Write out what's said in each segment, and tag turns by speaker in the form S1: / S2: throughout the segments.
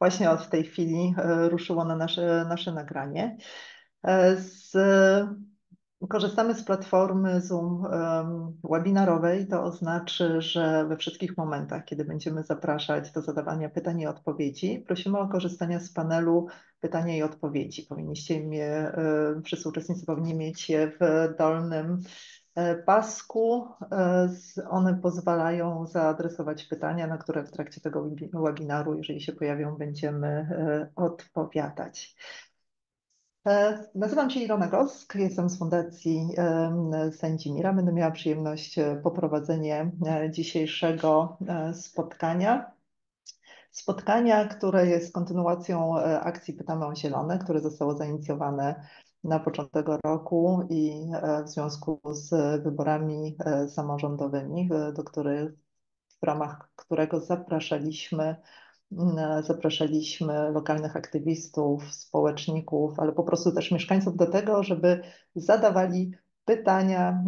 S1: Właśnie od tej chwili ruszyło na nasze, nasze nagranie. Z, korzystamy z platformy Zoom webinarowej. To oznacza, że we wszystkich momentach, kiedy będziemy zapraszać do zadawania pytań i odpowiedzi, prosimy o korzystanie z panelu pytania i odpowiedzi. Powinniście je, wszyscy uczestnicy powinni mieć je w dolnym pasku. One pozwalają zaadresować pytania, na które w trakcie tego webinaru, jeżeli się pojawią, będziemy odpowiadać. Nazywam się Ilona Gosk, jestem z Fundacji Sędzimira. Będę miała przyjemność poprowadzenie dzisiejszego spotkania. Spotkania, które jest kontynuacją akcji Pytamy o Zielone, które zostało zainicjowane na początku tego roku i w związku z wyborami samorządowymi, do których, w ramach którego zapraszaliśmy zapraszaliśmy lokalnych aktywistów, społeczników, ale po prostu też mieszkańców do tego, żeby zadawali pytania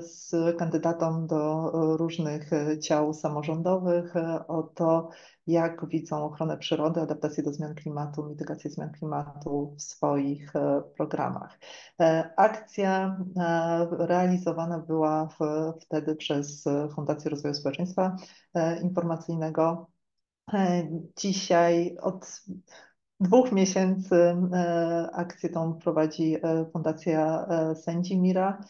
S1: z kandydatom do różnych ciał samorządowych o to, jak widzą ochronę przyrody, adaptację do zmian klimatu, mitygację zmian klimatu w swoich programach. Akcja realizowana była wtedy przez Fundację Rozwoju Społeczeństwa Informacyjnego. Dzisiaj od dwóch miesięcy akcję tą prowadzi Fundacja Sędzimira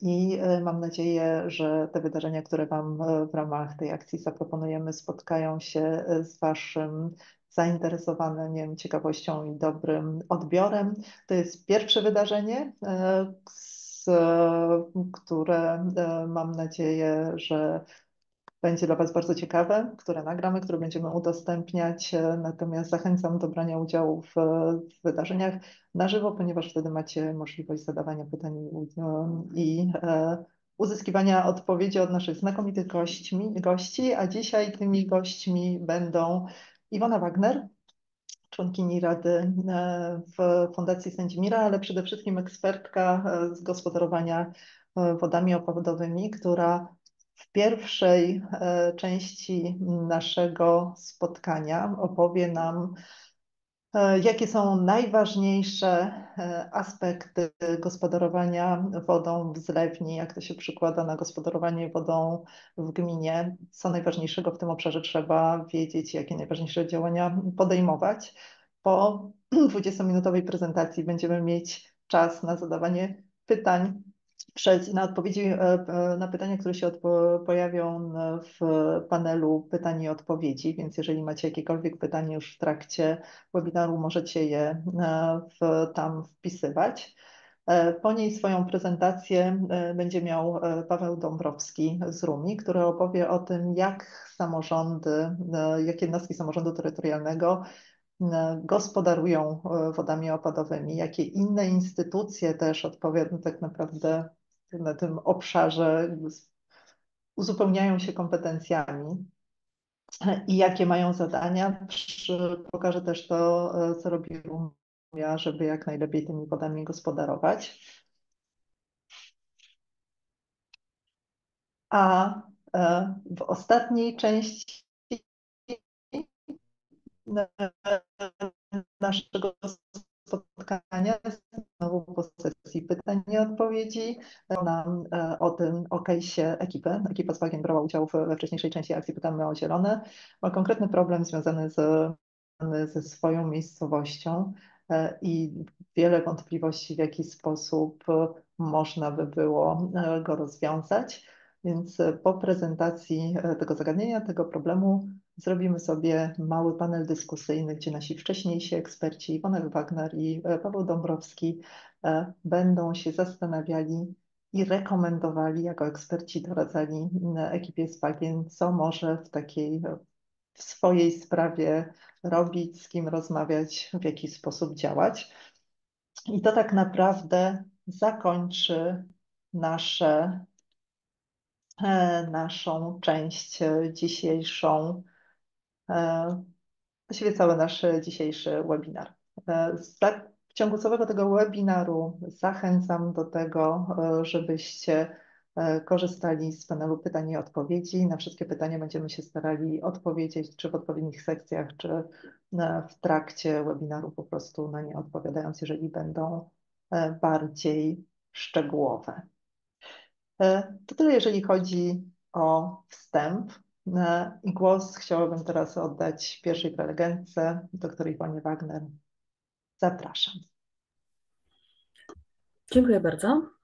S1: i mam nadzieję, że te wydarzenia, które Wam w ramach tej akcji zaproponujemy, spotkają się z Waszym zainteresowaniem, ciekawością i dobrym odbiorem. To jest pierwsze wydarzenie, które mam nadzieję, że będzie dla Was bardzo ciekawe, które nagramy, które będziemy udostępniać. Natomiast zachęcam do brania udziału w, w wydarzeniach na żywo, ponieważ wtedy macie możliwość zadawania pytań i e, uzyskiwania odpowiedzi od naszych znakomitych gośćmi, gości. A dzisiaj tymi gośćmi będą Iwona Wagner, członkini Rady e, w Fundacji Sędzimira, ale przede wszystkim ekspertka z gospodarowania wodami opadowymi, która w pierwszej e, części naszego spotkania opowie nam, e, jakie są najważniejsze e, aspekty gospodarowania wodą w zlewni, jak to się przykłada na gospodarowanie wodą w gminie, co najważniejszego w tym obszarze trzeba wiedzieć, jakie najważniejsze działania podejmować. Po 20-minutowej prezentacji będziemy mieć czas na zadawanie pytań na odpowiedzi e, e, na pytania, które się pojawią w panelu pytań i odpowiedzi, więc jeżeli macie jakiekolwiek pytanie już w trakcie webinaru, możecie je e, w, tam wpisywać. Po niej swoją prezentację będzie miał Paweł Dąbrowski z RUMI, który opowie o tym, jak samorządy, jak jednostki samorządu terytorialnego gospodarują wodami opadowymi, jakie inne instytucje też odpowiadają tak naprawdę na tym obszarze uzupełniają się kompetencjami i jakie mają zadania. Pokażę też to, co robi Rumia, żeby jak najlepiej tymi wodami gospodarować. A e, w ostatniej części naszego spotkania, znowu po sesji pytań i odpowiedzi, nam e, o tym, o case'ie ekipy. Ekipa z Wagiem brała udział we wcześniejszej części akcji Pytamy o Zielone. Ma konkretny problem związany z, ze swoją miejscowością e, i wiele wątpliwości, w jaki sposób można by było e, go rozwiązać. Więc po prezentacji tego zagadnienia, tego problemu zrobimy sobie mały panel dyskusyjny, gdzie nasi wcześniejsi eksperci, Iwona Wagner i e, Paweł Dąbrowski, e, będą się zastanawiali i rekomendowali, jako eksperci doradzali ekipie Spagien, co może w takiej w swojej sprawie robić, z kim rozmawiać, w jaki sposób działać. I to tak naprawdę zakończy nasze, e, naszą część dzisiejszą E, właściwie cały nasz dzisiejszy webinar. E, w ciągu całego tego webinaru zachęcam do tego, e, żebyście korzystali z panelu pytań i odpowiedzi. Na wszystkie pytania będziemy się starali odpowiedzieć, czy w odpowiednich sekcjach, czy w trakcie webinaru po prostu na nie odpowiadając, jeżeli będą bardziej szczegółowe. To tyle, jeżeli chodzi o wstęp. I głos chciałabym teraz oddać pierwszej prelegentce, dr Iwonie Wagner. Zapraszam.
S2: Dziękuję bardzo.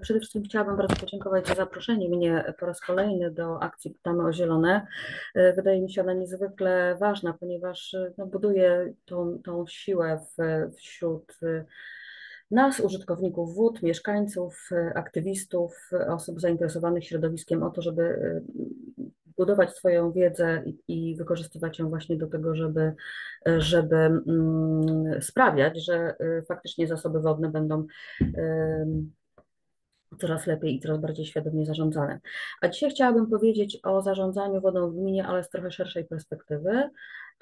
S2: Przede wszystkim chciałabym bardzo podziękować za zaproszenie mnie po raz kolejny do akcji Pytamy o Zielone. Wydaje mi się ona niezwykle ważna, ponieważ no, buduje tą, tą siłę w, wśród nas, użytkowników wód, mieszkańców, aktywistów, osób zainteresowanych środowiskiem o to, żeby budować swoją wiedzę i, wykorzystywać ją właśnie do tego, żeby, żeby mm, sprawiać, że y, faktycznie zasoby wodne będą coraz lepiej i coraz bardziej świadomie zarządzane. A dzisiaj chciałabym powiedzieć o zarządzaniu wodą w gminie, ale z trochę szerszej perspektywy,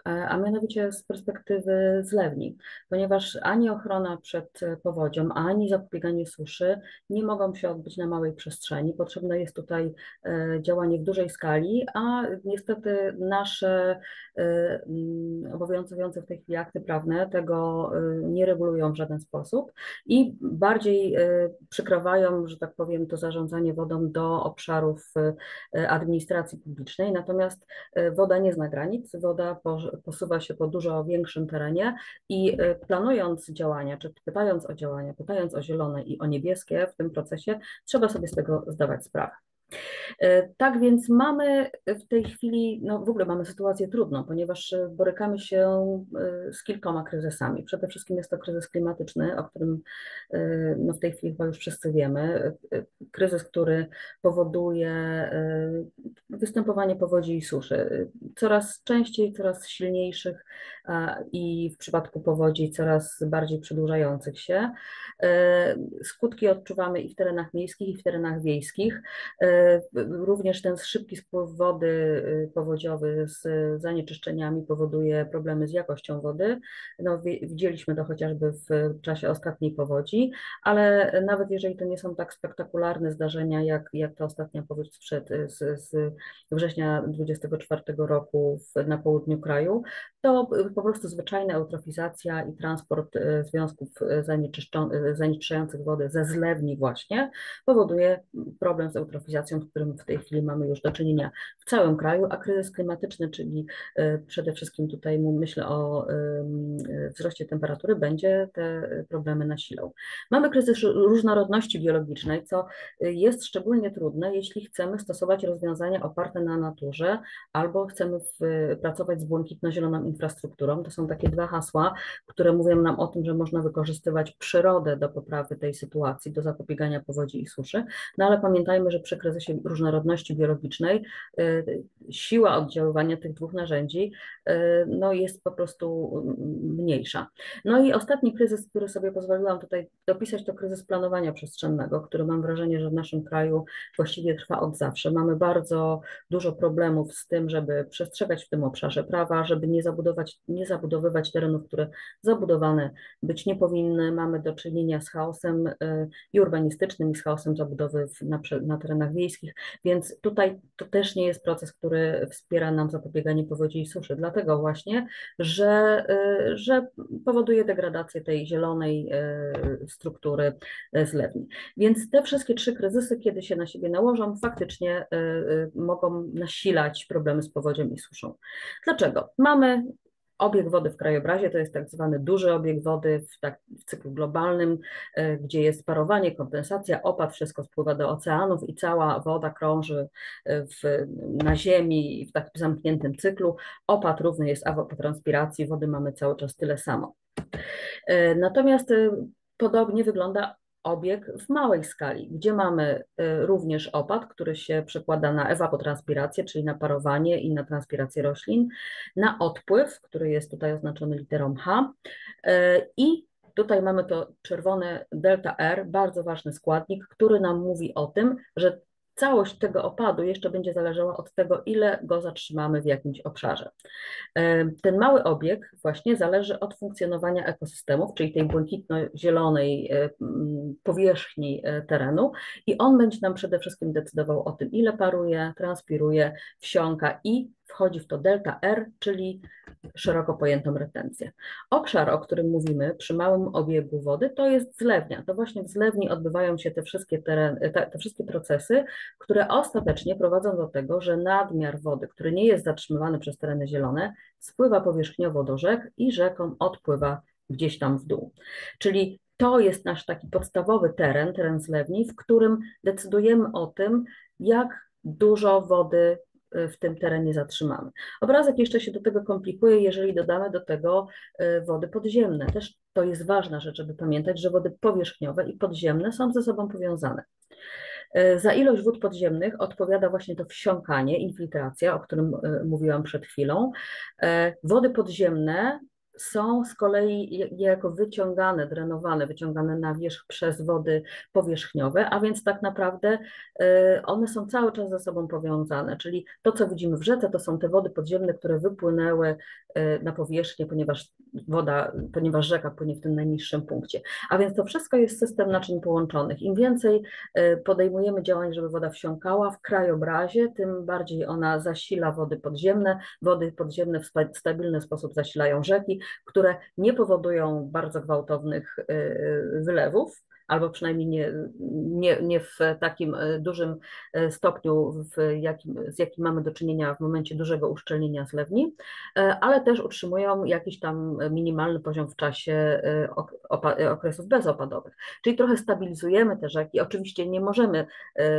S2: a mianowicie z perspektywy zlewni, ponieważ ani ochrona przed powodzią, ani zapobieganie suszy nie mogą się odbyć na małej przestrzeni. Potrzebne jest tutaj e, działanie w dużej skali, a niestety nasze e, mm, obowiązujące w tej chwili akty prawne tego nie regulują w żaden sposób i bardziej przykrywają, że tak powiem, to zarządzanie wodą do obszarów administracji publicznej. Natomiast woda nie zna granic, woda posuwa się po dużo większym terenie i y, planując działania, czy pytając o działania, pytając o zielone i o niebieskie w tym procesie, trzeba sobie z tego zdawać sprawę. E, tak więc mamy w tej chwili, no w ogóle mamy sytuację trudną, ponieważ e, borykamy się e, z kilkoma kryzysami. Przede wszystkim jest to kryzys klimatyczny, o którym no w tej chwili chyba już wszyscy wiemy. Kryzys, który powoduje występowanie powodzi i suszy. Coraz częściej, coraz silniejszych i w przypadku powodzi coraz bardziej przedłużających się. Skutki odczuwamy i w terenach miejskich, i w terenach wiejskich. Również ten szybki spływ wody y, powodziowy z zanieczyszczeniami powoduje problemy z jakością wody. No, widzieliśmy to chociażby w czasie ostatniej powodzi, ale nawet jeżeli to nie są tak spektakularne zdarzenia, jak, jak ta ostatnia powódź sprzed, z, z września 24 roku w, na południu kraju, to po prostu zwyczajna eutrofizacja i transport y, związków zanieczyszczających wody ze zlewni właśnie powoduje problem z eutrofizacją z którym w tej chwili mamy już do czynienia w całym kraju, a kryzys klimatyczny, czyli e, przede wszystkim tutaj myślę o wzroście temperatury, będzie te problemy nasilał. Mamy kryzys różnorodności biologicznej, co jest szczególnie trudne, jeśli chcemy stosować rozwiązania oparte na naturze albo chcemy pracować z błękitno-zieloną infrastrukturą. To są takie dwa hasła, które mówią nam o tym, że można wykorzystywać przyrodę do poprawy tej sytuacji, do zapobiegania powodzi i suszy, no ale pamiętajmy, że przy kryzysie różnorodności biologicznej, y, siła oddziaływania tych dwóch narzędzi y, no, jest po prostu mniejsza. No i ostatni kryzys, który sobie pozwoliłam tutaj dopisać, to kryzys planowania przestrzennego, który mam wrażenie, że w naszym kraju właściwie trwa od zawsze. Mamy bardzo dużo problemów z tym, żeby przestrzegać w tym obszarze prawa, żeby nie, zabudować, nie zabudowywać terenów, które zabudowane być nie powinny. Mamy do czynienia z chaosem y, i urbanistycznym, i z chaosem zabudowy na, na terenach wiejskich, więc tutaj to też nie jest proces, który wspiera nam zapobieganie powodzi i suszy, dlatego właśnie, że, y, że powoduje degradację tej zielonej y, struktury y, zlewni. Więc te wszystkie trzy kryzysy, kiedy się na siebie nałożą, faktycznie mogą nasilać problemy z powodzią i suszą. Dlaczego? Mamy Obieg wody w krajobrazie to jest tak zwany duży obieg wody w, tak, w cyklu globalnym, e, gdzie jest parowanie, kondensacja, opad, wszystko spływa do oceanów i cała woda krąży e, w, na ziemi w takim zamkniętym cyklu. Opad równy jest awapotranspiracji, wody mamy cały czas tyle samo. E, natomiast podobnie wygląda obieg w małej skali, gdzie mamy y, również opad, który się przekłada na ewapotranspirację, czyli na parowanie i na transpirację roślin, na odpływ, który jest tutaj oznaczony literą H y, i tutaj mamy to czerwone delta R, bardzo ważny składnik, który nam mówi o tym, że całość tego opadu jeszcze będzie zależała od tego, ile go zatrzymamy w jakimś obszarze. Ten mały obieg właśnie zależy od funkcjonowania ekosystemów, czyli tej błękitno-zielonej powierzchni terenu i on będzie nam przede wszystkim decydował o tym, ile paruje, transpiruje, wsiąka i wchodzi w to delta R, czyli szeroko pojętą retencję. Obszar, o którym mówimy przy małym obiegu wody, to jest zlewnia. To właśnie w zlewni odbywają się te wszystkie, te, te wszystkie procesy, które ostatecznie prowadzą do tego, że nadmiar wody, który nie jest zatrzymywany przez tereny zielone, spływa powierzchniowo do rzek i rzeką odpływa gdzieś tam w dół. Czyli to jest nasz taki podstawowy teren, teren zlewni, w którym decydujemy o tym, jak dużo wody w tym terenie zatrzymamy. Obrazek jeszcze się do tego komplikuje, jeżeli dodamy do tego y, wody podziemne. Też to jest ważna rzecz, żeby pamiętać, że wody powierzchniowe i podziemne są ze sobą powiązane. Y, za ilość wód podziemnych odpowiada właśnie to wsiąkanie, infiltracja, o którym y, mówiłam przed chwilą. Wody podziemne są z kolei jako wyciągane, drenowane, wyciągane na wierzch przez wody powierzchniowe, a więc tak naprawdę y, one są cały czas ze sobą powiązane, czyli to, co widzimy w rzece, to są te wody podziemne, które wypłynęły y, na powierzchnię, ponieważ woda, ponieważ rzeka płynie w tym najniższym punkcie. A więc to wszystko jest system naczyń połączonych. Im więcej y, podejmujemy działań, żeby woda wsiąkała w krajobrazie, tym bardziej ona zasila wody podziemne. Wody podziemne w stabilny sposób zasilają rzeki, które nie powodują bardzo gwałtownych y, y, wylewów, albo przynajmniej nie, nie, nie w takim e, dużym e, stopniu, w jakim, z jakim mamy do czynienia w momencie dużego uszczelnienia zlewni, e, ale też utrzymują jakiś tam minimalny poziom w czasie okresów bezopadowych. Czyli trochę stabilizujemy te rzeki. Oczywiście nie możemy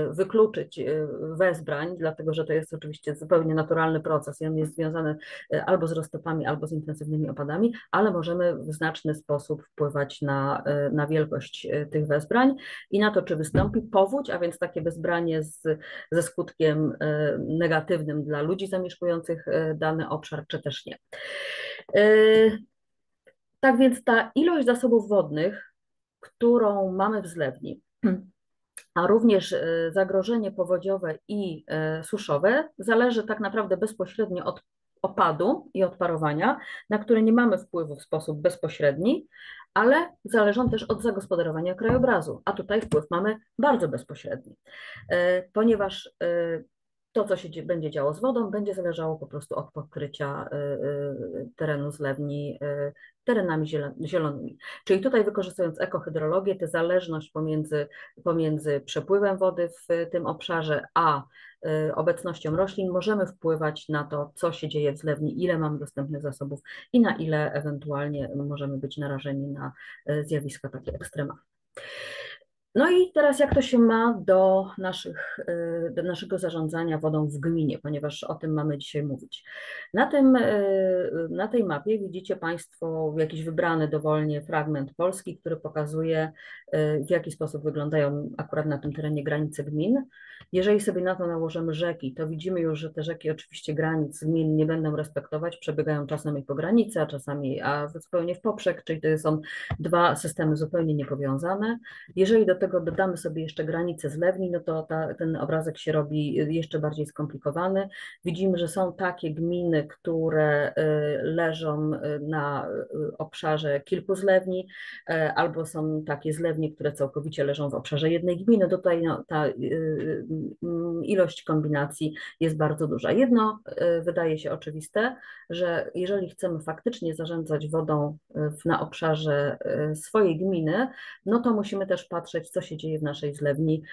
S2: wykluczyć wezbrań, dlatego że to jest oczywiście zupełnie naturalny proces i on jest związany albo z roztopami, albo z intensywnymi opadami, ale możemy w znaczny sposób wpływać na, na wielkość tych tych wezbrań i na to, czy wystąpi powódź, a więc takie wezbranie z, ze skutkiem e, negatywnym dla ludzi zamieszkujących e, dany obszar, czy też nie. E, tak więc ta ilość zasobów wodnych, którą mamy w zlewni, a również zagrożenie powodziowe i suszowe zależy tak naprawdę bezpośrednio od opadu i odparowania, na które nie mamy wpływu w sposób bezpośredni, ale zależą też od zagospodarowania krajobrazu, a tutaj wpływ mamy bardzo bezpośredni, e, ponieważ e, to, co się będzie działo z wodą, będzie zależało po prostu od pokrycia e, terenu zlewni terenami zielonymi. Czyli tutaj wykorzystując ekohydrologię, tę zależność pomiędzy, pomiędzy przepływem wody w tym obszarze, a obecnością roślin możemy wpływać na to, co się dzieje w zlewni, ile mamy dostępnych zasobów i na ile ewentualnie możemy być narażeni na y, zjawiska takie ekstremalne. No i teraz jak to się ma do, naszych, y, do naszego zarządzania wodą w gminie, ponieważ o tym mamy dzisiaj mówić. Na, tym, na tej mapie widzicie Państwo jakiś wybrany dowolnie fragment Polski, który pokazuje w jaki sposób wyglądają akurat na tym terenie granice gmin. Jeżeli sobie na to nałożymy rzeki, to widzimy już, że te rzeki oczywiście granic gmin nie będą respektować, przebiegają czasami po granicy, a czasami a zupełnie w poprzek, czyli to są dwa systemy zupełnie niepowiązane. Jeżeli do tego dodamy sobie jeszcze granice zlewni, no to ta, ten obrazek się robi jeszcze bardziej skomplikowany. Widzimy, że są takie gminy, które y, leżą y, na y, obszarze kilku zlewni, albo są takie zlewnie, które całkowicie leżą w obszarze jednej gminy. Tutaj no, ta Mm, ilość kombinacji jest bardzo duża. Jedno wydaje się oczywiste, że jeżeli chcemy faktycznie zarządzać wodą na obszarze swojej gminy, no to musimy też patrzeć, co się dzieje w naszej zlewni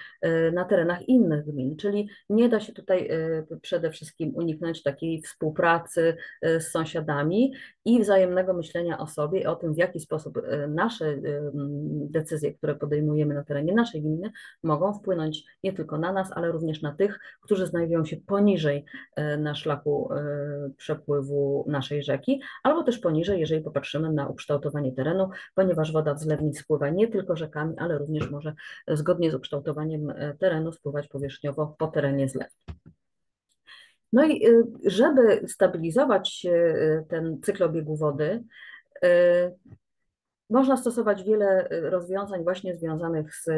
S2: na terenach innych gmin, czyli nie da się tutaj przede wszystkim uniknąć takiej współpracy z sąsiadami i wzajemnego myślenia o sobie i o tym, w jaki sposób nasze decyzje, które podejmujemy na terenie naszej gminy, mogą wpłynąć nie tylko na nas, ale również na tych, którzy znajdują się poniżej e, na szlaku e, przepływu naszej rzeki, albo też poniżej, jeżeli popatrzymy na ukształtowanie terenu, ponieważ woda z zlewni spływa nie tylko rzekami, ale również może zgodnie z ukształtowaniem e, terenu spływać powierzchniowo po terenie zlewni. No i żeby stabilizować ten cykl obiegu wody, można stosować wiele y, rozwiązań właśnie związanych z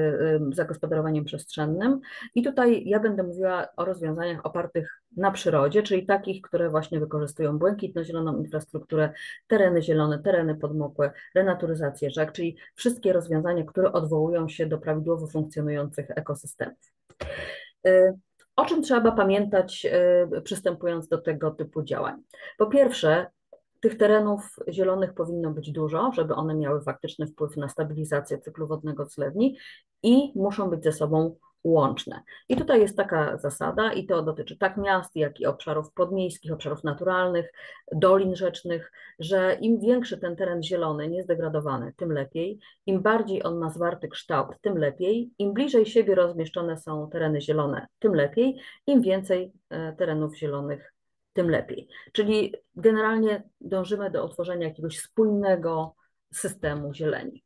S2: zagospodarowaniem przestrzennym i tutaj ja będę mówiła o rozwiązaniach opartych na przyrodzie, czyli takich, które właśnie wykorzystują błękitno-zieloną infrastrukturę, tereny zielone, tereny podmokłe, renaturyzację rzek, czyli wszystkie rozwiązania, które odwołują się do prawidłowo funkcjonujących ekosystemów. Y, o czym trzeba pamiętać, y, przystępując do tego typu działań? Po pierwsze, tych terenów zielonych powinno być dużo, żeby one miały faktyczny wpływ na stabilizację cyklu wodnego w zlewni i muszą być ze sobą łączne. I tutaj jest taka zasada, i to dotyczy tak miast, jak i obszarów podmiejskich, obszarów naturalnych, dolin rzecznych, że im większy ten teren zielony, niezdegradowany, tym lepiej. Im bardziej on ma zwarty kształt, tym lepiej. Im bliżej siebie rozmieszczone są tereny zielone, tym lepiej. Im więcej e, terenów zielonych, tym lepiej. Czyli generalnie dążymy do utworzenia jakiegoś spójnego systemu zieleni.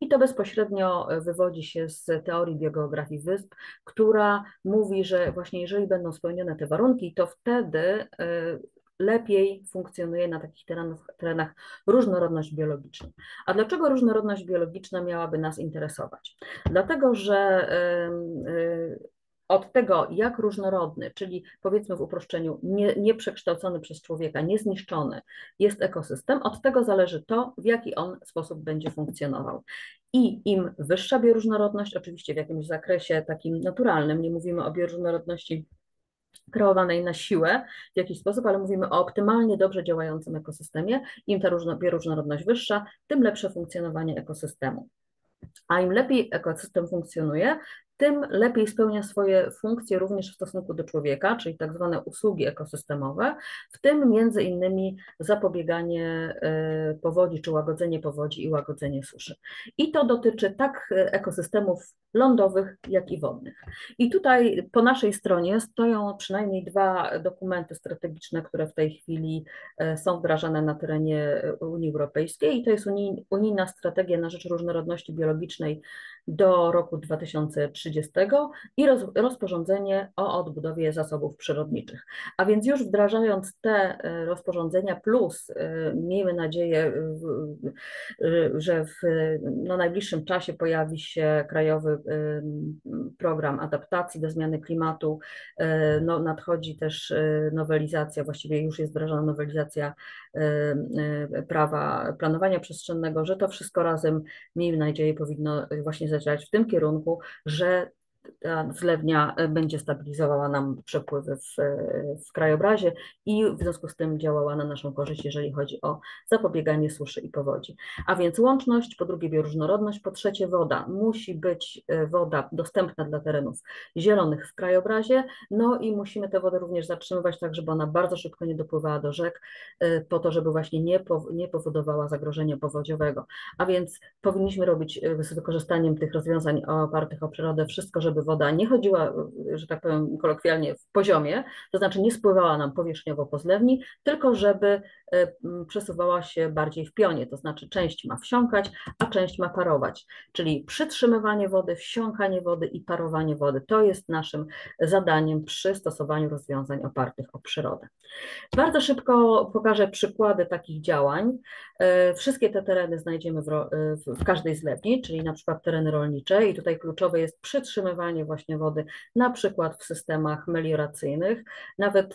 S2: I to bezpośrednio wywodzi się z teorii biogeografii wysp, która mówi, że właśnie jeżeli będą spełnione te warunki, to wtedy y, lepiej funkcjonuje na takich terenach, terenach różnorodność biologiczna. A dlaczego różnorodność biologiczna miałaby nas interesować? Dlatego, że y, od tego, jak różnorodny, czyli powiedzmy w uproszczeniu, nie, nie przekształcony przez człowieka, niezniszczony jest ekosystem, od tego zależy to, w jaki on sposób będzie funkcjonował. I im wyższa bioróżnorodność, oczywiście w jakimś zakresie takim naturalnym, nie mówimy o bioróżnorodności kreowanej na siłę w jakiś sposób, ale mówimy o optymalnie dobrze działającym ekosystemie. Im ta bioróżnorodność wyższa, tym lepsze funkcjonowanie ekosystemu. A im lepiej ekosystem funkcjonuje, tym lepiej spełnia swoje funkcje również w stosunku do człowieka, czyli tak zwane usługi ekosystemowe, w tym między innymi zapobieganie e, powodzi, czy łagodzenie powodzi i łagodzenie suszy. I to dotyczy tak ekosystemów lądowych, jak i wodnych. I tutaj po naszej stronie stoją przynajmniej dwa dokumenty strategiczne, które w tej chwili e, są wdrażane na terenie Unii Europejskiej i to jest unijna strategia na rzecz różnorodności biologicznej do roku 2030 i rozporządzenie o odbudowie zasobów przyrodniczych. A więc już wdrażając te e, rozporządzenia, plus e, miejmy nadzieję, że w no, najbliższym czasie pojawi się krajowy program adaptacji do zmiany klimatu, e, no, nadchodzi też nowelizacja, właściwie już jest wdrażana nowelizacja prawa planowania przestrzennego, że to wszystko razem, miejmy nadzieję, powinno właśnie zadziałać w tym kierunku, że ta zlewnia e, będzie stabilizowała nam przepływy w, e, w krajobrazie i w związku z tym działała na naszą korzyść, jeżeli chodzi o zapobieganie suszy i powodzi. A więc łączność, po drugie bioróżnorodność, po trzecie woda. Musi być e, woda dostępna dla terenów zielonych w krajobrazie, no i musimy tę wodę również zatrzymywać tak, żeby ona bardzo szybko nie dopływała do rzek, po to, żeby właśnie nie, nie powodowała zagrożenia powodziowego. A więc powinniśmy robić z wykorzystaniem tych rozwiązań opartych o przyrodę wszystko, żeby woda nie chodziła, że tak powiem kolokwialnie, w poziomie, to znaczy nie spływała nam powierzchniowo po zlewni, tylko żeby e, przesuwała się bardziej w pionie, to znaczy część ma wsiąkać, a część ma parować, czyli przytrzymywanie wody, wsiąkanie wody i parowanie wody. To jest naszym zadaniem przy stosowaniu rozwiązań opartych o przyrodę. Bardzo szybko pokażę przykłady takich działań. E, wszystkie te tereny znajdziemy w, w każdej zlewni, czyli na przykład tereny rolnicze i tutaj kluczowe jest przytrzymywanie właśnie wody, na przykład w systemach melioracyjnych, nawet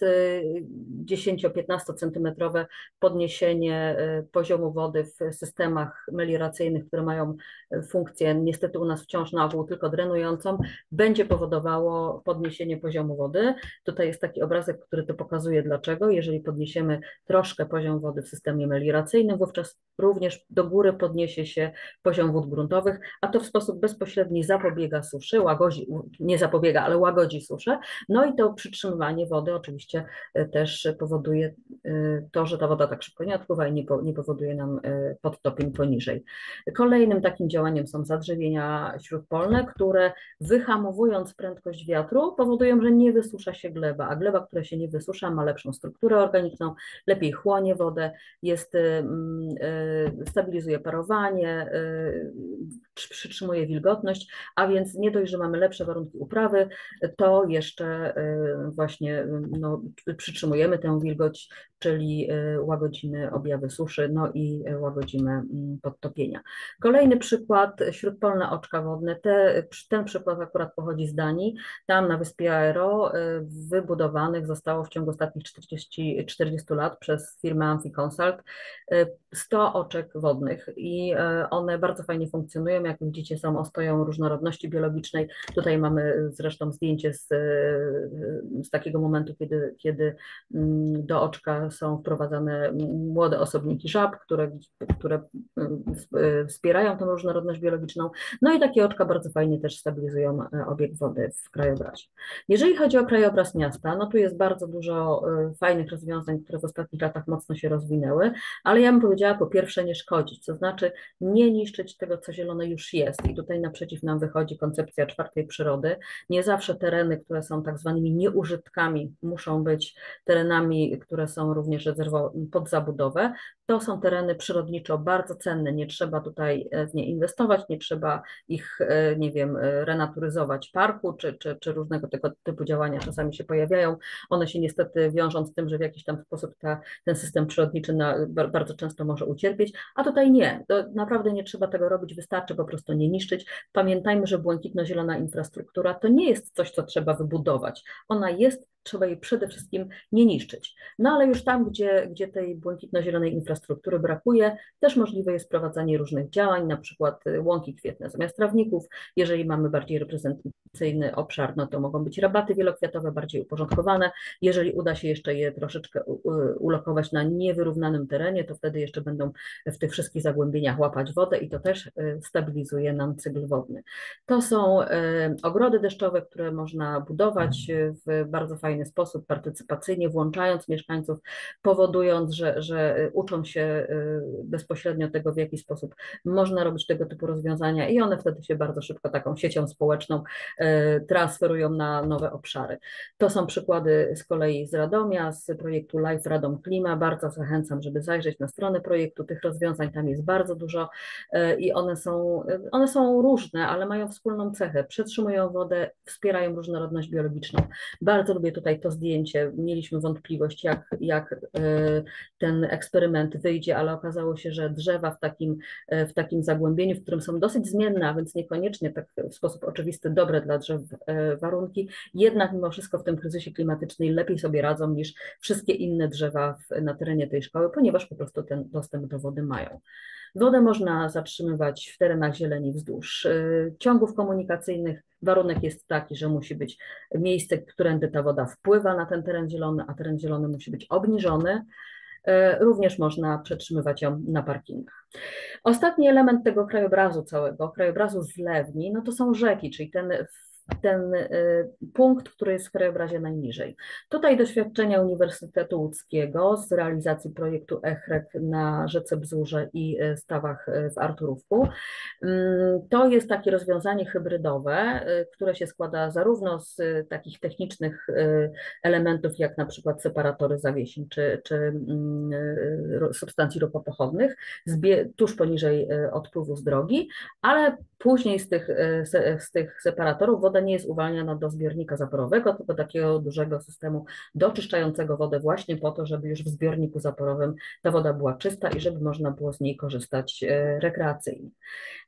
S2: 10-15 y, centymetrowe podniesienie y, poziomu wody w systemach melioracyjnych, które mają y, funkcję niestety u nas wciąż na ogół tylko drenującą, będzie powodowało podniesienie poziomu wody. Tutaj jest taki obrazek, który to pokazuje dlaczego. Jeżeli podniesiemy troszkę poziom wody w systemie melioracyjnym, wówczas również do góry podniesie się poziom wód gruntowych, a to w sposób bezpośredni zapobiega suszy, łagodzi, nie zapobiega, ale łagodzi suszę. No i to przytrzymywanie wody oczywiście e, też powoduje e, to, że ta woda tak szybko nie odpływa i nie, po, nie powoduje nam e, podtopień poniżej. Kolejnym takim działaniem są zadrzewienia śródpolne, które wyhamowując prędkość wiatru powodują, że nie wysusza się gleba, a gleba, która się nie wysusza ma lepszą strukturę organiczną, lepiej chłonie wodę, jest, stabilizuje parowanie, przytrzymuje wilgotność, a więc nie dość, że mamy lepsze warunki uprawy, to jeszcze właśnie no, przytrzymujemy tę wilgoć, czyli łagodzimy objawy suszy, no i łagodzimy mm, podtopienia. Kolejny przykład, śródpolne oczka wodne. Te, ten przykład akurat pochodzi z Danii. Tam na wyspie Aero wybudowanych zostało w ciągu ostatnich 40, 40 lat przez firmę Amficonsult 100 oczek wodnych i one bardzo fajnie funkcjonują. Jak widzicie, są ostoją różnorodności biologicznej. Tutaj mamy zresztą zdjęcie z, z takiego momentu, kiedy, kiedy mm, do oczka są wprowadzane młode osobniki żab, które, które mm, wspierają tą różnorodność biologiczną. No i takie oczka bardzo fajnie też stabilizują e, obieg wody w krajobrazie. Jeżeli chodzi o krajobraz miasta, no tu jest bardzo dużo e, fajnych rozwiązań, które w ostatnich latach mocno się rozwinęły, ale ja bym powiedziała po pierwsze nie szkodzić, to znaczy nie niszczyć tego, co zielone już jest i tutaj naprzeciw nam wychodzi koncepcja czwartej przyrody. Nie zawsze tereny, które są tak zwanymi nieużytkami muszą być terenami, które są również rezerwo pod zabudowę. To są tereny przyrodniczo bardzo cenne, nie trzeba tutaj e, w nie inwestować, nie trzeba ich, e, nie wiem, e, renaturyzować parku, czy, czy, czy różnego tego typu działania czasami się pojawiają. One się niestety wiążą z tym, że w jakiś tam sposób ta, ten system przyrodniczy na, bardzo często może ucierpieć, a tutaj nie. To naprawdę nie trzeba tego robić, wystarczy po prostu nie niszczyć. Pamiętajmy, że błękitno-zielona infrastruktura to nie jest coś, co trzeba wybudować. Ona jest trzeba jej przede wszystkim nie niszczyć. No ale już tam, gdzie, gdzie tej błękitno-zielonej infrastruktury brakuje, też możliwe jest prowadzenie różnych działań, na przykład y, łąki kwietne zamiast trawników. Jeżeli mamy bardziej reprezentacyjny obszar, no to mogą być rabaty wielokwiatowe, bardziej uporządkowane. Jeżeli uda się jeszcze je troszeczkę ulokować na niewyrównanym terenie, to wtedy jeszcze będą w tych wszystkich zagłębieniach łapać wodę i to też y, stabilizuje nam cykl wodny. To są y, ogrody deszczowe, które można budować w bardzo fajny fajny sposób, partycypacyjnie, włączając mieszkańców, powodując, że, że uczą się y, bezpośrednio tego, w jaki sposób można robić tego typu rozwiązania i one wtedy się bardzo szybko taką siecią społeczną y, transferują na nowe obszary. To są przykłady z kolei z Radomia, z projektu Life Radom Klima. Bardzo zachęcam, żeby zajrzeć na stronę projektu. Tych rozwiązań tam jest bardzo dużo y, i one są, one są różne, ale mają wspólną cechę. Przetrzymują wodę, wspierają różnorodność biologiczną. Bardzo lubię tu tutaj to zdjęcie, mieliśmy wątpliwość, jak, jak e, ten eksperyment wyjdzie, ale okazało się, że drzewa w takim, e, w takim zagłębieniu, w którym są dosyć zmienne, a więc niekoniecznie tak w sposób oczywisty dobre dla drzew e, warunki, jednak mimo wszystko w tym kryzysie klimatycznym lepiej sobie radzą niż wszystkie inne drzewa w, na terenie tej szkoły, ponieważ po prostu ten dostęp do wody mają. Wodę można zatrzymywać w terenach zieleni wzdłuż y, ciągów komunikacyjnych. Warunek jest taki, że musi być miejsce, którędy ta woda wpływa na ten teren zielony, a teren zielony musi być obniżony. Y, również można przetrzymywać ją na parkingach. Ostatni element tego krajobrazu całego, krajobrazu zlewni, no to są rzeki, czyli ten ten y, punkt, który jest w krajobrazie najniżej. Tutaj doświadczenia Uniwersytetu Łódzkiego z realizacji projektu ECHREK na rzece Bzurze i y, stawach y, w Arturówku. Mm, to jest takie rozwiązanie hybrydowe, które się składa zarówno z takich technicznych elementów, jak na przykład separatory zawiesień czy, czy mm, substancji ropopochodnych, tuż poniżej odpływu z drogi, ale później z tych, z tych separatorów woda nie jest uwalniana do zbiornika zaporowego, tylko takiego dużego systemu doczyszczającego wodę właśnie po to, żeby już w zbiorniku zaporowym ta woda była czysta i żeby można było z niej korzystać e, rekreacyjnie.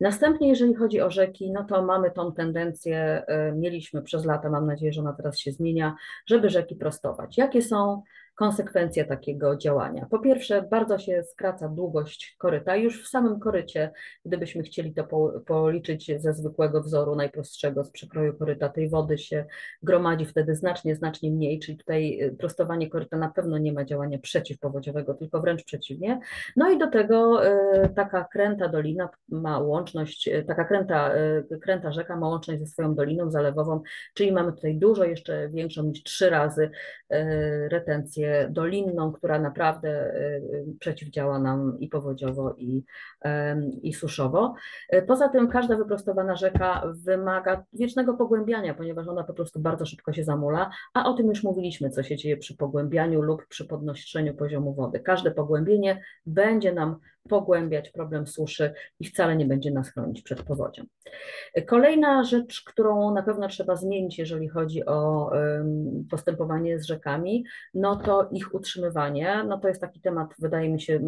S2: Następnie, jeżeli chodzi o rzeki, no to mamy tą tendencję, e, mieliśmy przez lata, mam nadzieję, że ona teraz się zmienia, żeby rzeki prostować. Jakie są konsekwencje takiego działania. Po pierwsze, bardzo się skraca długość koryta. Już w samym korycie, gdybyśmy chcieli to policzyć ze zwykłego wzoru najprostszego z przekroju koryta, tej wody się gromadzi wtedy znacznie, znacznie mniej, czyli tutaj y, prostowanie koryta na pewno nie ma działania przeciwpowodziowego, tylko wręcz przeciwnie. No i do tego y, taka kręta dolina ma łączność, y, taka kręta, kręta rzeka ma łączność ze swoją doliną zalewową, czyli mamy tutaj dużo jeszcze większą niż trzy razy retencję dolinną, która naprawdę y, y, przeciwdziała nam i powodziowo, i, i suszowo. Y, poza tym każda wyprostowana rzeka wymaga wiecznego pogłębiania, ponieważ ona po prostu bardzo szybko się zamula, a o tym już mówiliśmy, co się dzieje przy pogłębianiu lub przy podnoszeniu poziomu wody. Każde pogłębienie będzie nam pogłębiać problem suszy i wcale nie będzie nas chronić przed powodzią. Kolejna rzecz, którą na pewno trzeba zmienić, jeżeli chodzi o postępowanie z rzekami, no to ich utrzymywanie. No to jest taki temat, wydaje mi się,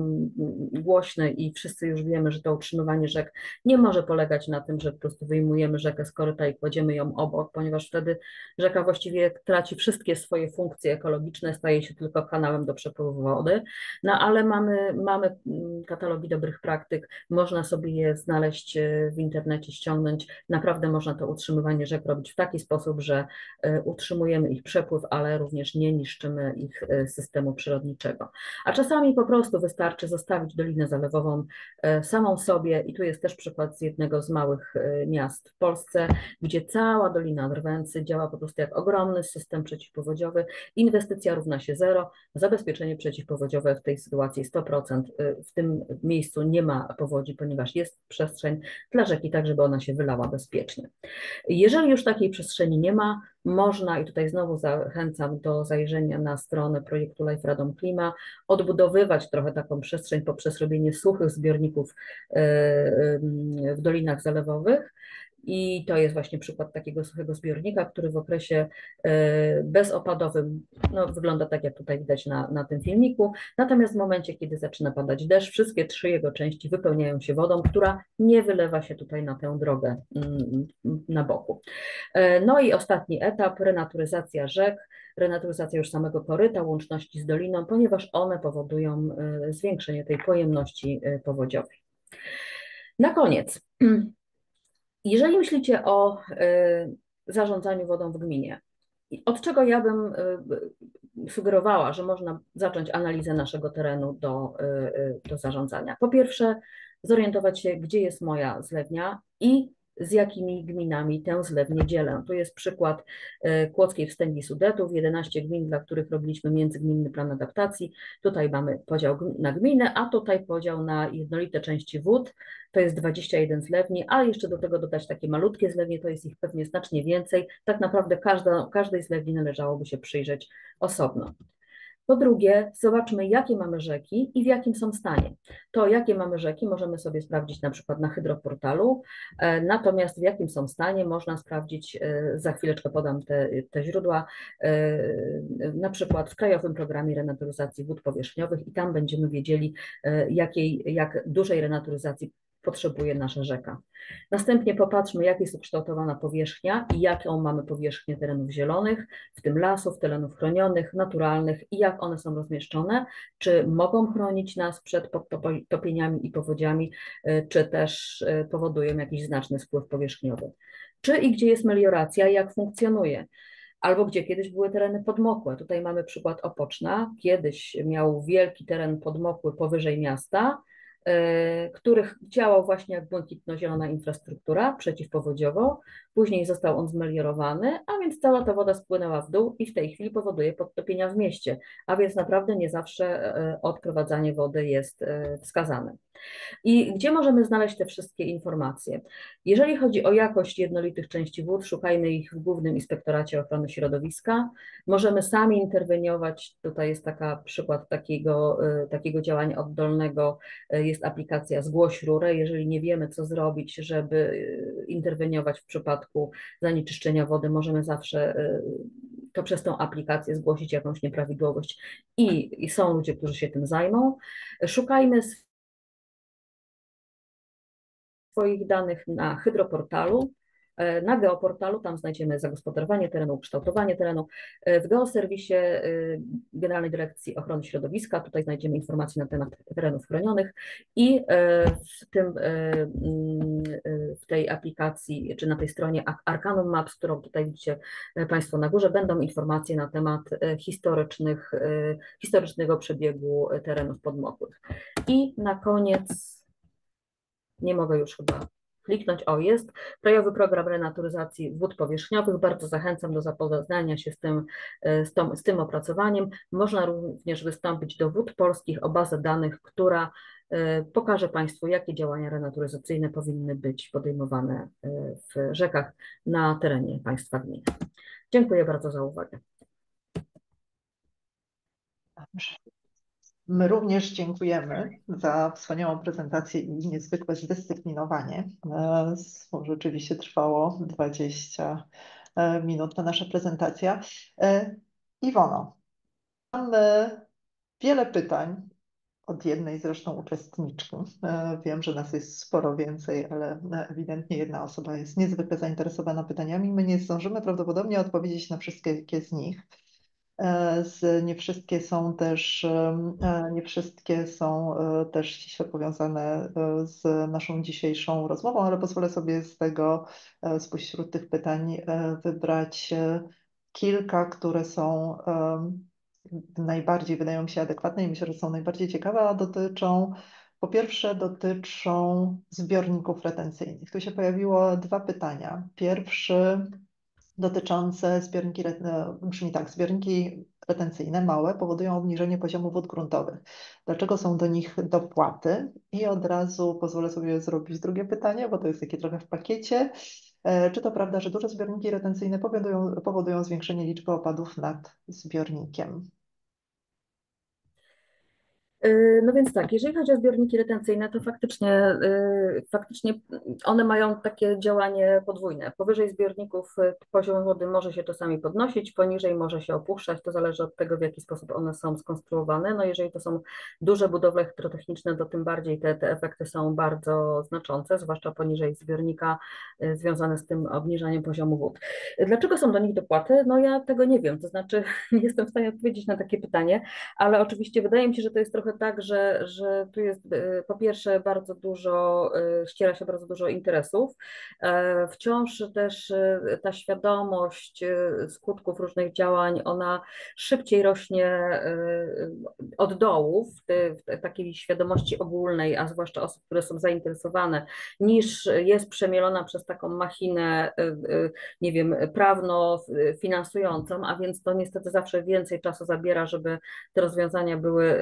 S2: głośny i wszyscy już wiemy, że to utrzymywanie rzek nie może polegać na tym, że po prostu wyjmujemy rzekę z koryta i kładziemy ją obok, ponieważ wtedy rzeka właściwie traci wszystkie swoje funkcje ekologiczne, staje się tylko kanałem do przepływu wody. No ale mamy, mamy katalogi dobrych praktyk, można sobie je znaleźć e, w internecie, ściągnąć. Naprawdę można to utrzymywanie rzek robić w taki sposób, że e, utrzymujemy ich przepływ, ale również nie niszczymy ich e, systemu przyrodniczego. A czasami po prostu wystarczy zostawić dolinę zalewową samą sobie i tu jest też przykład z jednego z małych miast w Polsce, gdzie cała Dolina Drwęcy działa po prostu jak ogromny system przeciwpowodziowy. Inwestycja równa się zero, zabezpieczenie przeciwpowodziowe w tej sytuacji 100%. W tym miejscu nie ma powodzi, ponieważ jest przestrzeń dla rzeki, tak żeby ona się wylała bezpiecznie. Jeżeli już takiej przestrzeni nie ma, można, i tutaj znowu zachęcam do zajrzenia na stronę projektu Life Radom Klima, odbudowywać trochę taką przestrzeń poprzez robienie suchych zbiorników e, w dolinach zalewowych, i to jest właśnie przykład takiego suchego zbiornika, który w okresie e, bezopadowym no, wygląda tak, jak tutaj widać na, na tym filmiku. Natomiast w momencie, kiedy zaczyna padać deszcz, wszystkie trzy jego części wypełniają się wodą, która nie wylewa się tutaj na tę drogę mm, na boku. E, no i ostatni etap, renaturyzacja rzek renaturyzacja już samego koryta, łączności z doliną, ponieważ one powodują e, zwiększenie tej pojemności powodziowej. Na koniec, Jeżeli myślicie o y, zarządzaniu wodą w gminie, od czego ja bym y, sugerowała, że można zacząć analizę naszego terenu do, y, do zarządzania? Po pierwsze, zorientować się, gdzie jest moja zlewnia i z jakimi gminami tę zlewnię dzielę. Tu jest przykład e, Kłodzkiej Wstęgi Sudetów, 11 gmin, dla których robiliśmy międzygminny plan adaptacji. Tutaj mamy podział na gminy, a tutaj podział na jednolite części wód, to jest 21 zlewni, a jeszcze do tego dodać takie malutkie zlewnie, to jest ich pewnie znacznie więcej. Tak naprawdę każda, każdej zlewni należałoby się przyjrzeć osobno. Po drugie, zobaczmy, jakie mamy rzeki i w jakim są stanie. To, jakie mamy rzeki, możemy sobie sprawdzić na przykład na hydroportalu, e, natomiast w jakim są stanie, można sprawdzić, e, za chwileczkę podam te, te źródła, e, na przykład w Krajowym Programie Renaturyzacji Wód Powierzchniowych i tam będziemy wiedzieli, jakiej, jak dużej renaturyzacji potrzebuje nasza rzeka. Następnie popatrzmy, jak jest ukształtowana powierzchnia i jaką mamy powierzchnię terenów zielonych, w tym lasów, terenów chronionych, naturalnych i jak one są rozmieszczone, czy mogą chronić nas przed podtopieniami i powodziami, y, czy też y, powodują jakiś znaczny spływ powierzchniowy. Czy i gdzie jest melioracja i jak funkcjonuje albo gdzie kiedyś były tereny podmokłe. Tutaj mamy przykład Opoczna. Kiedyś miał wielki teren podmokły powyżej miasta, których działał właśnie jak błękitno-zielona infrastruktura przeciwpowodziowo. Później został on zmeliorowany, a więc cała ta woda spłynęła w dół i w tej chwili powoduje podtopienia w mieście, a więc naprawdę nie zawsze e, odprowadzanie wody jest e, wskazane. I gdzie możemy znaleźć te wszystkie informacje? Jeżeli chodzi o jakość jednolitych części wód, szukajmy ich w Głównym Inspektoracie Ochrony Środowiska. Możemy sami interweniować. Tutaj jest taka przykład takiego, y, takiego działania oddolnego. Y, jest aplikacja Zgłoś rurę. Jeżeli nie wiemy, co zrobić, żeby y, interweniować w przypadku zanieczyszczenia wody, możemy zawsze to przez tą aplikację zgłosić jakąś nieprawidłowość i, i są ludzie, którzy się tym zajmą. Szukajmy swoich danych na hydroportalu, e, na geoportalu, tam znajdziemy zagospodarowanie terenu, ukształtowanie terenu. E, w geoserwisie e, Generalnej Dyrekcji Ochrony Środowiska, tutaj znajdziemy informacje na temat terenów chronionych i w, tym, mm, w tej aplikacji, czy na tej stronie Arcanum Maps, którą tutaj widzicie Państwo na górze, będą informacje na temat historycznych, historycznego przebiegu terenów podmokłych. I na koniec nie mogę już chyba kliknąć, o jest, Krajowy Program Renaturyzacji Wód Powierzchniowych, bardzo zachęcam do zapoznania się z tym, e, z, tą, z tym opracowaniem. Można również wystąpić do Wód Polskich o bazę danych, która e, pokaże Państwu, jakie działania renaturyzacyjne powinny być podejmowane e, w rzekach na terenie Państwa gminy. Dziękuję bardzo za uwagę.
S1: My również dziękujemy za wspaniałą prezentację i niezwykłe zdyscyplinowanie. Bo rzeczywiście trwało 20 minut ta nasza prezentacja. Iwono, mamy wiele pytań od jednej zresztą uczestniczki. Wiem, że nas jest sporo więcej, ale ewidentnie jedna osoba jest niezwykle zainteresowana pytaniami. My nie zdążymy prawdopodobnie odpowiedzieć na wszystkie z nich. Z, nie wszystkie są też, nie wszystkie są też ściśle powiązane z naszą dzisiejszą rozmową, ale pozwolę sobie z tego, spośród tych pytań wybrać kilka, które są najbardziej wydają mi się adekwatne i myślę, że są najbardziej ciekawe, a dotyczą po pierwsze dotyczą zbiorników retencyjnych. Tu się pojawiło dwa pytania. Pierwszy dotyczące zbiorniki, brzmi tak, zbiorniki retencyjne małe powodują obniżenie poziomu wód gruntowych. Dlaczego są do nich dopłaty? I od razu pozwolę sobie zrobić drugie pytanie, bo to jest takie trochę w pakiecie. E, czy to prawda, że duże zbiorniki retencyjne powodują, powodują zwiększenie liczby opadów nad zbiornikiem?
S2: Y, no więc tak, jeżeli chodzi o zbiorniki retencyjne, to faktycznie, y, faktycznie one mają takie działanie podwójne. Powyżej zbiorników y, poziom wody może się czasami podnosić, poniżej może się opuszczać, to zależy od tego, w jaki sposób one są skonstruowane. No jeżeli to są duże budowle hydrotechniczne, to tym bardziej te, te efekty są bardzo znaczące, zwłaszcza poniżej zbiornika związane z tym obniżaniem poziomu wód. Dlaczego są do nich dopłaty? No ja tego nie wiem, to znaczy nie jestem w stanie odpowiedzieć na takie pytanie, ale oczywiście wydaje mi się, że to jest trochę trochę tak, że, że tu jest y, po pierwsze bardzo dużo, y, ściera się bardzo dużo interesów. E, wciąż też ta świadomość skutków różnych działań, ona szybciej rośnie od dołu, w, w takiej świadomości ogólnej, a zwłaszcza osób, które są zainteresowane, niż jest przemielona przez taką machinę, nie wiem, prawno-finansującą, a więc to niestety zawsze więcej czasu zabiera, żeby te rozwiązania były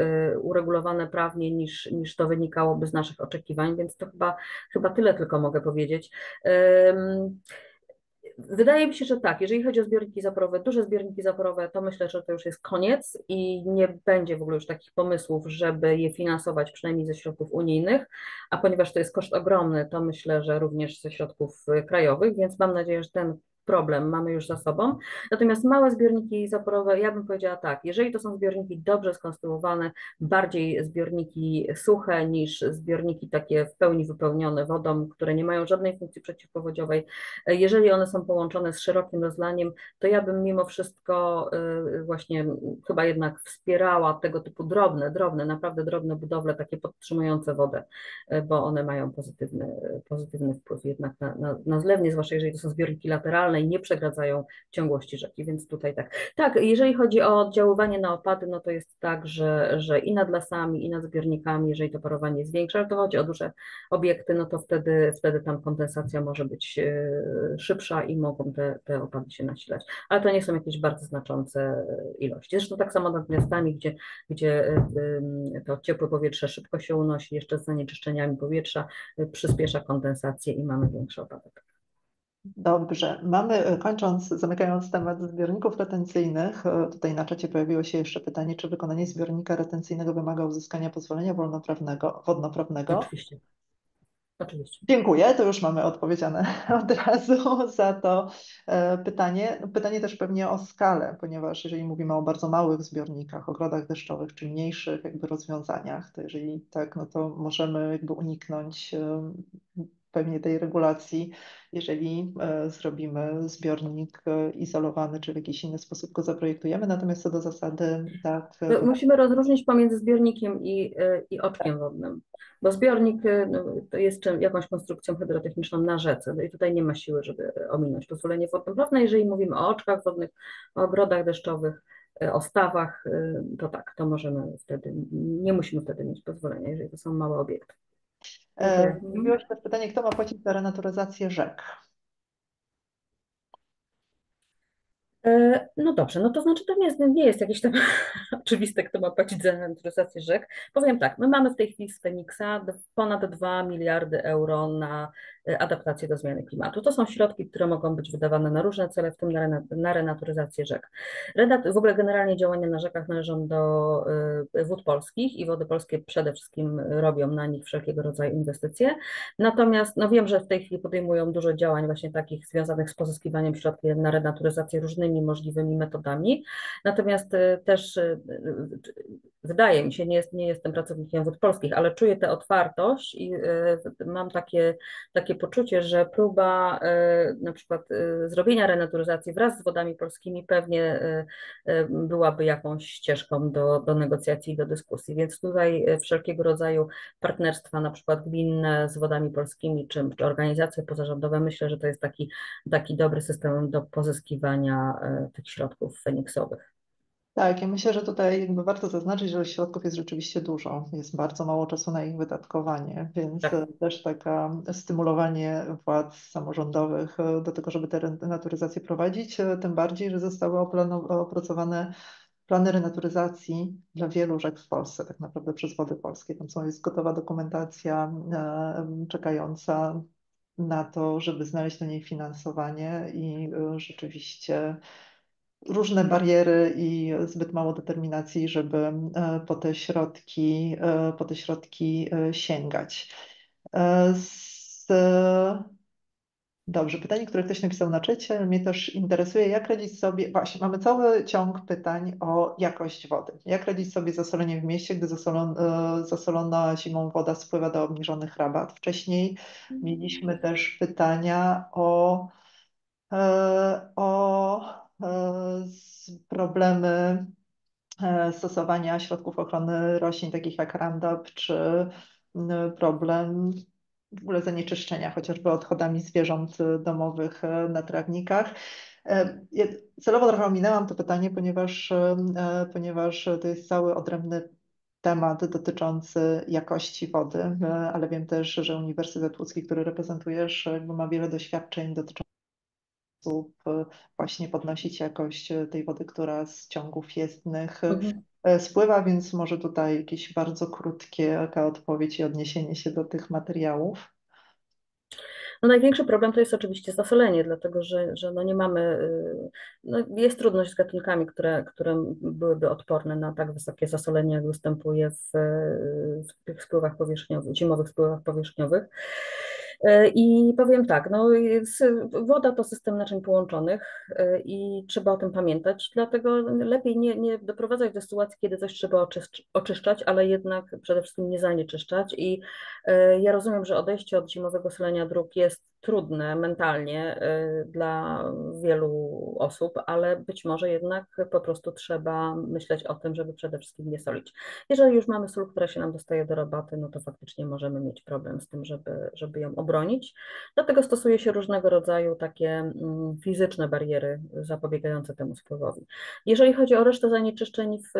S2: uregulowane prawnie niż, niż to wynikałoby z naszych oczekiwań, więc to chyba, chyba tyle tylko mogę powiedzieć. Wydaje mi się, że tak, jeżeli chodzi o zbiorniki zaporowe, duże zbiorniki zaporowe, to myślę, że to już jest koniec i nie będzie w ogóle już takich pomysłów, żeby je finansować przynajmniej ze środków unijnych, a ponieważ to jest koszt ogromny, to myślę, że również ze środków krajowych, więc mam nadzieję, że ten problem mamy już za sobą. Natomiast małe zbiorniki zaporowe, ja bym powiedziała tak, jeżeli to są zbiorniki dobrze skonstruowane, bardziej zbiorniki suche niż zbiorniki takie w pełni wypełnione wodą, które nie mają żadnej funkcji przeciwpowodziowej, jeżeli one są połączone z szerokim rozlaniem, to ja bym mimo wszystko y, właśnie chyba jednak wspierała tego typu drobne, drobne, naprawdę drobne budowle, takie podtrzymujące wodę, y, bo one mają pozytywny, pozytywny wpływ jednak na, na, na zlewnie, zwłaszcza jeżeli to są zbiorniki lateralne, i nie przegradzają ciągłości rzeki, więc tutaj tak. Tak, jeżeli chodzi o oddziaływanie na opady, no to jest tak, że, że i nad lasami, i nad zbiornikami, jeżeli to parowanie jest większe, ale to chodzi o duże obiekty, no to wtedy, wtedy tam kondensacja może być e, szybsza i mogą te, te opady się nasilać. Ale to nie są jakieś bardzo znaczące ilości. Zresztą tak samo nad miastami, gdzie, gdzie e, to ciepłe powietrze szybko się unosi, jeszcze z zanieczyszczeniami powietrza, e, przyspiesza kondensację i mamy większy opadek.
S1: Dobrze. Mamy, e, kończąc, zamykając temat zbiorników retencyjnych, e, tutaj na czacie pojawiło się jeszcze pytanie, czy wykonanie zbiornika retencyjnego wymaga uzyskania pozwolenia wolnoprawnego, wodnoprawnego.
S2: Oczywiście. Oczywiście.
S1: Dziękuję, to już mamy odpowiedziane od razu za to e, pytanie. Pytanie też pewnie o skalę, ponieważ jeżeli mówimy o bardzo małych zbiornikach, ogrodach deszczowych czy mniejszych jakby rozwiązaniach, to jeżeli tak, no to możemy jakby uniknąć pewnie tej regulacji, jeżeli e, zrobimy zbiornik e, izolowany, czy w jakiś inny sposób go zaprojektujemy. Natomiast co do zasady, tak.
S2: No, musimy rozróżnić pomiędzy zbiornikiem i, e, i oczkiem wodnym, bo zbiornik no, to jest czym, jakąś konstrukcją hydrotechniczną na rzece no i tutaj nie ma siły, żeby ominąć pozwolenie wodno-prawne. Jeżeli mówimy o oczkach wodnych, o ogrodach deszczowych, o stawach, to tak, to możemy wtedy, nie musimy wtedy mieć pozwolenia, jeżeli to są małe obiekty.
S1: E, Mówiłaś też pytanie, kto ma płacić za renaturyzację rzek?
S2: E, No dobrze, no to znaczy to nie jest, nie jest jakieś tam oczywiste, kto ma płacić za renaturyzację rzek. Powiem tak, my mamy w tej chwili z Feniksa ponad 2 miliardy euro na e, adaptację do zmiany klimatu. To są środki, które mogą być wydawane na różne cele, w tym na, na renaturyzację rzek. Renat, w ogóle generalnie działania na rzekach należą do e, wód polskich i wody polskie przede wszystkim robią na nich wszelkiego rodzaju inwestycje. Natomiast no wiem, że w tej chwili podejmują dużo działań właśnie takich związanych z pozyskiwaniem środków na renaturyzację różnymi możliwymi metodami. Natomiast y, też y, y, wydaje mi się, nie, jest, nie jestem pracownikiem wód polskich, ale czuję tę otwartość i mam takie, takie poczucie, że próba na przykład zrobienia renaturyzacji wraz z wodami polskimi pewnie byłaby jakąś ścieżką do, do negocjacji i do dyskusji. Więc tutaj wszelkiego rodzaju partnerstwa, na przykład gminne z wodami polskimi, czy, czy organizacje pozarządowe, myślę, że to jest taki, taki dobry system do pozyskiwania tych środków feniksowych.
S1: Tak, ja myślę, że tutaj jakby warto zaznaczyć, że środków jest rzeczywiście dużo. Jest bardzo mało czasu na ich wydatkowanie, więc
S2: Tak.
S1: e, też taka stymulowanie władz samorządowych e, do tego, żeby te renaturyzacje prowadzić, e, tym bardziej, że zostały opracowane plany renaturyzacji dla wielu rzek w Polsce, tak naprawdę przez Wody Polskie. Tam są, jest gotowa dokumentacja czekająca na to, żeby znaleźć do niej finansowanie i rzeczywiście różne bariery i zbyt mało determinacji, żeby e, po te środki, e, po te środki e, sięgać. Z... Dobrze, pytanie, które ktoś napisał na czacie, mnie też interesuje, jak radzić sobie, właśnie mamy cały ciąg pytań o jakość wody. Jak radzić sobie z zasoleniem w mieście, gdy zasolon, zasolona zimą woda spływa do obniżonych rabat. Wcześniej mieliśmy też pytania o, o problemy e, stosowania środków ochrony roślin, takich jak Roundup, czy problem w ogóle zanieczyszczenia, chociażby odchodami zwierząt domowych e, na trawnikach. E, celowo trochę ominęłam to pytanie, ponieważ, ponieważ to jest cały odrębny temat dotyczący jakości wody, ale wiem też, że Uniwersytet Łódzki, który reprezentujesz, ma wiele doświadczeń dotyczących sposób e, właśnie podnosić jakość e, tej wody, która z ciągów jezdnych e,
S2: Mhm.
S1: spływa, więc może tutaj jakieś bardzo krótkie odpowiedź i odniesienie się do tych materiałów.
S2: No największy problem to jest oczywiście zasolenie, dlatego że, że no nie mamy, no jest trudność z gatunkami, które, które byłyby odporne na tak wysokie zasolenie, jak występuje w, w tych spływach powierzchniowych, zimowych spływach powierzchniowych. E, I powiem tak, no, woda to system naczyń połączonych e, i trzeba o tym pamiętać, dlatego lepiej nie, nie doprowadzać do sytuacji, kiedy coś trzeba oczyszczać, ale jednak przede wszystkim nie zanieczyszczać. I e, ja rozumiem, że odejście od zimowego solenia dróg jest trudne mentalnie y, dla wielu osób, ale być może jednak po prostu trzeba myśleć o tym, żeby przede wszystkim nie solić. Jeżeli już mamy sól, która się nam dostaje do roboty, no to faktycznie możemy mieć problem z tym, żeby, żeby ją obronić. Dlatego stosuje się różnego rodzaju takie mm, fizyczne bariery zapobiegające temu spływowi. Jeżeli chodzi o resztę zanieczyszczeń w,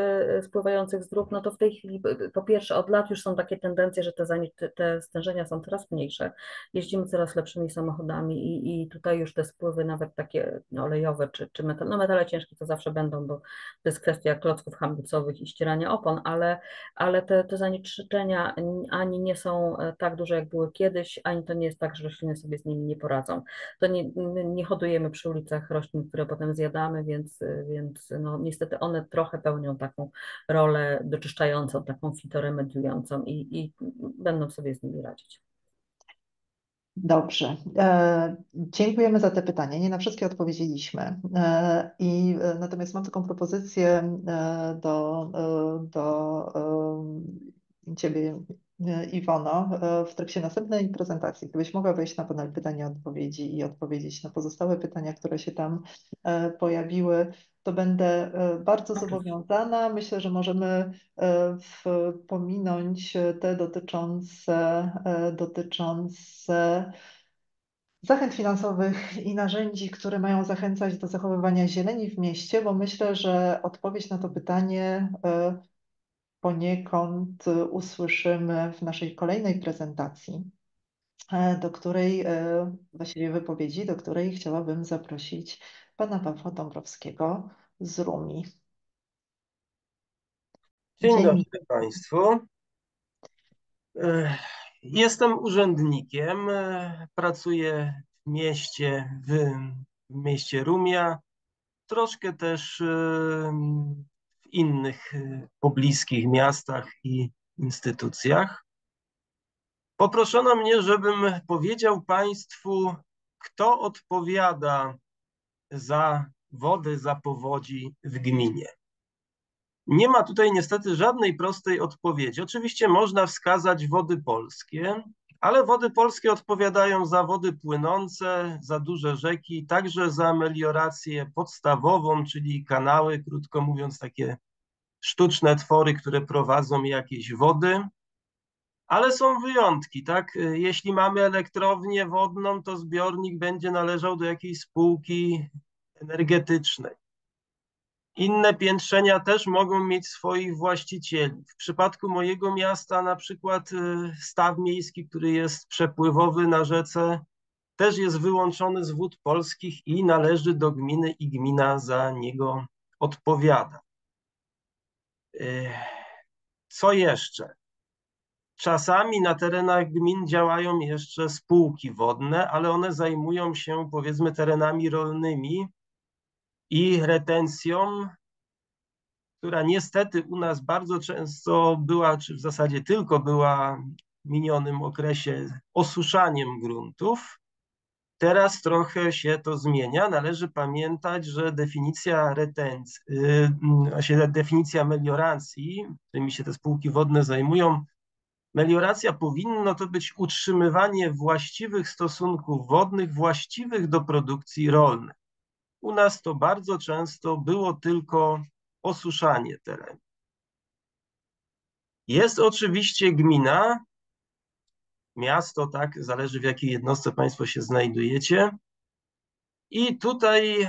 S2: spływających z dróg, no to w tej chwili po pierwsze od lat już są takie tendencje, że te, te stężenia są coraz mniejsze. Jeździmy coraz lepszymi samochodami i, i tutaj już te spływy nawet takie no, olejowe czy, czy metal, no metale ciężkie to zawsze będą, bo to jest kwestia klocków hamulcowych i ścierania opon, ale, ale te, te zanieczyszczenia ani nie są e, tak duże jak były kiedyś, ani to nie jest tak, że rośliny sobie z nimi nie poradzą. To nie, nie hodujemy przy ulicach roślin, które potem zjadamy, więc, więc no, niestety one trochę pełnią taką rolę doczyszczającą, taką fitoremediującą i, i będą sobie z nimi radzić.
S1: Dobrze. E, dziękujemy za te pytania. Nie na wszystkie odpowiedzieliśmy. E, I e, natomiast mam taką propozycję do, do Ciebie, Iwono, w trakcie następnej prezentacji, gdybyś mogła wejść na panel pytań i odpowiedzi i odpowiedzieć na pozostałe pytania, które się tam pojawiły, to będę bardzo zobowiązana. Myślę, że możemy pominąć te dotyczące, dotyczące zachęt finansowych i narzędzi, które mają zachęcać do zachowywania zieleni w mieście, bo myślę, że odpowiedź na to pytanie poniekąd usłyszymy w naszej kolejnej prezentacji, do której, właściwie wypowiedzi, do której chciałabym zaprosić pana Pawła Dąbrowskiego z Rumi.
S3: Dzień
S1: Dzień.
S3: dobry Państwu. E, Jestem urzędnikiem, e, pracuję w mieście, w, mieście Rumia, troszkę też e, innych e, pobliskich miastach i instytucjach. Poproszono mnie, żebym powiedział Państwu, kto odpowiada za wody, za powodzi w gminie. Nie ma tutaj niestety żadnej prostej odpowiedzi. Oczywiście można wskazać wody polskie, ale wody polskie odpowiadają za wody płynące, za duże rzeki, także za meliorację podstawową, czyli kanały, krótko mówiąc, takie sztuczne twory, które prowadzą jakieś wody. Ale są wyjątki, tak? Jeśli mamy elektrownię wodną, to zbiornik będzie należał do jakiejś spółki energetycznej. Inne piętrzenia też mogą mieć swoich właścicieli. W przypadku mojego miasta, na przykład y, staw miejski, który jest przepływowy na rzece, też jest wyłączony z wód polskich i należy do gminy i gmina za niego odpowiada. Co jeszcze? Czasami na terenach gmin działają jeszcze spółki wodne, ale one zajmują się powiedzmy terenami rolnymi, i retencją, która niestety u nas bardzo często była, czy w zasadzie tylko była w minionym okresie osuszaniem gruntów. Teraz trochę się to zmienia. Należy pamiętać, że definicja retencji, yy, definicja melioracji, którymi się te spółki wodne zajmują, melioracja powinno to być utrzymywanie właściwych stosunków wodnych, właściwych do produkcji rolnej. U nas to bardzo często było tylko osuszanie terenu. Jest oczywiście gmina, miasto, tak, zależy w jakiej jednostce Państwo się znajdujecie. I tutaj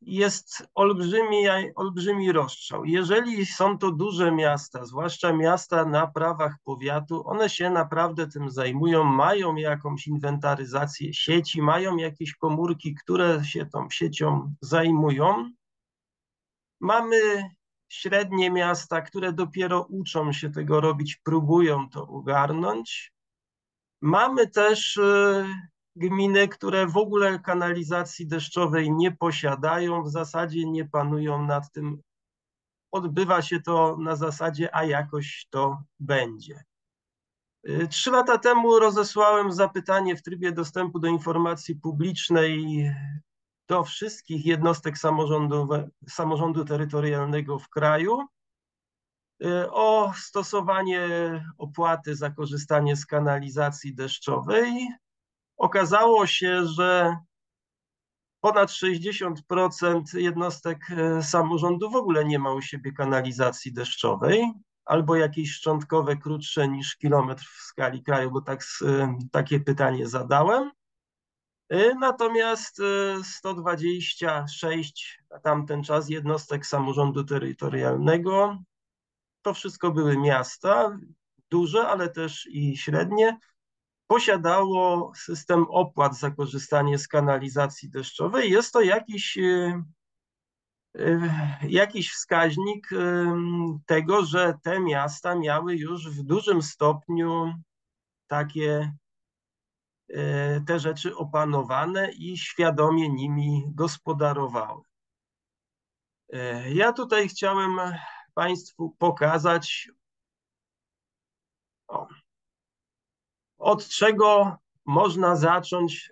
S3: jest olbrzymi, olbrzymi rozstrzał. Jeżeli są to duże miasta, zwłaszcza miasta na prawach powiatu, one się naprawdę tym zajmują, mają jakąś inwentaryzację sieci, mają jakieś komórki, które się tą siecią zajmują. Mamy średnie miasta, które dopiero uczą się tego robić, próbują to ogarnąć. Mamy też y, gminy, które w ogóle kanalizacji deszczowej nie posiadają, w zasadzie nie panują nad tym. Odbywa się to na zasadzie, a jakoś to będzie. Y, trzy lata temu rozesłałem zapytanie w trybie dostępu do informacji publicznej do wszystkich jednostek samorządu terytorialnego w kraju o stosowanie opłaty za korzystanie z kanalizacji deszczowej Okazało się, że ponad 60% jednostek e, samorządu w ogóle nie ma u siebie kanalizacji deszczowej albo jakieś szczątkowe krótsze niż kilometr w skali kraju, bo tak, e, takie pytanie zadałem. Natomiast 126 na tamten czas jednostek samorządu terytorialnego, to wszystko były miasta, duże, ale też i średnie, posiadało system opłat za korzystanie z kanalizacji deszczowej. Jest to jakiś, y, y, jakiś wskaźnik y, tego, że te miasta miały już w dużym stopniu takie te rzeczy opanowane i świadomie nimi gospodarowały. Ja tutaj chciałem Państwu pokazać o, od czego można zacząć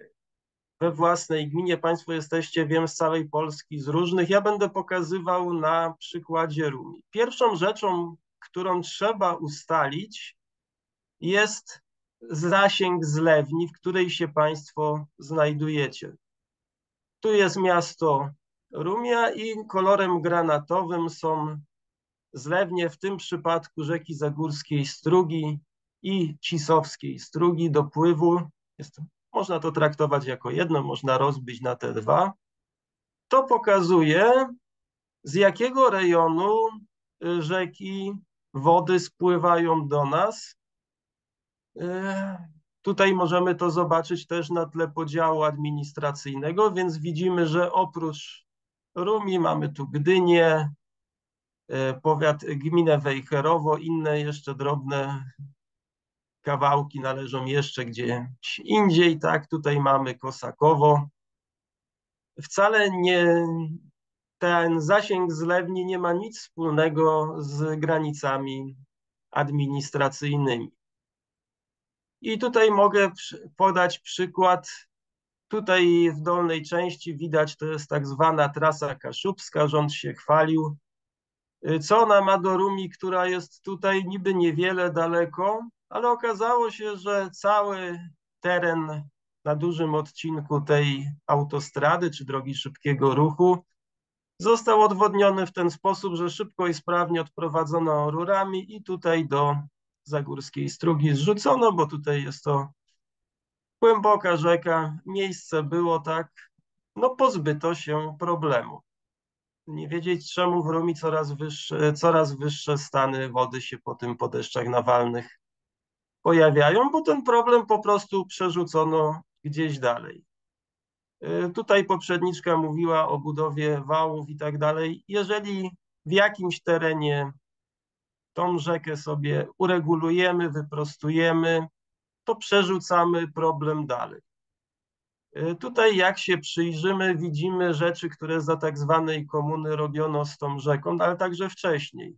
S3: we własnej gminie. Państwo jesteście, wiem, z całej Polski, z różnych. Ja będę pokazywał na przykładzie Rumi. Pierwszą rzeczą, którą trzeba ustalić, jest zasięg zlewni, w której się Państwo znajdujecie. Tu jest miasto Rumia i kolorem granatowym są zlewnie, w tym przypadku rzeki Zagórskiej Strugi, i Cisowskiej strugi dopływu. Jest, można to traktować jako jedno, można rozbić na te dwa. To pokazuje, z jakiego rejonu y, rzeki wody spływają do nas. Y, Tutaj możemy to zobaczyć też na tle podziału administracyjnego, więc widzimy, że oprócz Rumi mamy tu Gdynię, powiat, gminę Wejherowo, inne jeszcze drobne kawałki należą jeszcze gdzieś indziej, tak, tutaj mamy Kosakowo. Wcale nie, ten zasięg zlewni nie ma nic wspólnego z granicami administracyjnymi. I tutaj mogę podać przykład. Tutaj w dolnej części widać, to jest tak zwana trasa kaszubska, rząd się chwalił. Co ona ma do Rumi, która jest tutaj niby niewiele daleko, ale okazało się, że cały teren na dużym odcinku tej autostrady czy drogi szybkiego ruchu został odwodniony w ten sposób, że szybko i sprawnie odprowadzono rurami i tutaj do Zagórskiej Strugi zrzucono, bo tutaj jest to głęboka rzeka, miejsce było tak, no pozbyto się problemu. Nie wiedzieć czemu w Rumi coraz wyższe, coraz wyższe stany wody się po tym po deszczach nawalnych pojawiają, bo ten problem po prostu przerzucono gdzieś dalej. Y, tutaj poprzedniczka mówiła o budowie wałów i tak dalej. Jeżeli w jakimś terenie tą rzekę sobie uregulujemy, wyprostujemy, to przerzucamy problem dalej. Y, tutaj jak się przyjrzymy, widzimy rzeczy, które za tak zwanej komuny robiono z tą rzeką, ale także wcześniej.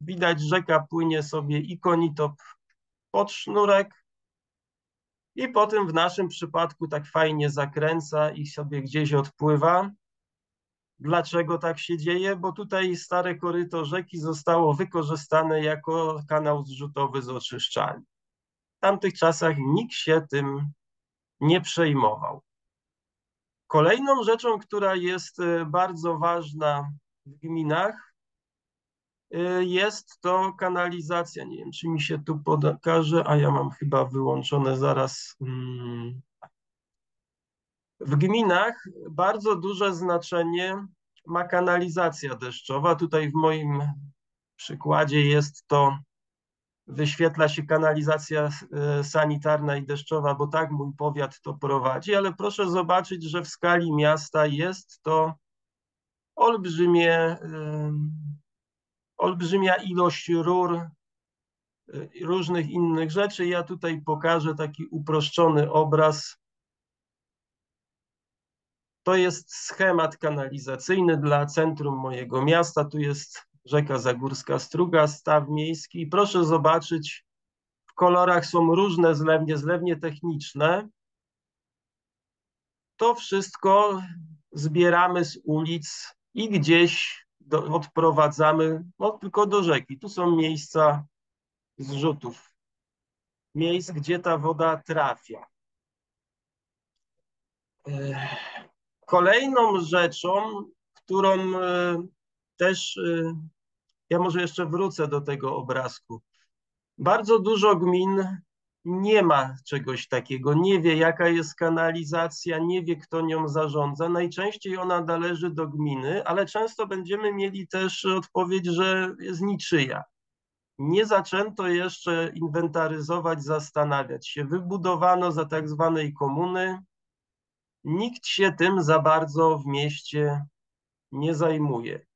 S3: Widać, rzeka płynie sobie i konitop pod sznurek i potem w naszym przypadku tak fajnie zakręca i sobie gdzieś odpływa. Dlaczego tak się dzieje? Bo tutaj stare koryto rzeki zostało wykorzystane jako kanał zrzutowy z oczyszczalni. W tamtych czasach nikt się tym nie przejmował. Kolejną rzeczą, która jest e, bardzo ważna w gminach, e, jest to kanalizacja. Nie wiem, czy mi się tu pokaże, a ja mam chyba wyłączone zaraz hmm, w gminach bardzo duże znaczenie ma kanalizacja deszczowa. Tutaj w moim przykładzie jest to, wyświetla się kanalizacja e, sanitarna i deszczowa, bo tak mój powiat to prowadzi, ale proszę zobaczyć, że w skali miasta jest to olbrzymie, olbrzymia ilość rur, e, różnych innych rzeczy. Ja tutaj pokażę taki uproszczony obraz to jest schemat kanalizacyjny dla centrum mojego miasta. Tu jest rzeka Zagórska Struga, staw miejski. Proszę zobaczyć, w kolorach są różne zlewnie, zlewnie techniczne. To wszystko zbieramy z ulic i gdzieś do, odprowadzamy no, tylko do rzeki. Tu są miejsca zrzutów, miejsc, gdzie ta woda trafia. Kolejną rzeczą, którą e, też e, ja może jeszcze wrócę do tego obrazku. Bardzo dużo gmin nie ma czegoś takiego, nie wie jaka jest kanalizacja, nie wie kto nią zarządza. Najczęściej ona należy do gminy, ale często będziemy mieli też odpowiedź, że jest niczyja. Nie zaczęto jeszcze inwentaryzować, zastanawiać się. Wybudowano za tak zwanej komuny nikt się tym za bardzo w mieście nie zajmuje.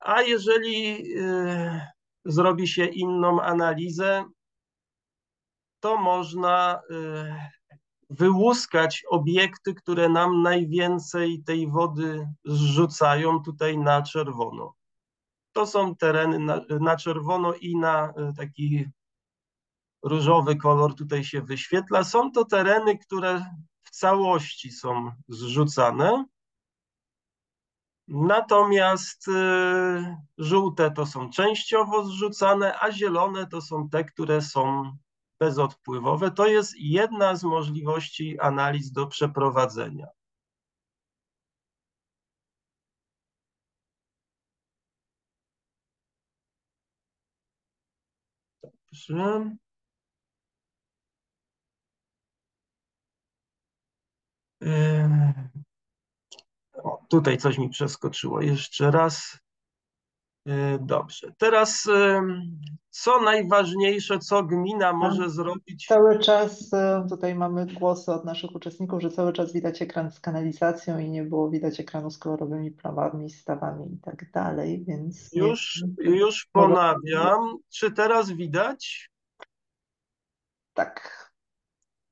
S3: A jeżeli y, zrobi się inną analizę, to można y, wyłuskać obiekty, które nam najwięcej tej wody zrzucają tutaj na czerwono. To są tereny na, na czerwono i na y, taki różowy kolor tutaj się wyświetla. Są to tereny, które w całości są zrzucane. Natomiast y, żółte to są częściowo zrzucane, a zielone to są te, które są bezodpływowe. To jest jedna z możliwości analiz do przeprowadzenia. Dobrze. O, tutaj coś mi przeskoczyło. Jeszcze raz. E, Dobrze. Teraz co najważniejsze, co gmina może zrobić?
S1: Cały czas tutaj mamy głosy od naszych uczestników, że cały czas widać ekran z kanalizacją i nie było widać ekranu z kolorowymi plamami, stawami i tak dalej, więc nie
S3: Już,
S1: czy-
S3: już ponawiam. Czy teraz widać?
S1: Tak.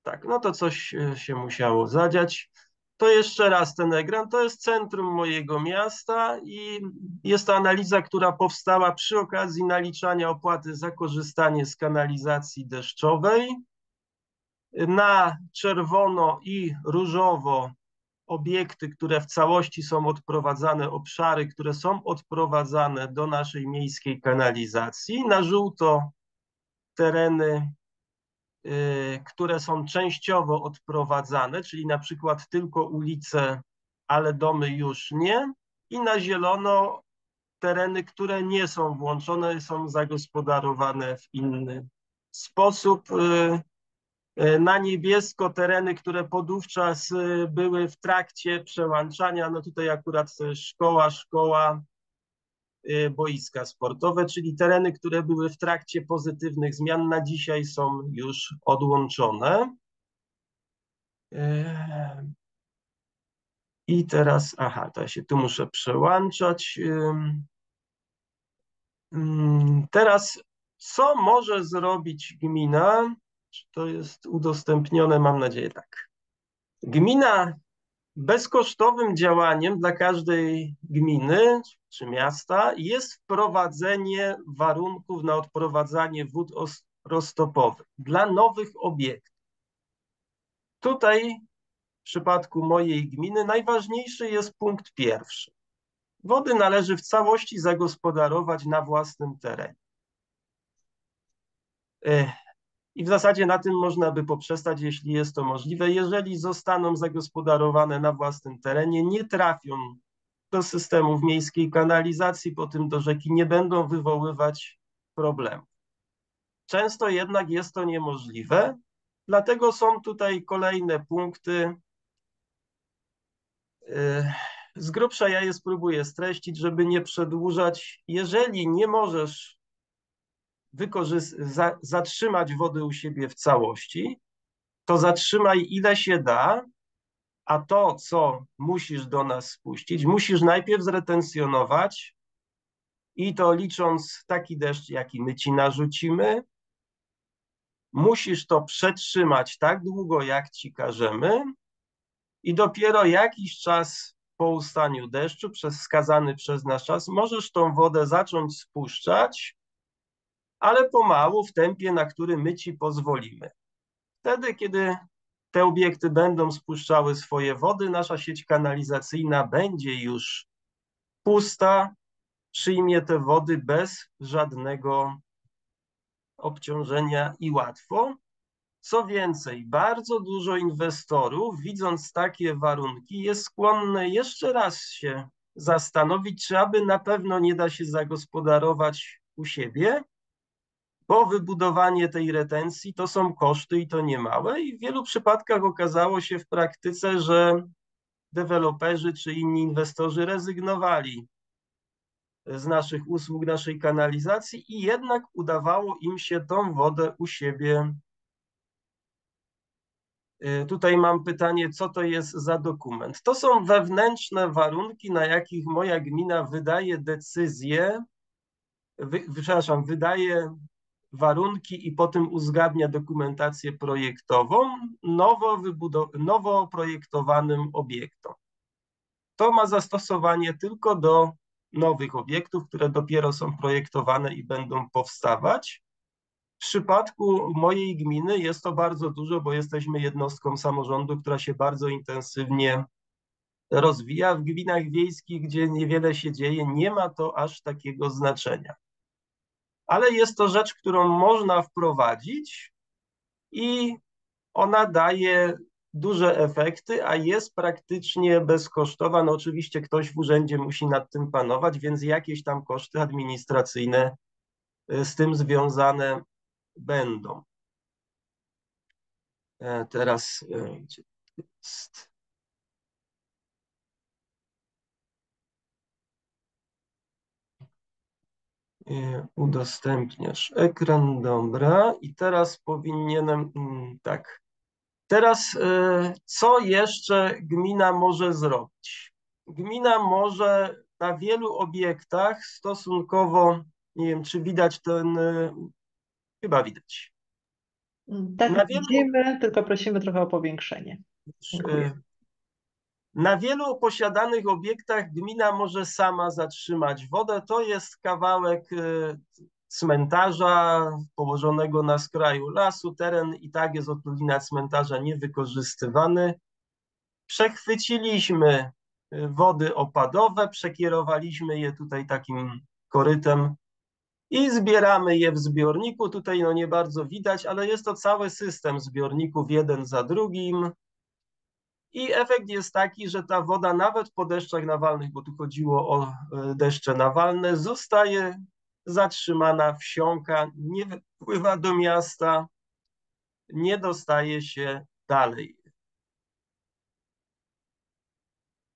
S3: Tak, no to coś e, się musiało zadziać. To jeszcze raz ten ekran, to jest centrum mojego miasta i jest to analiza, która powstała przy okazji naliczania opłaty za korzystanie z kanalizacji deszczowej. Na czerwono i różowo obiekty, które w całości są odprowadzane, obszary, które są odprowadzane do naszej miejskiej kanalizacji. Na żółto tereny które są częściowo odprowadzane, czyli na przykład tylko ulice, ale domy już nie. I na zielono tereny, które nie są włączone, są zagospodarowane w inny sposób. Y, y, Na niebiesko tereny, które podówczas y, były w trakcie przełączania, no tutaj akurat szkoła, szkoła, y, boiska sportowe, czyli tereny, które były w trakcie pozytywnych zmian, na dzisiaj są już odłączone. Y, I teraz, aha, to ja się tu muszę przełączać. Ym, ym, Teraz, co może zrobić gmina? Czy to jest udostępnione? Mam nadzieję, tak. Gmina Bezkosztowym działaniem dla każdej gminy czy miasta jest wprowadzenie warunków na odprowadzanie wód roztopowych dla nowych obiektów. Tutaj w przypadku mojej gminy najważniejszy jest punkt pierwszy. Wody należy w całości zagospodarować na własnym terenie. I w zasadzie na tym można by poprzestać, jeśli jest to możliwe. Jeżeli zostaną zagospodarowane na własnym terenie, nie trafią do systemów miejskiej kanalizacji, potem do rzeki, nie będą wywoływać problemów. Często jednak jest to niemożliwe, dlatego są tutaj kolejne punkty. Yy, Z grubsza ja je spróbuję streścić, żeby nie przedłużać. Jeżeli nie możesz za- zatrzymać wody u siebie w całości, to zatrzymaj ile się da, a to, co musisz do nas spuścić, musisz najpierw zretencjonować i to licząc taki deszcz, jaki my ci narzucimy, musisz to przetrzymać tak długo, jak ci każemy i dopiero jakiś czas po ustaniu deszczu, przez wskazany przez nas czas, możesz tą wodę zacząć spuszczać, ale pomału w tempie, na który my ci pozwolimy. Wtedy, kiedy te obiekty będą spuszczały swoje wody, nasza sieć kanalizacyjna będzie już pusta, przyjmie te wody bez żadnego obciążenia i łatwo. Co więcej, bardzo dużo inwestorów, widząc takie warunki, jest skłonne jeszcze raz się zastanowić, czy aby na pewno nie da się zagospodarować u siebie, bo wybudowanie tej retencji to są koszty i to niemałe i w wielu przypadkach okazało się w praktyce, że deweloperzy czy inni inwestorzy rezygnowali z naszych usług, naszej kanalizacji i jednak udawało im się tą wodę u siebie. Y, Tutaj mam pytanie, co to jest za dokument? To są wewnętrzne warunki, na jakich moja gmina wydaje decyzję, wy, przepraszam, wydaje warunki i potem uzgadnia dokumentację projektową nowo, nowo projektowanym obiektom. To ma zastosowanie tylko do nowych obiektów, które dopiero są projektowane i będą powstawać. W przypadku mojej gminy jest to bardzo dużo, bo jesteśmy jednostką samorządu, która się bardzo intensywnie rozwija. W gminach wiejskich, gdzie niewiele się dzieje, nie ma to aż takiego znaczenia ale jest to rzecz, którą można wprowadzić i ona daje duże efekty, a jest praktycznie bezkosztowa. No oczywiście ktoś w urzędzie musi nad tym panować, więc jakieś tam koszty administracyjne y, z tym związane będą. E, Teraz gdzie jest? Udostępniasz ekran, dobra. I teraz powinienem, mm, tak. Teraz y, co jeszcze gmina może zrobić? Gmina może na wielu obiektach stosunkowo, nie wiem, czy widać ten, y, chyba widać.
S1: Tak,
S3: Na wielu-
S1: widzimy, tylko prosimy trochę o powiększenie. Dziękuję.
S3: Na wielu posiadanych obiektach gmina może sama zatrzymać wodę. To jest kawałek y, cmentarza położonego na skraju lasu. Teren i tak jest otulina cmentarza niewykorzystywany. Przechwyciliśmy y, wody opadowe, przekierowaliśmy je tutaj takim korytem i zbieramy je w zbiorniku. Tutaj no nie bardzo widać, ale jest to cały system zbiorników, jeden za drugim. I efekt jest taki, że ta woda nawet po deszczach nawalnych, bo tu chodziło o e, deszcze nawalne, zostaje zatrzymana, wsiąka, nie wpływa do miasta, nie dostaje się dalej.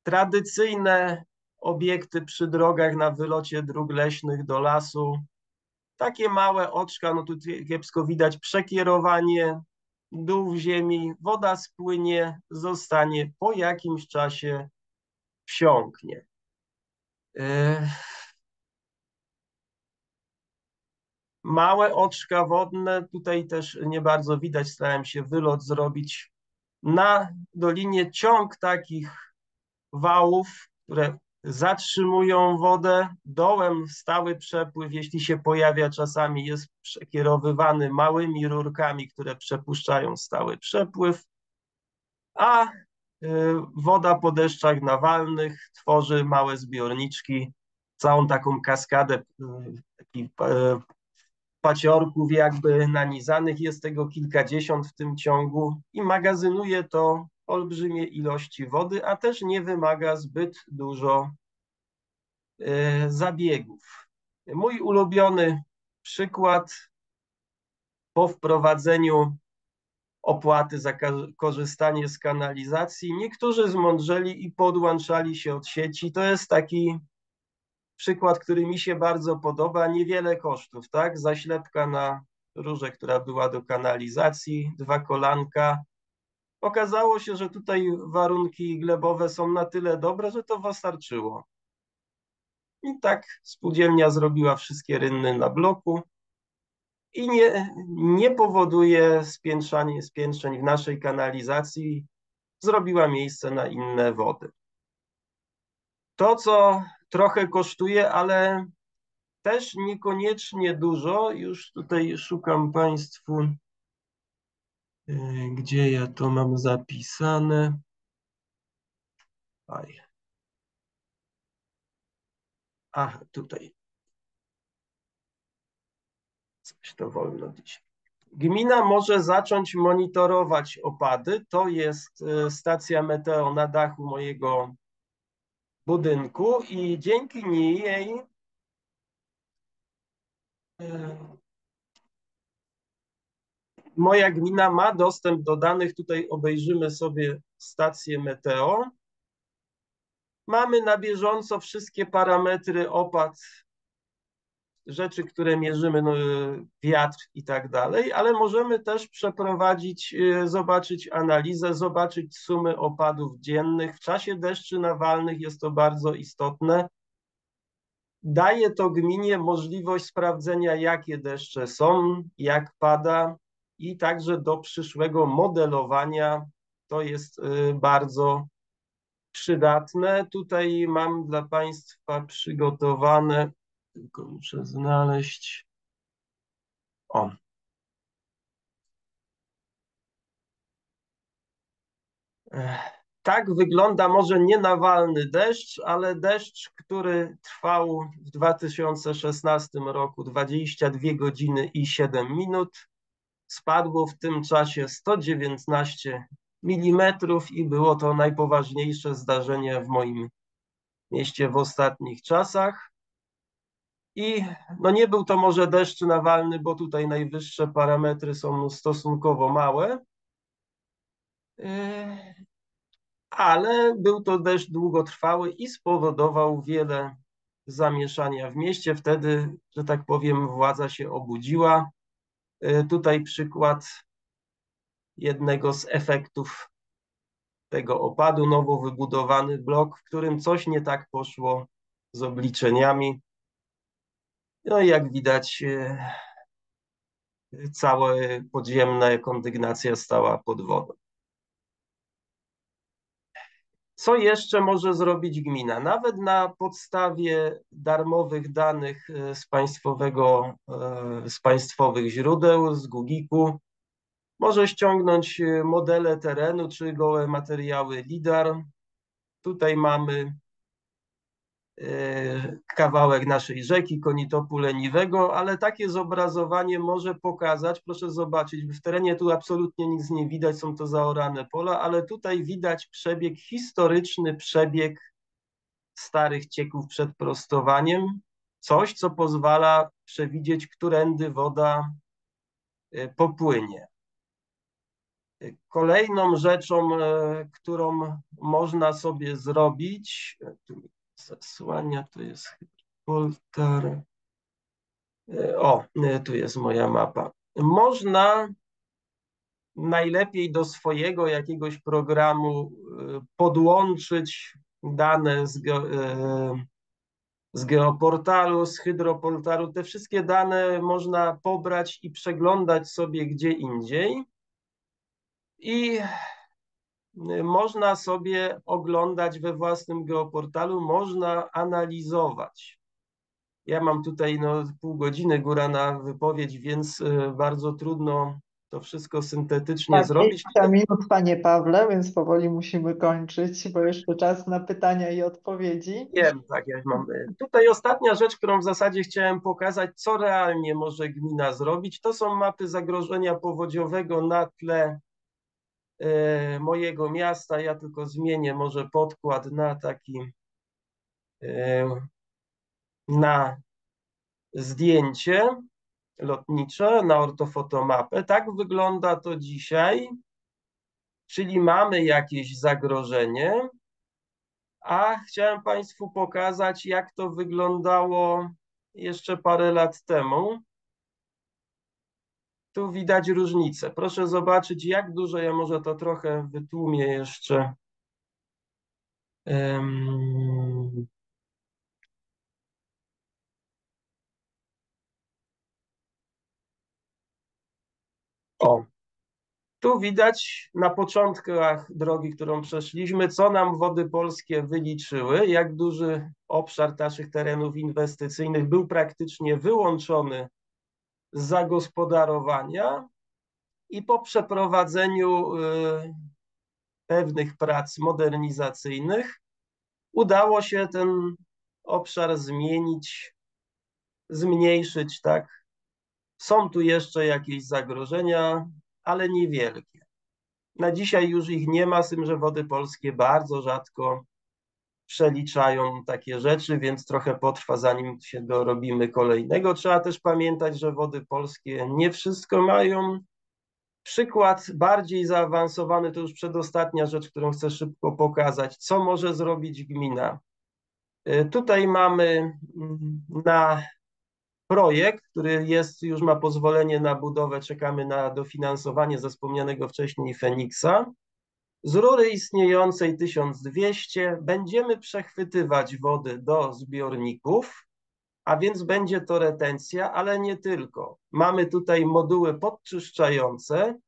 S3: Tradycyjne obiekty przy drogach na wylocie dróg leśnych do lasu, takie małe oczka, no tu kiepsko widać przekierowanie, dół w ziemi, woda spłynie, zostanie po jakimś czasie wsiąknie. E, Małe oczka wodne, tutaj też nie bardzo widać, starałem się wylot zrobić na dolinie ciąg takich wałów, które zatrzymują wodę. Dołem stały przepływ, jeśli się pojawia czasami, jest przekierowywany małymi rurkami, które przepuszczają stały przepływ, a y, woda po deszczach nawalnych tworzy małe zbiorniczki, całą taką kaskadę y, y, paciorków jakby nanizanych, jest tego kilkadziesiąt w tym ciągu i magazynuje to olbrzymie ilości wody, a też nie wymaga zbyt dużo e, zabiegów. Mój ulubiony przykład po wprowadzeniu opłaty za korzystanie z kanalizacji, niektórzy zmądrzeli i podłączali się od sieci. To jest taki przykład, który mi się bardzo podoba. Niewiele kosztów, tak? Zaślepka na rurze, która była do kanalizacji, dwa kolanka, Okazało się, że tutaj warunki glebowe są na tyle dobre, że to wystarczyło. I tak spółdzielnia zrobiła wszystkie rynny na bloku i nie, nie powoduje spiętrzeń, spiętrzeń w naszej kanalizacji. Zrobiła miejsce na inne wody. To, co trochę kosztuje, ale też niekoniecznie dużo, już tutaj szukam Państwu gdzie ja to mam zapisane? Aj. Aha, tutaj. Coś to wolno dziś. Gmina może zacząć monitorować opady. To jest e, stacja meteo na dachu mojego budynku i dzięki niej e, moja gmina ma dostęp do danych. Tutaj obejrzymy sobie stację meteo. Mamy na bieżąco wszystkie parametry opad, rzeczy, które mierzymy, no, wiatr i tak dalej, ale możemy też przeprowadzić, y, zobaczyć analizę, zobaczyć sumy opadów dziennych. W czasie deszczy nawalnych jest to bardzo istotne. Daje to gminie możliwość sprawdzenia, jakie deszcze są, jak pada, i także do przyszłego modelowania to jest y, bardzo przydatne. Tutaj mam dla Państwa przygotowane, tylko muszę znaleźć. O. Tak wygląda może nie nawalny deszcz, ale deszcz, który trwał w 2016 roku 22 godziny i 7 minut spadło w tym czasie 119 mm i było to najpoważniejsze zdarzenie w moim mieście w ostatnich czasach. I no nie był to może deszcz nawalny, bo tutaj najwyższe parametry są stosunkowo małe, ale był to deszcz długotrwały i spowodował wiele zamieszania w mieście. Wtedy, że tak powiem, władza się obudziła. Y, tutaj przykład jednego z efektów tego opadu, nowo wybudowany blok, w którym coś nie tak poszło z obliczeniami. No i jak widać, y, cała podziemna kondygnacja stała pod wodą. Co jeszcze może zrobić gmina? Nawet na podstawie darmowych danych e, z państwowego, e, z państwowych źródeł, z Gugiku, może ściągnąć e, modele terenu czy gołe materiały LIDAR. Tutaj mamy kawałek naszej rzeki, konitopu leniwego, ale takie zobrazowanie może pokazać, proszę zobaczyć, w terenie tu absolutnie nic nie widać, są to zaorane pola, ale tutaj widać przebieg, historyczny przebieg starych cieków przed prostowaniem, coś, co pozwala przewidzieć, którędy woda e, popłynie. Kolejną rzeczą, e, którą można sobie zrobić, zasłania, to jest Poltar. E, o, e, tu jest moja mapa. Można najlepiej do swojego jakiegoś programu e, podłączyć dane z, ge, z geoportalu, z hydroportalu. Te wszystkie dane można pobrać i przeglądać sobie gdzie indziej. I można sobie oglądać we własnym geoportalu, można analizować. Ja mam tutaj no, pół godziny góra na wypowiedź, więc y, bardzo trudno to wszystko syntetycznie
S1: tak,
S3: zrobić.
S1: 20 minut, panie Pawle, więc powoli musimy kończyć, bo jeszcze czas na pytania i odpowiedzi.
S3: Wiem, tak, jak mam. Tutaj ostatnia rzecz, którą w zasadzie chciałem pokazać, co realnie może gmina zrobić, to są mapy zagrożenia powodziowego na tle mojego miasta. Ja tylko zmienię może podkład na taki e, na zdjęcie lotnicze, na ortofotomapę. Tak wygląda to dzisiaj, czyli mamy jakieś zagrożenie, a chciałem Państwu pokazać, jak to wyglądało jeszcze parę lat temu. Tu widać różnicę. Proszę zobaczyć, jak dużo, ja może to trochę wytłumię jeszcze. Um... O, tu widać na początkach drogi, którą przeszliśmy, co nam wody polskie wyliczyły, jak duży obszar naszych terenów inwestycyjnych był praktycznie wyłączony zagospodarowania i po przeprowadzeniu y, pewnych prac modernizacyjnych udało się ten obszar zmienić, zmniejszyć, tak. Są tu jeszcze jakieś zagrożenia, ale niewielkie. Na dzisiaj już ich nie ma, z tym, że wody polskie bardzo rzadko przeliczają takie rzeczy, więc trochę potrwa, zanim się dorobimy kolejnego. Trzeba też pamiętać, że wody polskie nie wszystko mają. Przykład bardziej zaawansowany to już przedostatnia rzecz, którą chcę szybko pokazać. Co może zrobić gmina? Y, tutaj mamy mm, na projekt, który jest, już ma pozwolenie na budowę, czekamy na dofinansowanie ze wspomnianego wcześniej Feniksa. Z rury istniejącej 1200 będziemy przechwytywać wody do zbiorników, a więc będzie to retencja, ale nie tylko. Mamy tutaj moduły podczyszczające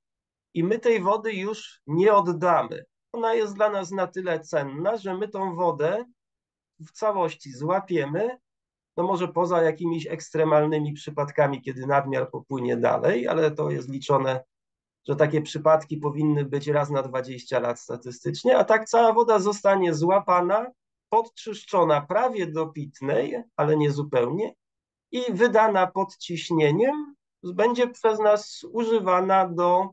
S3: i my tej wody już nie oddamy. Ona jest dla nas na tyle cenna, że my tą wodę w całości złapiemy, no może poza jakimiś ekstremalnymi przypadkami, kiedy nadmiar popłynie dalej, ale to jest liczone że takie przypadki powinny być raz na 20 lat statystycznie, a tak cała woda zostanie złapana, podczyszczona prawie do pitnej, ale nie zupełnie, i wydana pod ciśnieniem, będzie przez nas używana do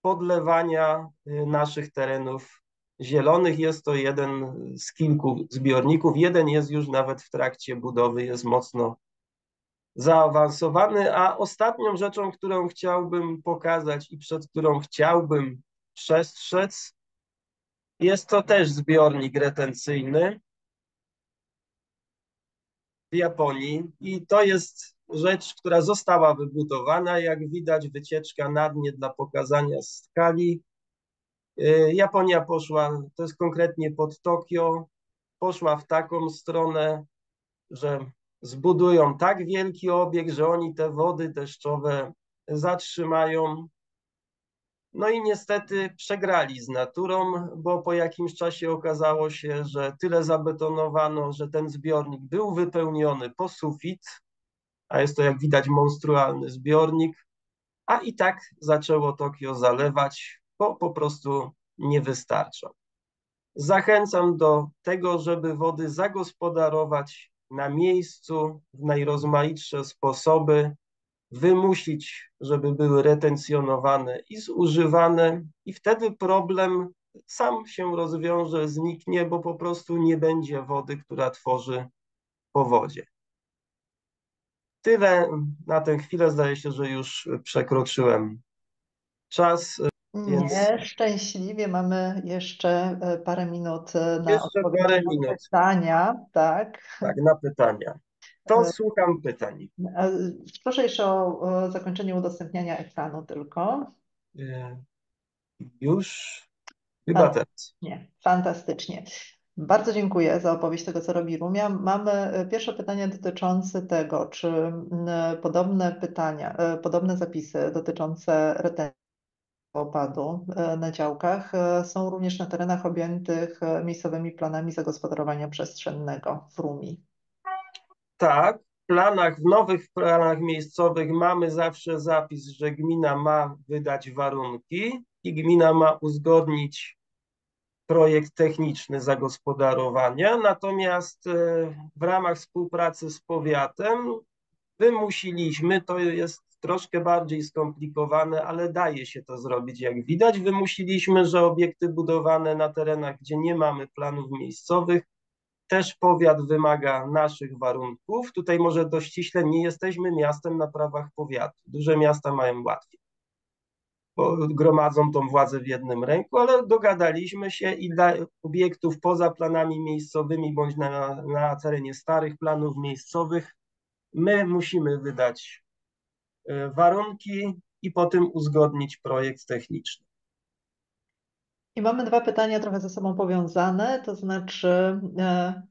S3: podlewania y, naszych terenów zielonych. Jest to jeden z kilku zbiorników. Jeden jest już nawet w trakcie budowy, jest mocno zaawansowany, a ostatnią rzeczą, którą chciałbym pokazać i przed którą chciałbym przestrzec, jest to też zbiornik retencyjny. w Japonii i to jest rzecz, która została wybudowana. Jak widać, wycieczka na dnie dla pokazania skali. Y, Japonia poszła, to jest konkretnie pod Tokio, poszła w taką stronę, że zbudują tak wielki obiekt, że oni te wody deszczowe zatrzymają. No i niestety przegrali z naturą, bo po jakimś czasie okazało się, że tyle zabetonowano, że ten zbiornik był wypełniony po sufit, a jest to jak widać monstrualny zbiornik, a i tak zaczęło Tokio zalewać, bo po prostu nie wystarcza. Zachęcam do tego, żeby wody zagospodarować na miejscu w najrozmaitsze sposoby, wymusić, żeby były retencjonowane i zużywane, i wtedy problem sam się rozwiąże, zniknie, bo po prostu nie będzie wody, która tworzy powodzie. Tyle na tę chwilę. Zdaje się, że już przekroczyłem czas. Więc...
S1: Nie, szczęśliwie mamy jeszcze e, parę minut e, na
S3: Jeszcze parę
S1: na
S3: minut.
S1: pytania, tak.
S3: Tak, na pytania. To
S1: E,
S3: słucham pytań.
S1: Proszę jeszcze o zakończenie udostępniania ekranu tylko.
S3: Już? Chyba teraz.
S1: Nie, fantastycznie. Bardzo dziękuję za opowieść tego, co robi Rumia. Mamy pierwsze pytanie dotyczące tego, czy podobne pytania, podobne zapisy dotyczące retencji opadu e, na działkach e, są również na terenach objętych e, miejscowymi planami zagospodarowania przestrzennego w Rumi.
S3: Tak, w planach, w nowych planach miejscowych mamy zawsze zapis, że gmina ma wydać warunki i gmina ma uzgodnić projekt techniczny zagospodarowania, natomiast w ramach współpracy z powiatem wymusiliśmy, to jest troszkę bardziej skomplikowane, ale daje się to zrobić, jak widać, wymusiliśmy, że obiekty budowane na terenach, gdzie nie mamy planów miejscowych, też powiat wymaga naszych warunków. Tutaj może dość ściśle nie jesteśmy miastem na prawach powiatu. Duże miasta mają łatwiej, bo gromadzą tą władzę w jednym ręku, ale dogadaliśmy się i dla obiektów poza planami miejscowymi bądź na, na terenie starych planów miejscowych my musimy wydać warunki i potem uzgodnić projekt techniczny.
S1: I mamy dwa pytania trochę ze sobą powiązane, to znaczy e,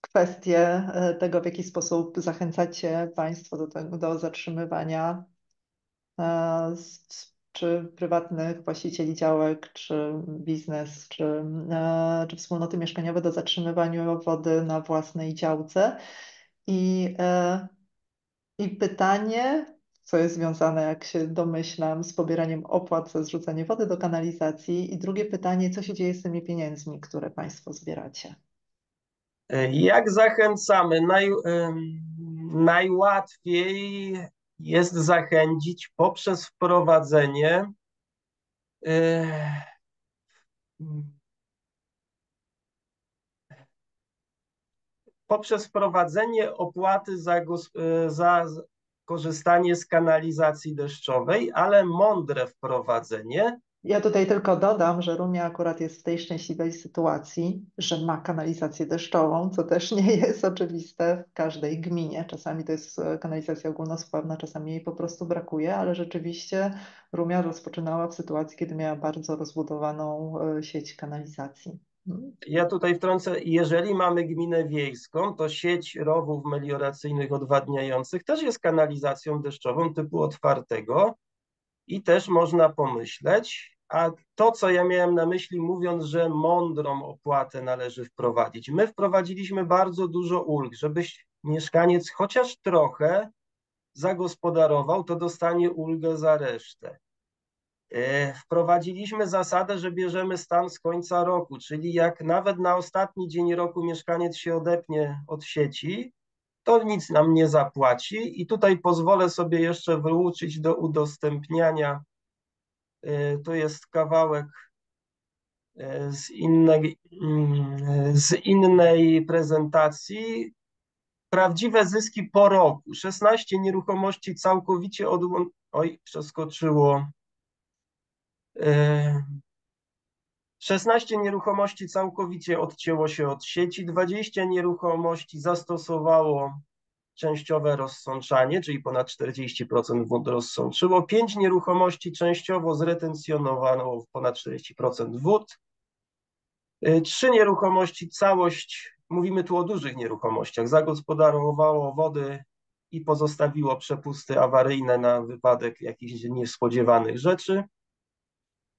S1: kwestie e, tego, w jaki sposób zachęcacie Państwo do tego, do zatrzymywania czy prywatnych właścicieli działek, czy biznes, czy, czy wspólnoty mieszkaniowe do zatrzymywania wody na własnej działce. I, i pytanie, co jest związane, jak się domyślam, z pobieraniem opłat za zrzucanie wody do kanalizacji. I drugie pytanie, co się dzieje z tymi pieniędzmi, które Państwo zbieracie?
S3: E, Jak zachęcamy? Naj, em, najłatwiej jest zachęcić poprzez wprowadzenie poprzez wprowadzenie opłaty za, e, za korzystanie z kanalizacji deszczowej, ale mądre wprowadzenie,
S1: Ja tutaj tylko dodam, że Rumia akurat jest w tej szczęśliwej sytuacji, że ma kanalizację deszczową, co też nie jest oczywiste w każdej gminie. Czasami to jest e, kanalizacja ogólnospławna, czasami jej po prostu brakuje, ale rzeczywiście Rumia rozpoczynała w sytuacji, kiedy miała bardzo rozbudowaną e, sieć kanalizacji.
S3: Ja tutaj wtrącę, jeżeli mamy gminę wiejską, to sieć rowów melioracyjnych odwadniających też jest kanalizacją deszczową typu otwartego i też można pomyśleć, a to, co ja miałem na myśli, mówiąc, że mądrą opłatę należy wprowadzić. My wprowadziliśmy bardzo dużo ulg, żebyś mieszkaniec chociaż trochę zagospodarował, to dostanie ulgę za resztę. E, Wprowadziliśmy zasadę, że bierzemy stan z końca roku, czyli jak nawet na ostatni dzień roku mieszkaniec się odepnie od sieci, to nic nam nie zapłaci. I tutaj pozwolę sobie jeszcze wyłuczyć do udostępniania. e, To jest kawałek e, z innej, mm, z innej prezentacji. Prawdziwe zyski po roku. 16 nieruchomości całkowicie odłączonych. Oj, przeskoczyło. E, 16 nieruchomości całkowicie odcięło się od sieci, 20 nieruchomości zastosowało częściowe rozsączanie, czyli ponad 40% wód rozsączyło, 5 nieruchomości częściowo zretencjonowano ponad 40% wód, y, trzy nieruchomości całość, mówimy tu o dużych nieruchomościach, zagospodarowało wody i pozostawiło przepusty awaryjne na wypadek jakichś niespodziewanych rzeczy.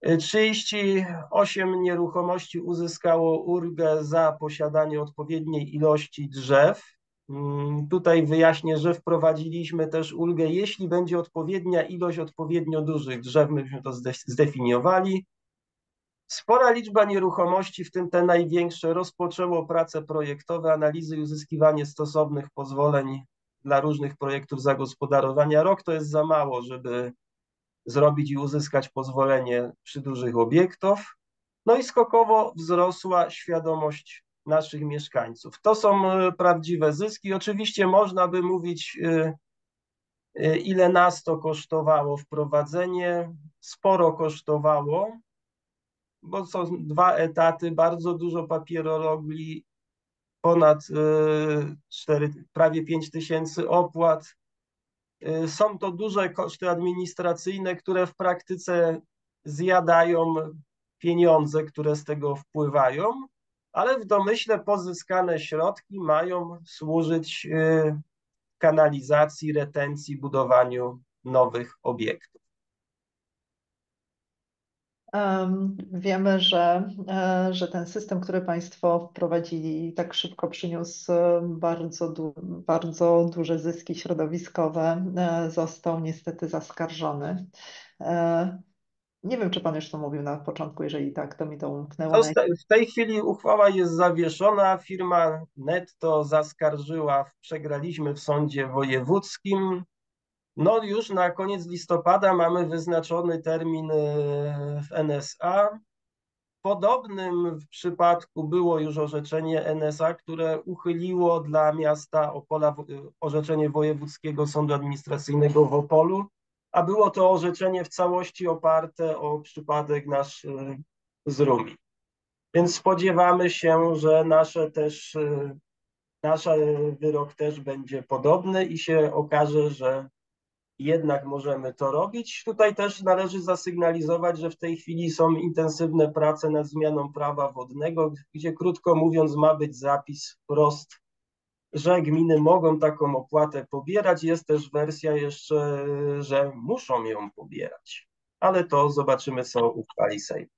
S3: 38 nieruchomości uzyskało ulgę za posiadanie odpowiedniej ilości drzew. Mm, tutaj wyjaśnię, że wprowadziliśmy też ulgę, jeśli będzie odpowiednia ilość odpowiednio dużych drzew, myśmy to zdefiniowali. Spora liczba nieruchomości, w tym te największe, rozpoczęło prace projektowe, analizy i uzyskiwanie stosownych pozwoleń dla różnych projektów zagospodarowania. Rok to jest za mało, żeby zrobić i uzyskać pozwolenie przy dużych obiektów. No i skokowo wzrosła świadomość naszych mieszkańców. To są e, prawdziwe zyski. Oczywiście można by mówić, e, e, ile nas to kosztowało wprowadzenie. Sporo kosztowało, bo są dwa etaty, bardzo dużo papierologii, ponad 4, prawie 5 tysięcy opłat, są to duże koszty administracyjne, które w praktyce zjadają pieniądze, które z tego wpływają, ale w domyśle pozyskane środki mają służyć y, kanalizacji, retencji, budowaniu nowych obiektów.
S1: Wiemy, że, e, że ten system, który Państwo wprowadzili, tak szybko przyniósł bardzo, du bardzo duże zyski środowiskowe, e, został niestety zaskarżony. E, nie wiem, czy Pan już to mówił na początku, jeżeli tak, to mi to umknęło.
S3: W tej chwili uchwała jest zawieszona, firma netto zaskarżyła, przegraliśmy w sądzie wojewódzkim, no już na koniec listopada mamy wyznaczony termin e, w NSA. Podobnym w przypadku było już orzeczenie NSA, które uchyliło dla miasta Opola orzeczenie Wojewódzkiego Sądu Administracyjnego w Opolu, a było to orzeczenie w całości oparte o przypadek nasz e, z Rumi. Więc spodziewamy się, że nasze też, e, nasz wyrok też będzie podobny i się okaże, że jednak możemy to robić. Tutaj też należy zasygnalizować, że w tej chwili są intensywne prace nad zmianą prawa wodnego, gdzie krótko mówiąc ma być zapis wprost, że gminy mogą taką opłatę pobierać. Jest też wersja jeszcze, że muszą ją pobierać, ale to zobaczymy, co uchwali Sejm.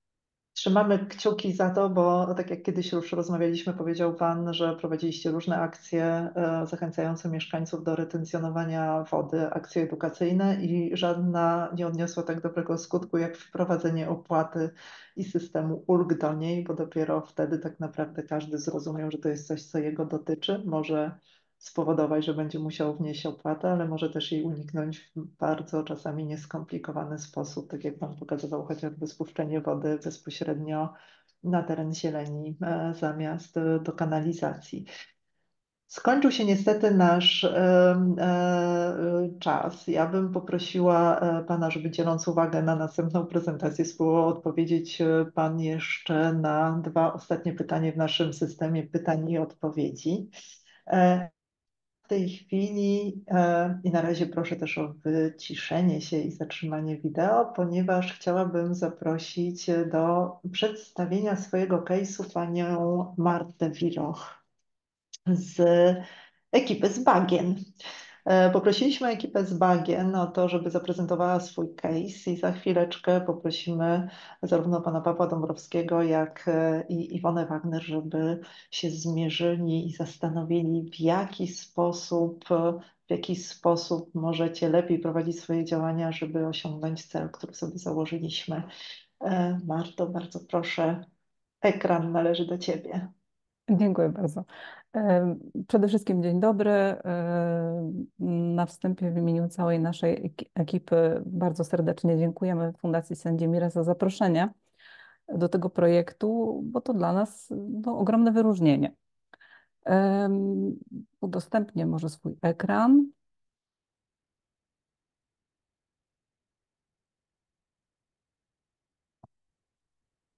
S1: Trzymamy kciuki za to, bo tak jak kiedyś już rozmawialiśmy, powiedział Pan, że prowadziliście różne akcje e, zachęcające mieszkańców do retencjonowania wody, akcje edukacyjne i żadna nie odniosła tak dobrego skutku jak wprowadzenie opłaty i systemu ulg do niej, bo dopiero wtedy tak naprawdę każdy zrozumiał, że to jest coś, co jego dotyczy. Może spowodować, że będzie musiał wnieść opłatę, ale może też jej uniknąć w bardzo czasami nieskomplikowany sposób, tak jak Pan pokazywał, chociażby spuszczenie wody bezpośrednio na teren zieleni e, zamiast do kanalizacji. Skończył się niestety nasz e, e, czas. Ja bym poprosiła Pana, żeby dzieląc uwagę na następną prezentację, spróbował odpowiedzieć Pan jeszcze na dwa ostatnie pytania w naszym systemie pytań i odpowiedzi w tej chwili e, i na razie proszę też o wyciszenie się i zatrzymanie wideo, ponieważ chciałabym zaprosić do przedstawienia swojego case'u panią Martę Wiroch z ekipy z Bagien. E, poprosiliśmy ekipę z Bagien o to, żeby zaprezentowała swój case i za chwileczkę poprosimy zarówno pana Pawła Dąbrowskiego, jak e, i Iwonę Wagner, żeby się zmierzyli i zastanowili, w jaki sposób, w jaki sposób możecie lepiej prowadzić swoje działania, żeby osiągnąć cel, który sobie założyliśmy. E, Marto, bardzo proszę, ekran należy do ciebie.
S4: Dziękuję bardzo. Przede wszystkim dzień dobry. Na wstępie w imieniu całej naszej ekipy bardzo serdecznie dziękujemy Fundacji Sędziemira za zaproszenie do tego projektu, bo to dla nas no, ogromne wyróżnienie. Udostępnię może swój ekran.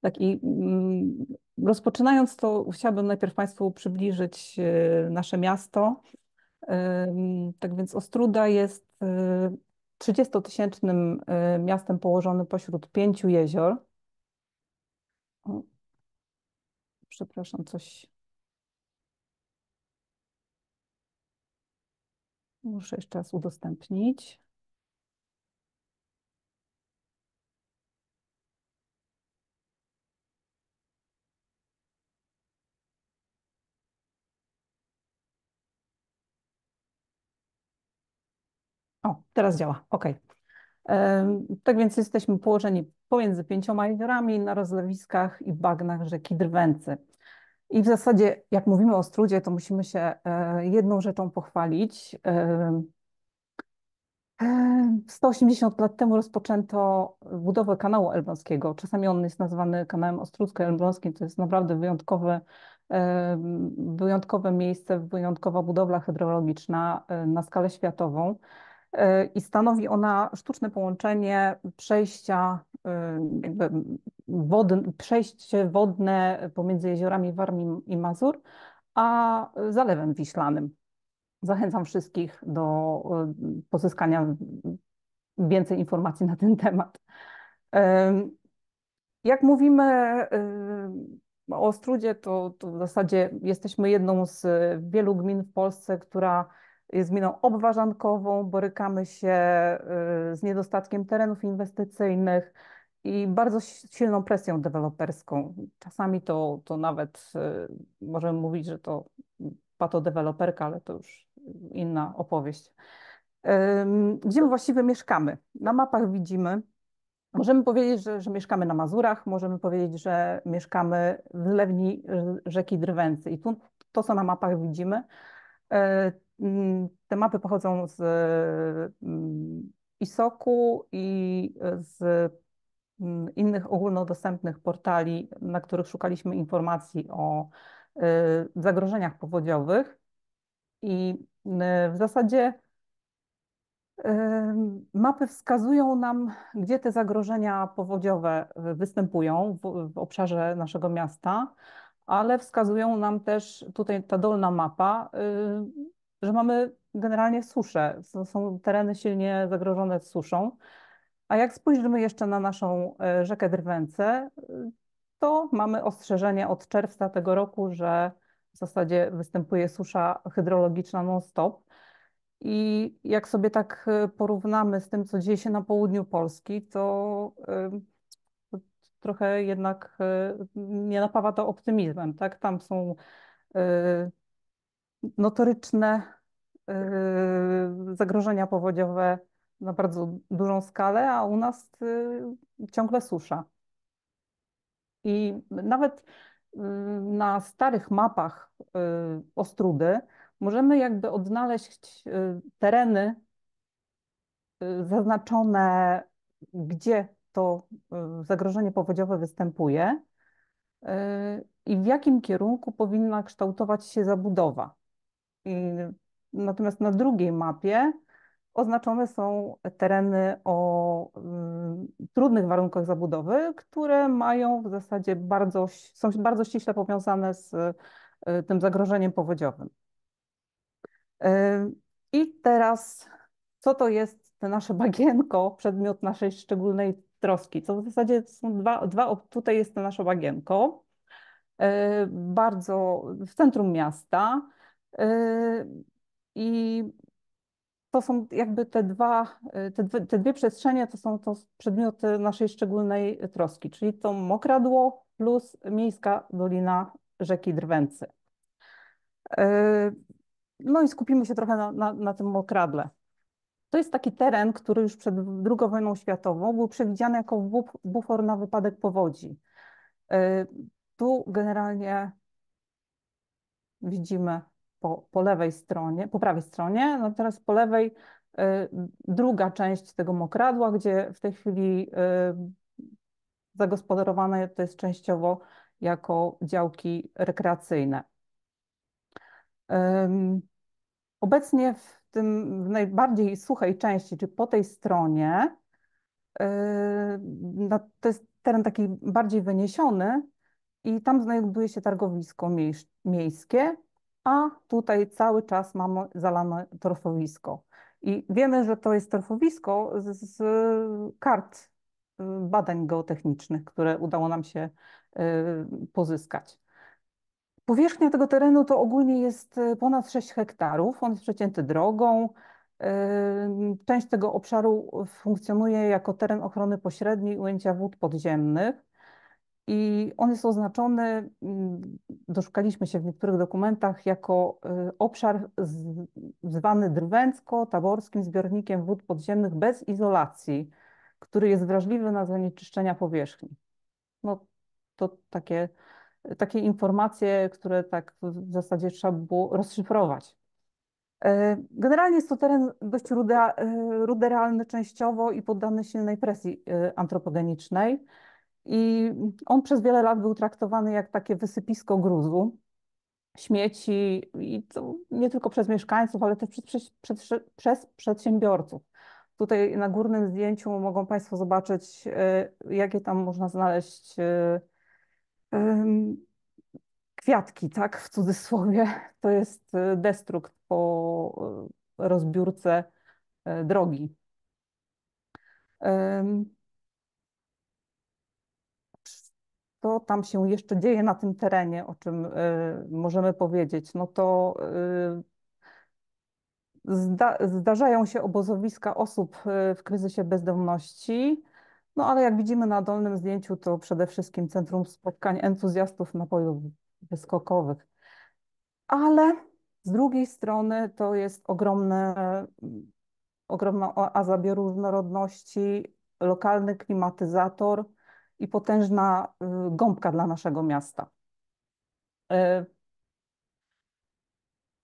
S4: Tak i mm, rozpoczynając to, chciałabym najpierw Państwu przybliżyć e, nasze miasto. Ym, Tak więc Ostruda jest e, 30-tysięcznym e, miastem położonym pośród pięciu jezior. Przepraszam, coś. Muszę jeszcze raz udostępnić. O, teraz działa. OK. Tak więc jesteśmy położeni pomiędzy pięcioma jeziorami na rozlewiskach i bagnach rzeki Drwęcy. I w zasadzie, jak mówimy o Strudzie, to musimy się e, jedną rzeczą pochwalić. E, e, 180 lat temu rozpoczęto budowę kanału elbląskiego. Czasami on jest nazwany kanałem Ostrudzko-Elbląskim. To jest naprawdę wyjątkowe, wyjątkowe miejsce, wyjątkowa budowla hydrologiczna e, na skalę światową. E, I stanowi ona sztuczne połączenie przejścia, e, jakby przejście wodne pomiędzy jeziorami Warmii i Mazur, a Zalewem Wiślanym. Zachęcam wszystkich do e, pozyskania więcej informacji na ten temat. Jak mówimy o Ostrudzie, to, to w zasadzie jesteśmy jedną z wielu gmin w Polsce, która jest gminą obwarzankową, borykamy się y, z niedostatkiem terenów inwestycyjnych i bardzo silną presją deweloperską. Czasami to, to nawet y, możemy mówić, że to patodeweloperka, ale to już inna opowieść. Gdzie my właściwie mieszkamy? Na mapach widzimy, możemy powiedzieć, że, że mieszkamy na Mazurach, możemy powiedzieć, że mieszkamy w lewni rzeki Drwęcy. I tu to, co na mapach widzimy, Mm, te mapy pochodzą z mm, ISOK-u i z mm, innych ogólnodostępnych portali, na których szukaliśmy informacji o y, zagrożeniach powodziowych. I y, w zasadzie y, mapy wskazują nam, gdzie te zagrożenia powodziowe występują w, w obszarze naszego miasta, ale wskazują nam też tutaj ta dolna mapa, że mamy generalnie suszę. Są tereny silnie zagrożone suszą. A jak spojrzymy jeszcze na naszą e, rzekę Drwęce, to mamy ostrzeżenie od czerwca tego roku, że w zasadzie występuje susza hydrologiczna non-stop. I jak sobie tak e, porównamy z tym, co dzieje się na południu Polski, to, trochę jednak e, nie napawa to optymizmem. Tak? Tam są notoryczne yy, zagrożenia powodziowe na bardzo dużą skalę, a u nas yy, ciągle susza. I nawet yy, na starych mapach Ostrudy możemy jakby odnaleźć tereny zaznaczone, gdzie to zagrożenie powodziowe występuje i w jakim kierunku powinna kształtować się zabudowa. I natomiast na drugiej mapie oznaczone są tereny o y, trudnych warunkach zabudowy, które mają w zasadzie bardzo, są bardzo ściśle powiązane z y, tym zagrożeniem powodziowym. Y, I teraz, co to jest te nasze bagienko, przedmiot naszej szczególnej troski? Co w zasadzie są dwa, dwa tutaj jest to nasze bagienko, bardzo w centrum miasta. I to są jakby te dwa, te dwie, te dwie przestrzenie to są to przedmioty naszej szczególnej troski, czyli to Mokradło plus miejska dolina rzeki Drwęcy. No i skupimy się trochę na, na, na tym Mokradle. To jest taki teren, który już przed II wojną światową był przewidziany jako bufor na wypadek powodzi. Tu generalnie widzimy po, po lewej stronie, po prawej stronie, no teraz po lewej y, druga część tego mokradła, gdzie w tej chwili y, zagospodarowane to jest częściowo jako działki rekreacyjne. Obecnie w tym w najbardziej suchej części, czy po tej stronie, na- To jest teren taki bardziej wyniesiony i tam znajduje się targowisko miejskie, a tutaj cały czas mamy zalane torfowisko. I wiemy, że to jest torfowisko z, z kart y, badań geotechnicznych, które udało nam się y, pozyskać. Powierzchnia tego terenu to ogólnie jest y, ponad 6 hektarów. On jest przecięty drogą. Część tego obszaru funkcjonuje jako teren ochrony pośredniej ujęcia wód podziemnych. I on jest oznaczony, mm, doszukaliśmy się w niektórych dokumentach, jako y, obszar zwany Drwęcko-Taborskim Zbiornikiem Wód Podziemnych bez izolacji, który jest wrażliwy na zanieczyszczenia powierzchni. No to takie, takie informacje, które tak w zasadzie trzeba było rozszyfrować. E, Generalnie jest to teren dość e, ruderalny częściowo i poddany silnej presji antropogenicznej. I on przez wiele lat był traktowany jak takie wysypisko gruzu, śmieci i to nie tylko przez mieszkańców, ale też przez, przez, przez przedsiębiorców. Tutaj na górnym zdjęciu mogą Państwo zobaczyć, e, jakie tam można znaleźć em, kwiatki, tak, w cudzysłowie. To jest e, destrukt po rozbiórce drogi. Co tam się jeszcze dzieje na tym terenie, o czym e, możemy powiedzieć? No to e, zda zdarzają się obozowiska osób e, w kryzysie bezdomności, no ale jak widzimy na dolnym zdjęciu, to przede wszystkim Centrum Spotkań Entuzjastów Napojów Wyskokowych. Ale z drugiej strony to jest ogromne, ogromna oaza bioróżnorodności, lokalny klimatyzator i potężna y, gąbka dla naszego miasta. Y,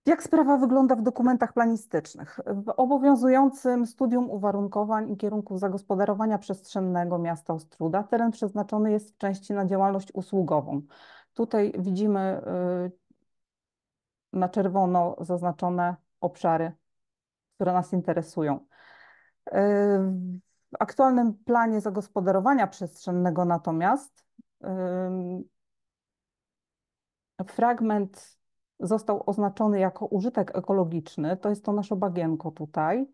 S4: Jak sprawa wygląda w dokumentach planistycznych? W obowiązującym studium uwarunkowań i kierunków zagospodarowania przestrzennego miasta Ostruda teren przeznaczony jest w części na działalność usługową. Tutaj widzimy y, na czerwono zaznaczone obszary, które nas interesują. W aktualnym planie zagospodarowania przestrzennego natomiast ym, fragment został oznaczony jako użytek ekologiczny, to jest to nasze bagienko tutaj,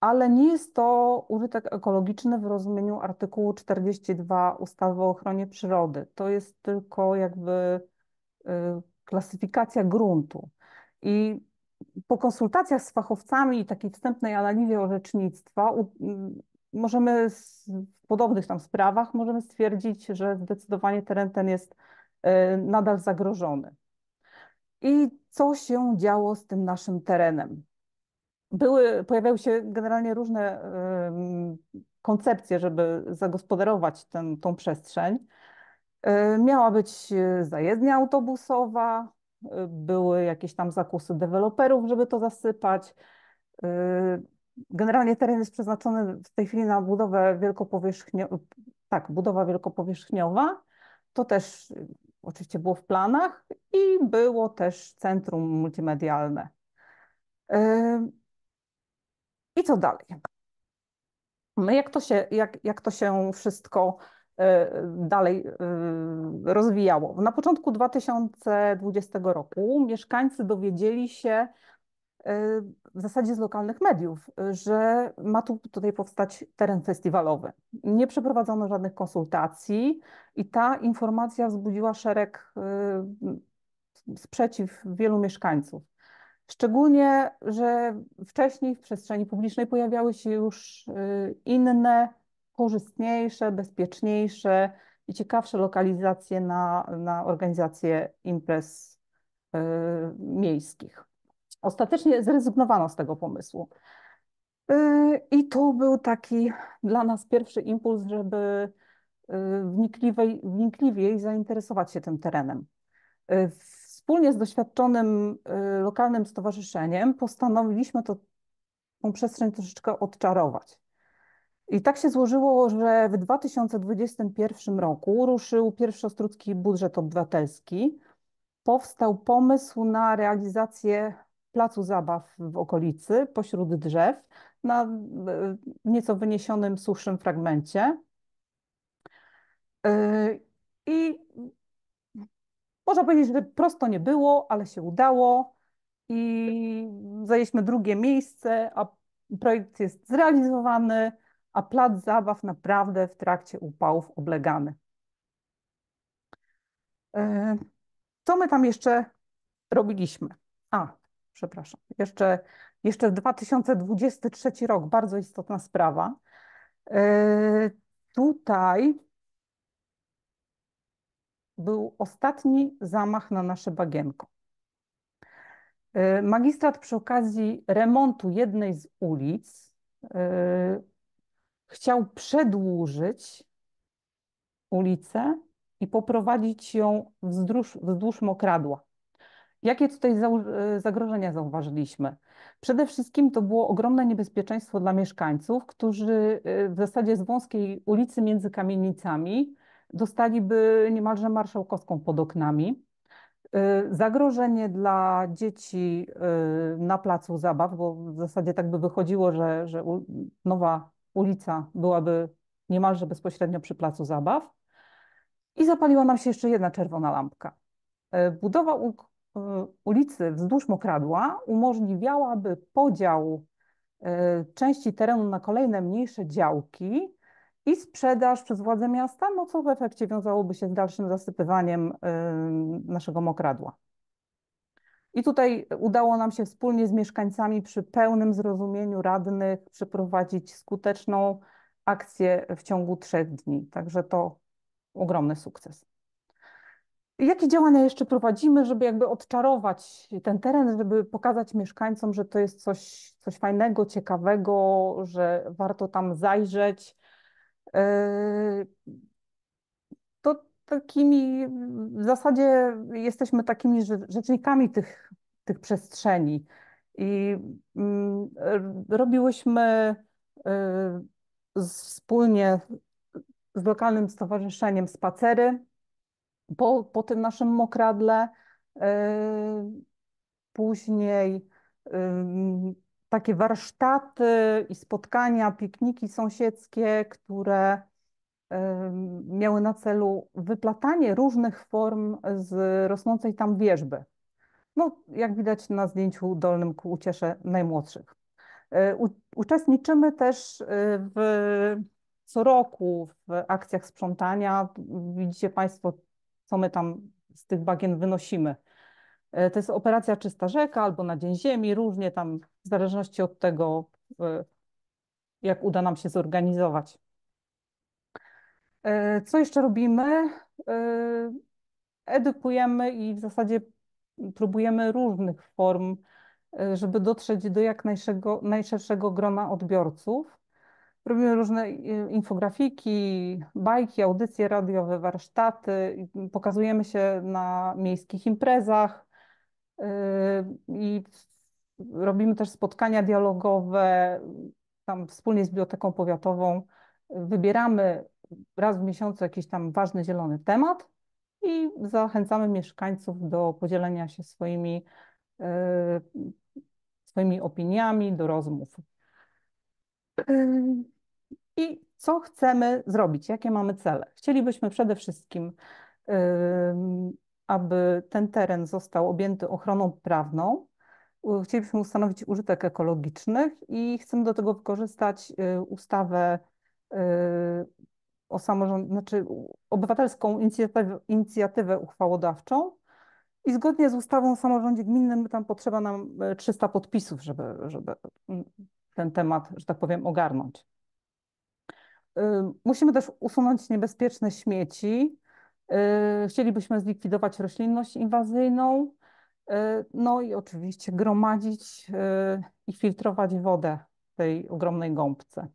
S4: ale nie jest to użytek ekologiczny w rozumieniu artykułu 42 ustawy o ochronie przyrody. To jest tylko jakby y, klasyfikacja gruntu. I po konsultacjach z fachowcami i takiej wstępnej analizie orzecznictwa możemy w podobnych tam sprawach możemy stwierdzić, że zdecydowanie teren ten jest y, nadal zagrożony. I co się działo z tym naszym terenem? Były, pojawiały się generalnie różne em, koncepcje, żeby zagospodarować tę tą przestrzeń. E, Miała być zajezdnia autobusowa, były jakieś tam zakusy deweloperów, żeby to zasypać. Generalnie teren jest przeznaczony w tej chwili na budowę wielkopowierzchniową, tak, budowa wielkopowierzchniowa. To też e, oczywiście było w planach i było też centrum multimedialne. E, I co dalej? No jak to się, jak, jak to się wszystko e, dalej e, rozwijało? Na początku 2020 roku mieszkańcy dowiedzieli się w zasadzie z lokalnych mediów, że ma tu tutaj powstać teren festiwalowy. Nie przeprowadzono żadnych konsultacji i ta informacja wzbudziła szereg e, sprzeciw wielu mieszkańców. Szczególnie, że wcześniej w przestrzeni publicznej pojawiały się już inne, korzystniejsze, bezpieczniejsze i ciekawsze lokalizacje na, na organizację imprez miejskich. Ostatecznie zrezygnowano z tego pomysłu. Y, I to był taki dla nas pierwszy impuls, żeby y, wnikliwej, wnikliwiej zainteresować się tym terenem. Y, Wspólnie z doświadczonym lokalnym stowarzyszeniem postanowiliśmy to, tą przestrzeń troszeczkę odczarować. I tak się złożyło, że w 2021 roku ruszył pierwszy Ostrucki Budżet Obywatelski. Powstał pomysł na realizację placu zabaw w okolicy, pośród drzew, na nieco wyniesionym, suchszym fragmencie. I można powiedzieć, że prosto nie było, ale się udało i zajęliśmy drugie miejsce, a projekt jest zrealizowany, a plac zabaw naprawdę w trakcie upałów oblegany. E, co my tam jeszcze robiliśmy? A, przepraszam, jeszcze, jeszcze 2023 rok, bardzo istotna sprawa. E, tutaj był ostatni zamach na nasze bagienko. E, magistrat przy okazji remontu jednej z ulic chciał przedłużyć ulicę i poprowadzić ją wzdłuż, wzdłuż mokradła. Jakie tutaj e, zagrożenia zauważyliśmy? Przede wszystkim to było ogromne niebezpieczeństwo dla mieszkańców, którzy e, w zasadzie z wąskiej ulicy między kamienicami dostaliby niemalże marszałkowską pod oknami. E, zagrożenie dla dzieci na placu zabaw, bo w zasadzie tak by wychodziło, że, że nowa ulica byłaby niemalże bezpośrednio przy placu zabaw. I zapaliła nam się jeszcze jedna czerwona lampka. Budowa ulicy wzdłuż Mokradła umożliwiałaby podział e, części terenu na kolejne mniejsze działki i sprzedaż przez władze miasta, no co w efekcie wiązałoby się z dalszym zasypywaniem naszego mokradła. I tutaj udało nam się wspólnie z mieszkańcami przy pełnym zrozumieniu radnych przeprowadzić skuteczną akcję w ciągu trzech dni. Także to ogromny sukces. Jakie działania jeszcze prowadzimy, żeby jakby odczarować ten teren, żeby pokazać mieszkańcom, że to jest coś, coś fajnego, ciekawego, że warto tam zajrzeć? Yy, to takimi, w zasadzie jesteśmy takimi rzecznikami tych, tych przestrzeni. I mm, robiłyśmy yy, wspólnie z lokalnym stowarzyszeniem spacery po, po tym naszym mokradle. Yy, później yy, takie warsztaty i spotkania, pikniki sąsiedzkie, które yy, miały na celu wyplatanie różnych form z rosnącej tam wierzby. No, jak widać na zdjęciu dolnym ku uciesze najmłodszych. U, uczestniczymy też w co roku w akcjach sprzątania. Widzicie Państwo, co my tam z tych bagien wynosimy. E, to jest operacja Czysta Rzeka albo na Dzień Ziemi, różnie tam w zależności od tego, e, jak uda nam się zorganizować. E, co jeszcze robimy? Edukujemy i w zasadzie próbujemy różnych form, żeby dotrzeć do jak najszerszego grona odbiorców. Robimy różne y, infografiki, bajki, audycje radiowe, warsztaty, pokazujemy się na miejskich imprezach y, i robimy też spotkania dialogowe, tam wspólnie z Biblioteką Powiatową wybieramy raz w miesiącu jakiś tam ważny zielony temat i zachęcamy mieszkańców do podzielenia się swoimi, y, swoimi opiniami, do rozmów. I co chcemy zrobić? Jakie mamy cele? Chcielibyśmy przede wszystkim, aby ten teren został objęty ochroną prawną. Chcielibyśmy ustanowić użytek ekologiczny i chcemy do tego wykorzystać y, ustawę y, o samorząd, znaczy obywatelską inicjatywę, inicjatywę uchwałodawczą. I zgodnie z ustawą o samorządzie gminnym tam potrzeba nam 300 y, podpisów, żeby, żeby mm, ten temat, że tak powiem, ogarnąć. Musimy też usunąć niebezpieczne śmieci. Chcielibyśmy zlikwidować roślinność inwazyjną. No i oczywiście gromadzić i filtrować wodę w tej ogromnej gąbce.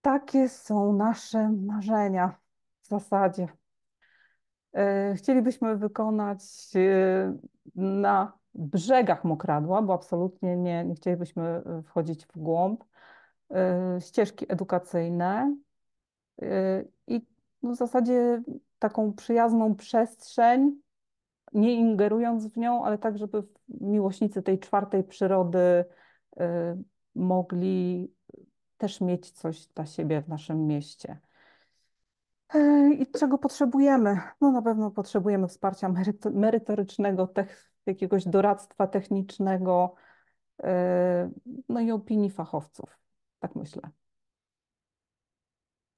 S4: Takie są nasze marzenia w zasadzie. Chcielibyśmy wykonać na brzegach Mokradła, bo absolutnie nie, nie chcielibyśmy e, wchodzić w głąb, e, ścieżki edukacyjne e, i w zasadzie taką przyjazną przestrzeń, nie ingerując w nią, ale tak, żeby miłośnicy tej czwartej przyrody y, mogli też mieć coś dla siebie w naszym mieście. E, I czego potrzebujemy? No na pewno potrzebujemy wsparcia merytorycznego, jakiegoś doradztwa technicznego, e, no i opinii fachowców, tak myślę.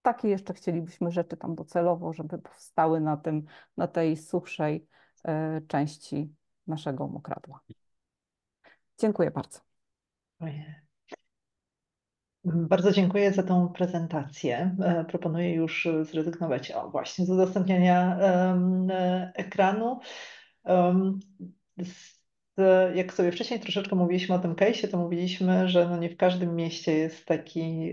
S4: Takie jeszcze chcielibyśmy rzeczy tam docelowo, żeby powstały na tym, na tej suchszej e, części naszego mokradła. Dziękuję bardzo.
S1: Bardzo dziękuję za tą prezentację. E, proponuję już zrezygnować o, właśnie z udostępniania um, ekranu. Jak sobie wcześniej troszeczkę mówiliśmy o tym case'ie, to mówiliśmy, że no nie w każdym mieście jest taki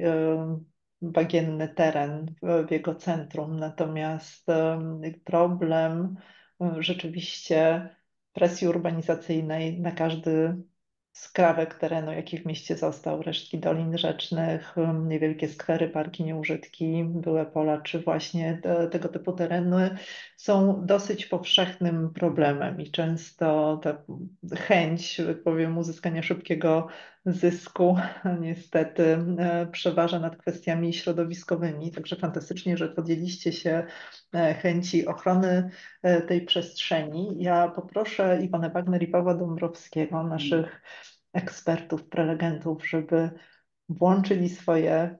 S1: bagienny teren w jego centrum, natomiast problem rzeczywiście presji urbanizacyjnej na każdy skrawek terenu, jaki w mieście został, resztki dolin rzecznych, niewielkie skwery, parki, nieużytki, były pola, czy właśnie te, tego typu tereny są dosyć powszechnym problemem i często ta chęć, powiem, uzyskania szybkiego zysku niestety e, przeważa nad kwestiami środowiskowymi. Także fantastycznie, że podjęliście się e, chęci ochrony e, tej przestrzeni. Ja poproszę Iwonę Wagner i Pawła Dąbrowskiego, naszych ekspertów, prelegentów, żeby włączyli swoje,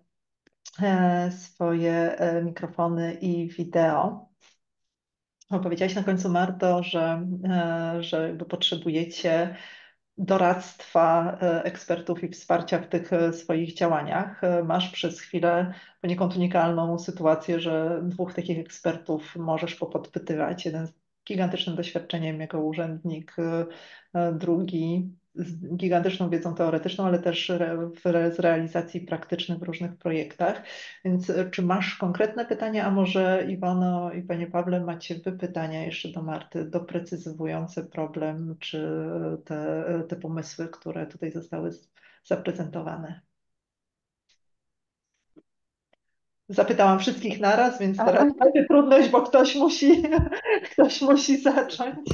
S1: swoje mikrofony i wideo. Powiedziałaś na końcu, Marto, że, że jakby potrzebujecie doradztwa e, ekspertów i wsparcia w tych e, swoich działaniach. E, masz przez chwilę poniekąd unikalną sytuację, że dwóch takich ekspertów możesz popodpytywać. Jeden z gigantycznym doświadczeniem jako urzędnik, drugi z gigantyczną wiedzą teoretyczną, ale też z realizacji praktycznych w różnych projektach. Więc e, czy masz konkretne pytania, a może Iwano i Panie Pawle macie wy pytania jeszcze do Marty, doprecyzowujące problem, czy te, te pomysły, które tutaj zostały zaprezentowane? Zapytałam wszystkich naraz, więc teraz mamy trudność, bo ktoś musi, ktoś musi zacząć.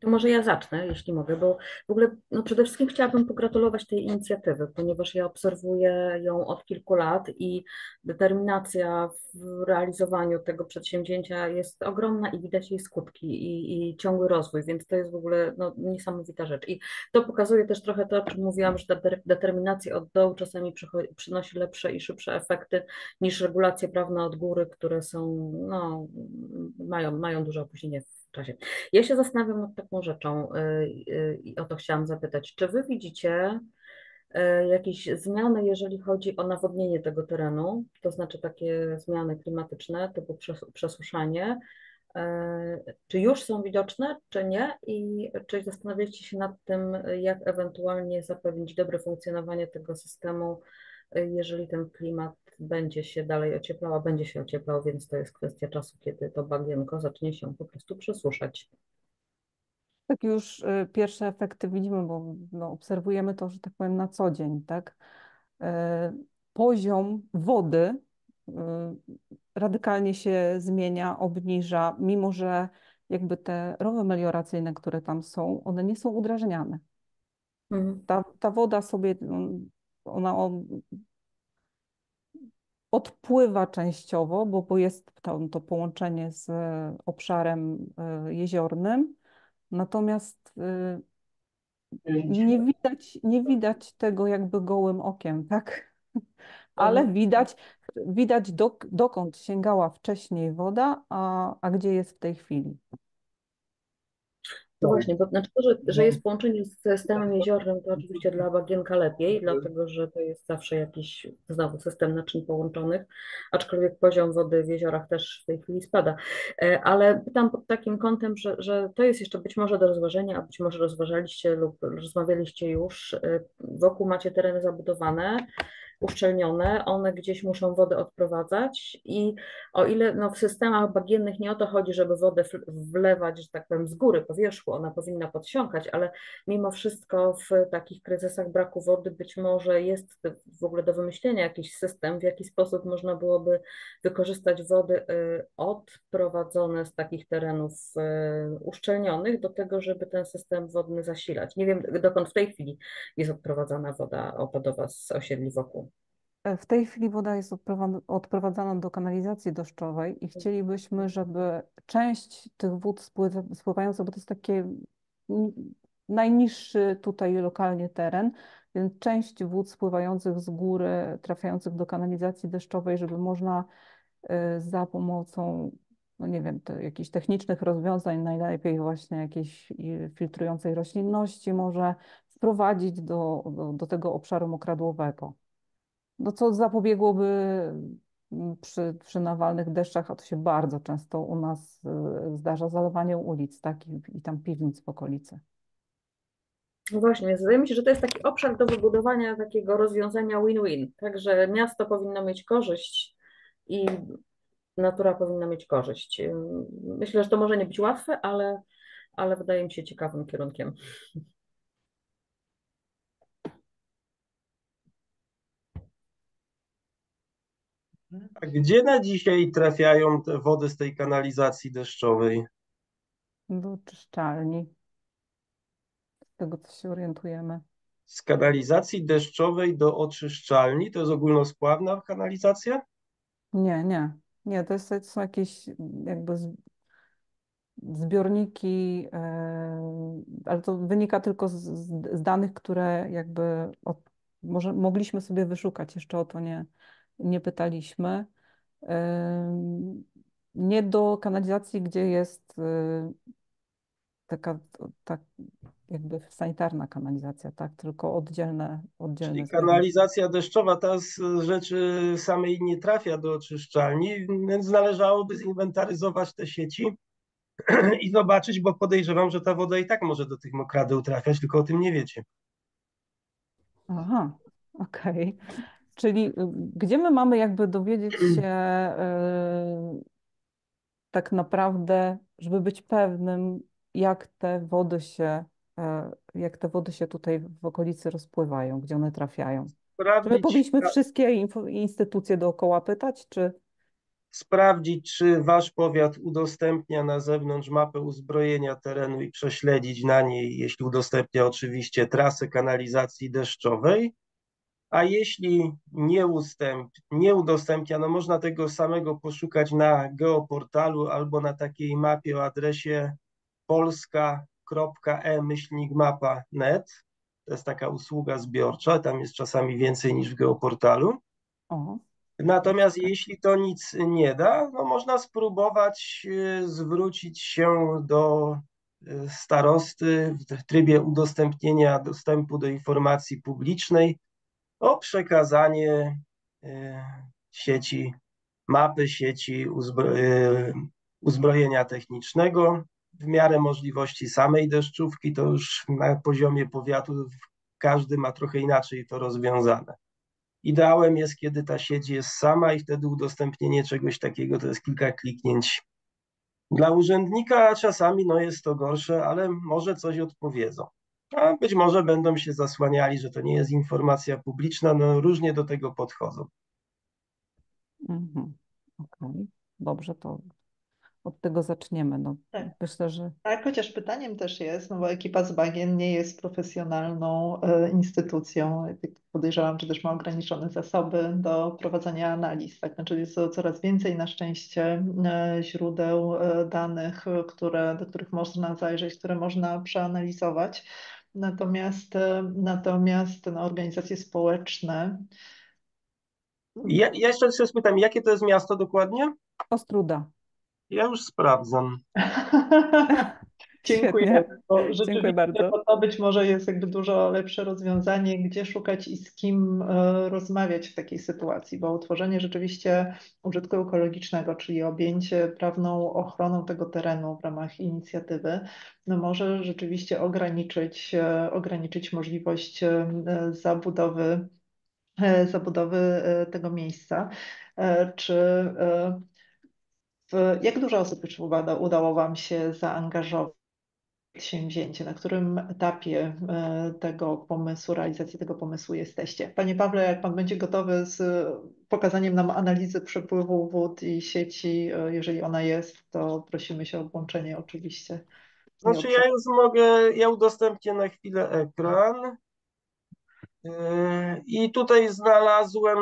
S2: To może ja zacznę, jeśli mogę, bo w ogóle no przede wszystkim chciałabym pogratulować tej inicjatywy, ponieważ ja obserwuję ją od kilku lat i determinacja w realizowaniu tego przedsięwzięcia jest ogromna i widać jej skutki i, i ciągły rozwój, więc to jest w ogóle no, niesamowita rzecz. I to pokazuje też trochę to, o czym mówiłam, że determinacja od dołu czasami przynosi lepsze i szybsze efekty niż regulacje prawne od góry, które są, no, mają, mają duże opóźnienie czasie. Ja się zastanawiam nad taką rzeczą y, y, i o to chciałam zapytać. Czy Wy widzicie y, jakieś zmiany, jeżeli chodzi o nawodnienie tego terenu, to znaczy takie zmiany klimatyczne typu przesuszanie? Czy już są widoczne, czy nie? I czy zastanawiacie się nad tym, jak ewentualnie zapewnić dobre funkcjonowanie tego systemu, jeżeli ten klimat będzie się dalej ocieplała, będzie się ocieplał, więc to jest kwestia czasu, kiedy to bagienko zacznie się po prostu przesuszać.
S4: Tak już y, pierwsze efekty widzimy, bo no, obserwujemy to, że tak powiem, na co dzień, tak? Y, poziom wody y, radykalnie się zmienia, obniża, mimo że jakby te rowy melioracyjne, które tam są, one nie są udrażniane. Mhm. Ta, ta woda sobie, no, ona odpływa częściowo, bo, bo jest to, to połączenie z e, obszarem e, jeziornym, natomiast e, nie widać, nie widać tego jakby gołym okiem, tak? Ale widać, widać do, dokąd sięgała wcześniej woda, a, a gdzie jest w tej chwili.
S2: No właśnie, bo znaczy to, że, że jest połączenie z systemem jeziornym, to oczywiście dla bagienka lepiej, dlatego że to jest zawsze jakiś znowu system naczyń połączonych, aczkolwiek poziom wody w jeziorach też w tej chwili spada. E, ale pytam pod takim kątem, że, że to jest jeszcze być może do rozważenia, a być może rozważaliście lub rozmawialiście już, e, wokół macie tereny zabudowane, uszczelnione, one gdzieś muszą wodę odprowadzać i o ile no, w systemach bagiennych nie o to chodzi, żeby wodę wlewać, że tak powiem, z góry, po wierzchu, ona powinna podsiąkać, ale mimo wszystko w takich kryzysach braku wody być może jest w ogóle do wymyślenia jakiś system, w jaki sposób można byłoby wykorzystać wody y, odprowadzone z takich terenów y, uszczelnionych do tego, żeby ten system wodny zasilać. Nie wiem, dokąd w tej chwili jest odprowadzana woda opadowa z osiedli wokół.
S4: E, w tej chwili woda jest odprowadzana do kanalizacji deszczowej i chcielibyśmy, żeby część tych wód spływających, bo to jest takie najniższy tutaj lokalnie teren, więc część wód spływających z góry, trafiających do kanalizacji deszczowej, żeby można e, za pomocą, no nie wiem, jakichś technicznych rozwiązań, najlepiej właśnie jakiejś filtrującej roślinności, może wprowadzić do, do, do tego obszaru mokradłowego no co zapobiegłoby mm, przy, przy nawalnych deszczach, a to się bardzo często u nas y, zdarza, zalewanie ulic tak? I, i tam piwnic w okolicy.
S2: No właśnie, wydaje mi się, że to jest taki obszar do wybudowania takiego rozwiązania win-win. Także miasto powinno mieć korzyść i natura powinna mieć korzyść. Myślę, że to może nie być łatwe, ale, ale wydaje mi się ciekawym kierunkiem.
S3: A gdzie na dzisiaj trafiają te wody z tej kanalizacji deszczowej?
S4: Do oczyszczalni. Z tego, co się orientujemy.
S3: Z kanalizacji deszczowej do oczyszczalni? To jest ogólnospławna kanalizacja?
S4: Nie, nie. Nie, to, jest, to są jakieś jakby zbiorniki, e, ale to wynika tylko z, z danych, które jakby od, może, mogliśmy sobie wyszukać. Jeszcze o to nie, nie pytaliśmy. Nie do kanalizacji, gdzie jest y, taka tak jakby sanitarna kanalizacja, tak? Tylko oddzielne, oddzielne.
S3: Czyli kanalizacja deszczowa ta z rzeczy samej nie trafia do oczyszczalni, więc należałoby zinwentaryzować te sieci i zobaczyć, bo podejrzewam, że ta woda i tak może do tych mokradeł trafiać, tylko o tym nie wiecie.
S4: Aha, okej. Okay. Czyli y, gdzie my mamy jakby dowiedzieć się y, tak naprawdę, żeby być pewnym, jak te wody się, y, jak te wody się tutaj w okolicy rozpływają, gdzie one trafiają? Sprawdzić, czy my powinniśmy wszystkie instytucje dookoła pytać, czy...
S3: Sprawdzić, czy wasz powiat udostępnia na zewnątrz mapę uzbrojenia terenu i prześledzić na niej, jeśli udostępnia oczywiście trasę kanalizacji deszczowej a jeśli nie, ustęp, nie udostępnia, no można tego samego poszukać na geoportalu albo na takiej mapie o adresie polska.e-mapa.net. To jest taka usługa zbiorcza, tam jest czasami więcej niż w geoportalu. O. Natomiast jeśli to nic nie da, no można spróbować y, zwrócić się do y, starosty w trybie udostępnienia dostępu do informacji publicznej o przekazanie e, sieci, mapy sieci e, uzbrojenia technicznego w miarę możliwości samej deszczówki, to już na poziomie powiatu każdy ma trochę inaczej to rozwiązane. Ideałem jest, kiedy ta sieć jest sama i wtedy udostępnienie czegoś takiego to jest kilka kliknięć. Dla urzędnika czasami no jest to gorsze, ale może coś odpowiedzą a być może będą się zasłaniali, że to nie jest informacja publiczna, no różnie do tego podchodzą.
S4: Mhm. Okej, okay. dobrze, to od tego zaczniemy. No, tak. Myślę, że...
S1: Tak, chociaż pytaniem też jest, no bo ekipa z bagien nie jest profesjonalną e, instytucją. Podejrzewam, że też ma ograniczone zasoby do prowadzenia analiz. Tak? Znaczy jest coraz więcej na szczęście e, źródeł e, danych, które, do których można zajrzeć, które można przeanalizować. Natomiast, natomiast no, organizacje społeczne.
S3: Ja, ja jeszcze się spytam, jakie to jest miasto dokładnie?
S4: Ostruda.
S3: Ja już sprawdzam.
S1: Dziękuję. Bo Dziękuję bardzo. To być może jest jakby dużo lepsze rozwiązanie, gdzie szukać i z kim e, rozmawiać w takiej sytuacji, bo utworzenie rzeczywiście użytku ekologicznego, czyli objęcie prawną ochroną tego terenu w ramach inicjatywy, no może rzeczywiście ograniczyć, e, ograniczyć możliwość e, zabudowy zabudowy tego miejsca. Czy jak dużo osób już udało Wam się zaangażować przedsięwzięcie? Na którym etapie e, tego pomysłu, realizacji tego pomysłu jesteście? Panie Pawle, jak Pan będzie gotowy z pokazaniem nam analizy przepływu wód i sieci, e, jeżeli ona jest, to prosimy się o włączenie oczywiście.
S3: Znaczy ja już mogę, ja udostępnię na chwilę ekran. Yy, I tutaj znalazłem,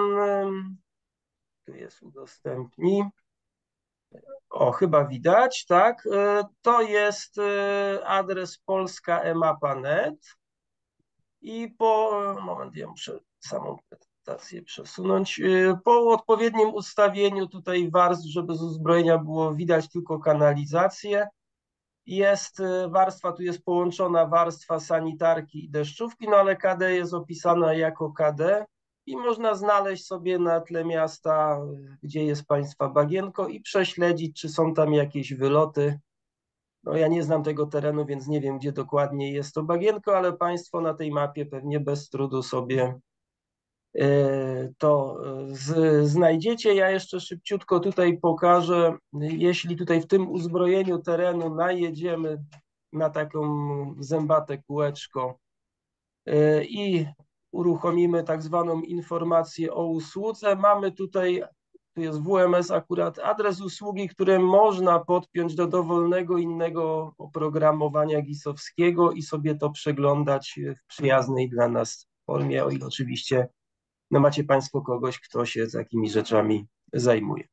S3: tu jest udostępnij. O, chyba widać, tak. Yy, To jest yy, adres polska.emapa.net i po, moment, ja muszę samą prezentację przesunąć. Yy, Po odpowiednim ustawieniu tutaj warstw, żeby z uzbrojenia było widać tylko kanalizację, jest warstwa, tu jest połączona warstwa sanitarki i deszczówki, no ale KD jest opisana jako KD i można znaleźć sobie na tle miasta, gdzie jest państwa bagienko i prześledzić, czy są tam jakieś wyloty. No ja nie znam tego terenu, więc nie wiem, gdzie dokładnie jest to bagienko, ale państwo na tej mapie pewnie bez trudu sobie y, to z, znajdziecie. Ja jeszcze szybciutko tutaj pokażę, jeśli tutaj w tym uzbrojeniu terenu najedziemy na taką zębate kółeczko y, i uruchomimy tak zwaną informację o usłudze, mamy tutaj, tu jest WMS akurat, adres usługi, który można podpiąć do dowolnego innego oprogramowania gisowskiego i sobie to przeglądać w przyjaznej dla nas formie, o ile oczywiście no macie Państwo kogoś, kto się takimi rzeczami zajmuje.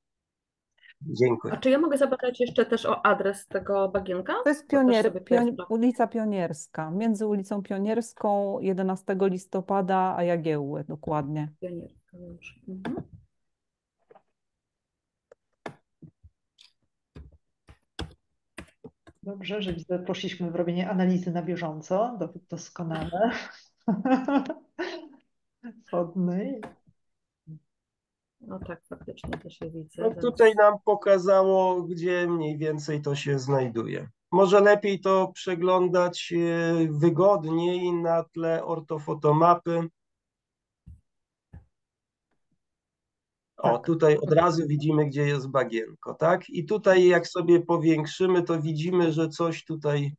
S3: Dziękuję.
S2: A czy ja mogę zapytać jeszcze też o adres tego bagienka?
S4: To jest pionier,
S2: sobie
S4: pion, ulica Pionierska, między ulicą Pionierską 11 listopada a Jagiełły dokładnie.
S2: Pionierka już. Mhm.
S1: Dobrze, że widzę, poszliśmy w robienie analizy na bieżąco, do- doskonale. Wodnej.
S2: No tak, faktycznie też je widzę.
S3: No tutaj nam pokazało, gdzie mniej więcej to się znajduje. Może lepiej to przeglądać e, wygodniej na tle ortofotomapy. O,
S4: Tak.
S3: tutaj od razu widzimy, gdzie jest bagienko, tak? I tutaj jak sobie powiększymy, to widzimy, że coś tutaj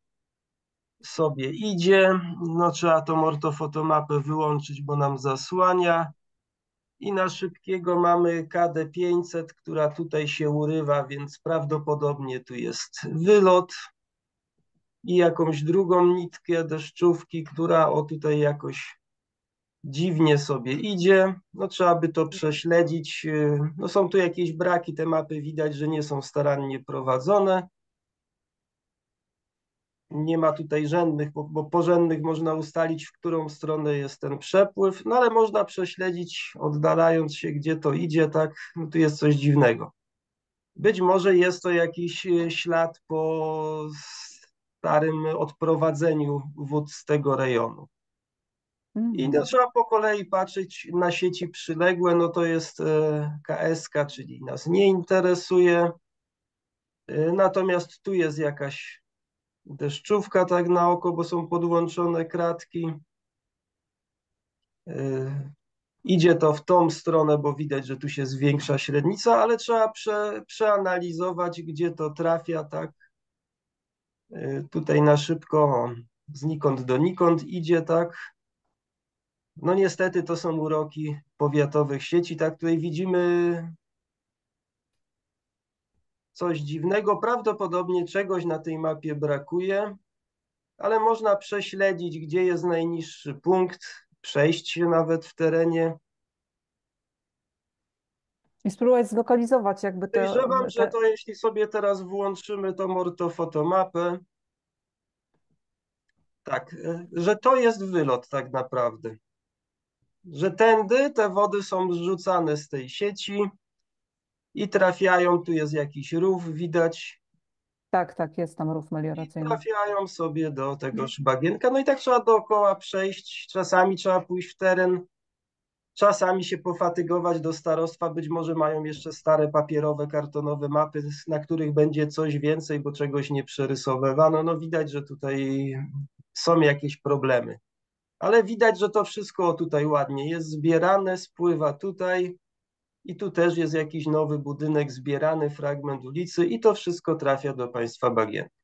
S3: sobie idzie. No trzeba tą ortofotomapę wyłączyć, bo nam zasłania. I na szybkiego mamy KD500, która tutaj się urywa, więc prawdopodobnie tu jest wylot. I jakąś drugą nitkę deszczówki, która o tutaj jakoś dziwnie sobie idzie. No trzeba by to prześledzić. No są tu jakieś braki, te mapy widać, że nie są starannie prowadzone. Nie ma tutaj rzędnych, bo, bo po rzędnych można ustalić, w którą stronę jest ten przepływ, no ale można prześledzić, oddalając się, gdzie to idzie, tak, no tu jest coś dziwnego. Być może jest to jakiś e, ślad po starym odprowadzeniu wód z tego rejonu. I
S4: Mhm.
S3: no, trzeba po kolei patrzeć na sieci przyległe, no to jest e, KSK, czyli nas nie interesuje. E, Natomiast tu jest jakaś deszczówka tak na oko, bo są podłączone kratki. E, Idzie to w tą stronę, bo widać, że tu się zwiększa średnica, ale trzeba prze, przeanalizować, gdzie to trafia, tak. E, Tutaj na szybko znikąd donikąd idzie, tak. No niestety to są uroki powiatowych sieci, tak. Tutaj widzimy coś dziwnego. Prawdopodobnie czegoś na tej mapie brakuje, ale można prześledzić, gdzie jest najniższy punkt, przejść się nawet w terenie.
S4: I spróbować zlokalizować jakby te,
S3: Podejrzewam, że to jeśli sobie teraz włączymy tą ortofotomapę, tak, e, że to jest wylot tak naprawdę. Że tędy te wody są zrzucane z tej sieci i trafiają, tu jest jakiś rów, widać,
S4: Tak, tak, jest tam rów
S3: i
S4: melioracyjny.
S3: trafiają sobie do tegoż bagienka. No i tak trzeba dookoła przejść. Czasami trzeba pójść w teren, czasami się pofatygować do starostwa. Być może mają jeszcze stare papierowe, kartonowe mapy, na których będzie coś więcej, bo czegoś nie przerysowywano. No widać, że tutaj są jakieś problemy. Ale widać, że to wszystko tutaj ładnie jest zbierane, spływa tutaj i tu też jest jakiś nowy budynek zbierany, fragment ulicy i to wszystko trafia do państwa Bagienki.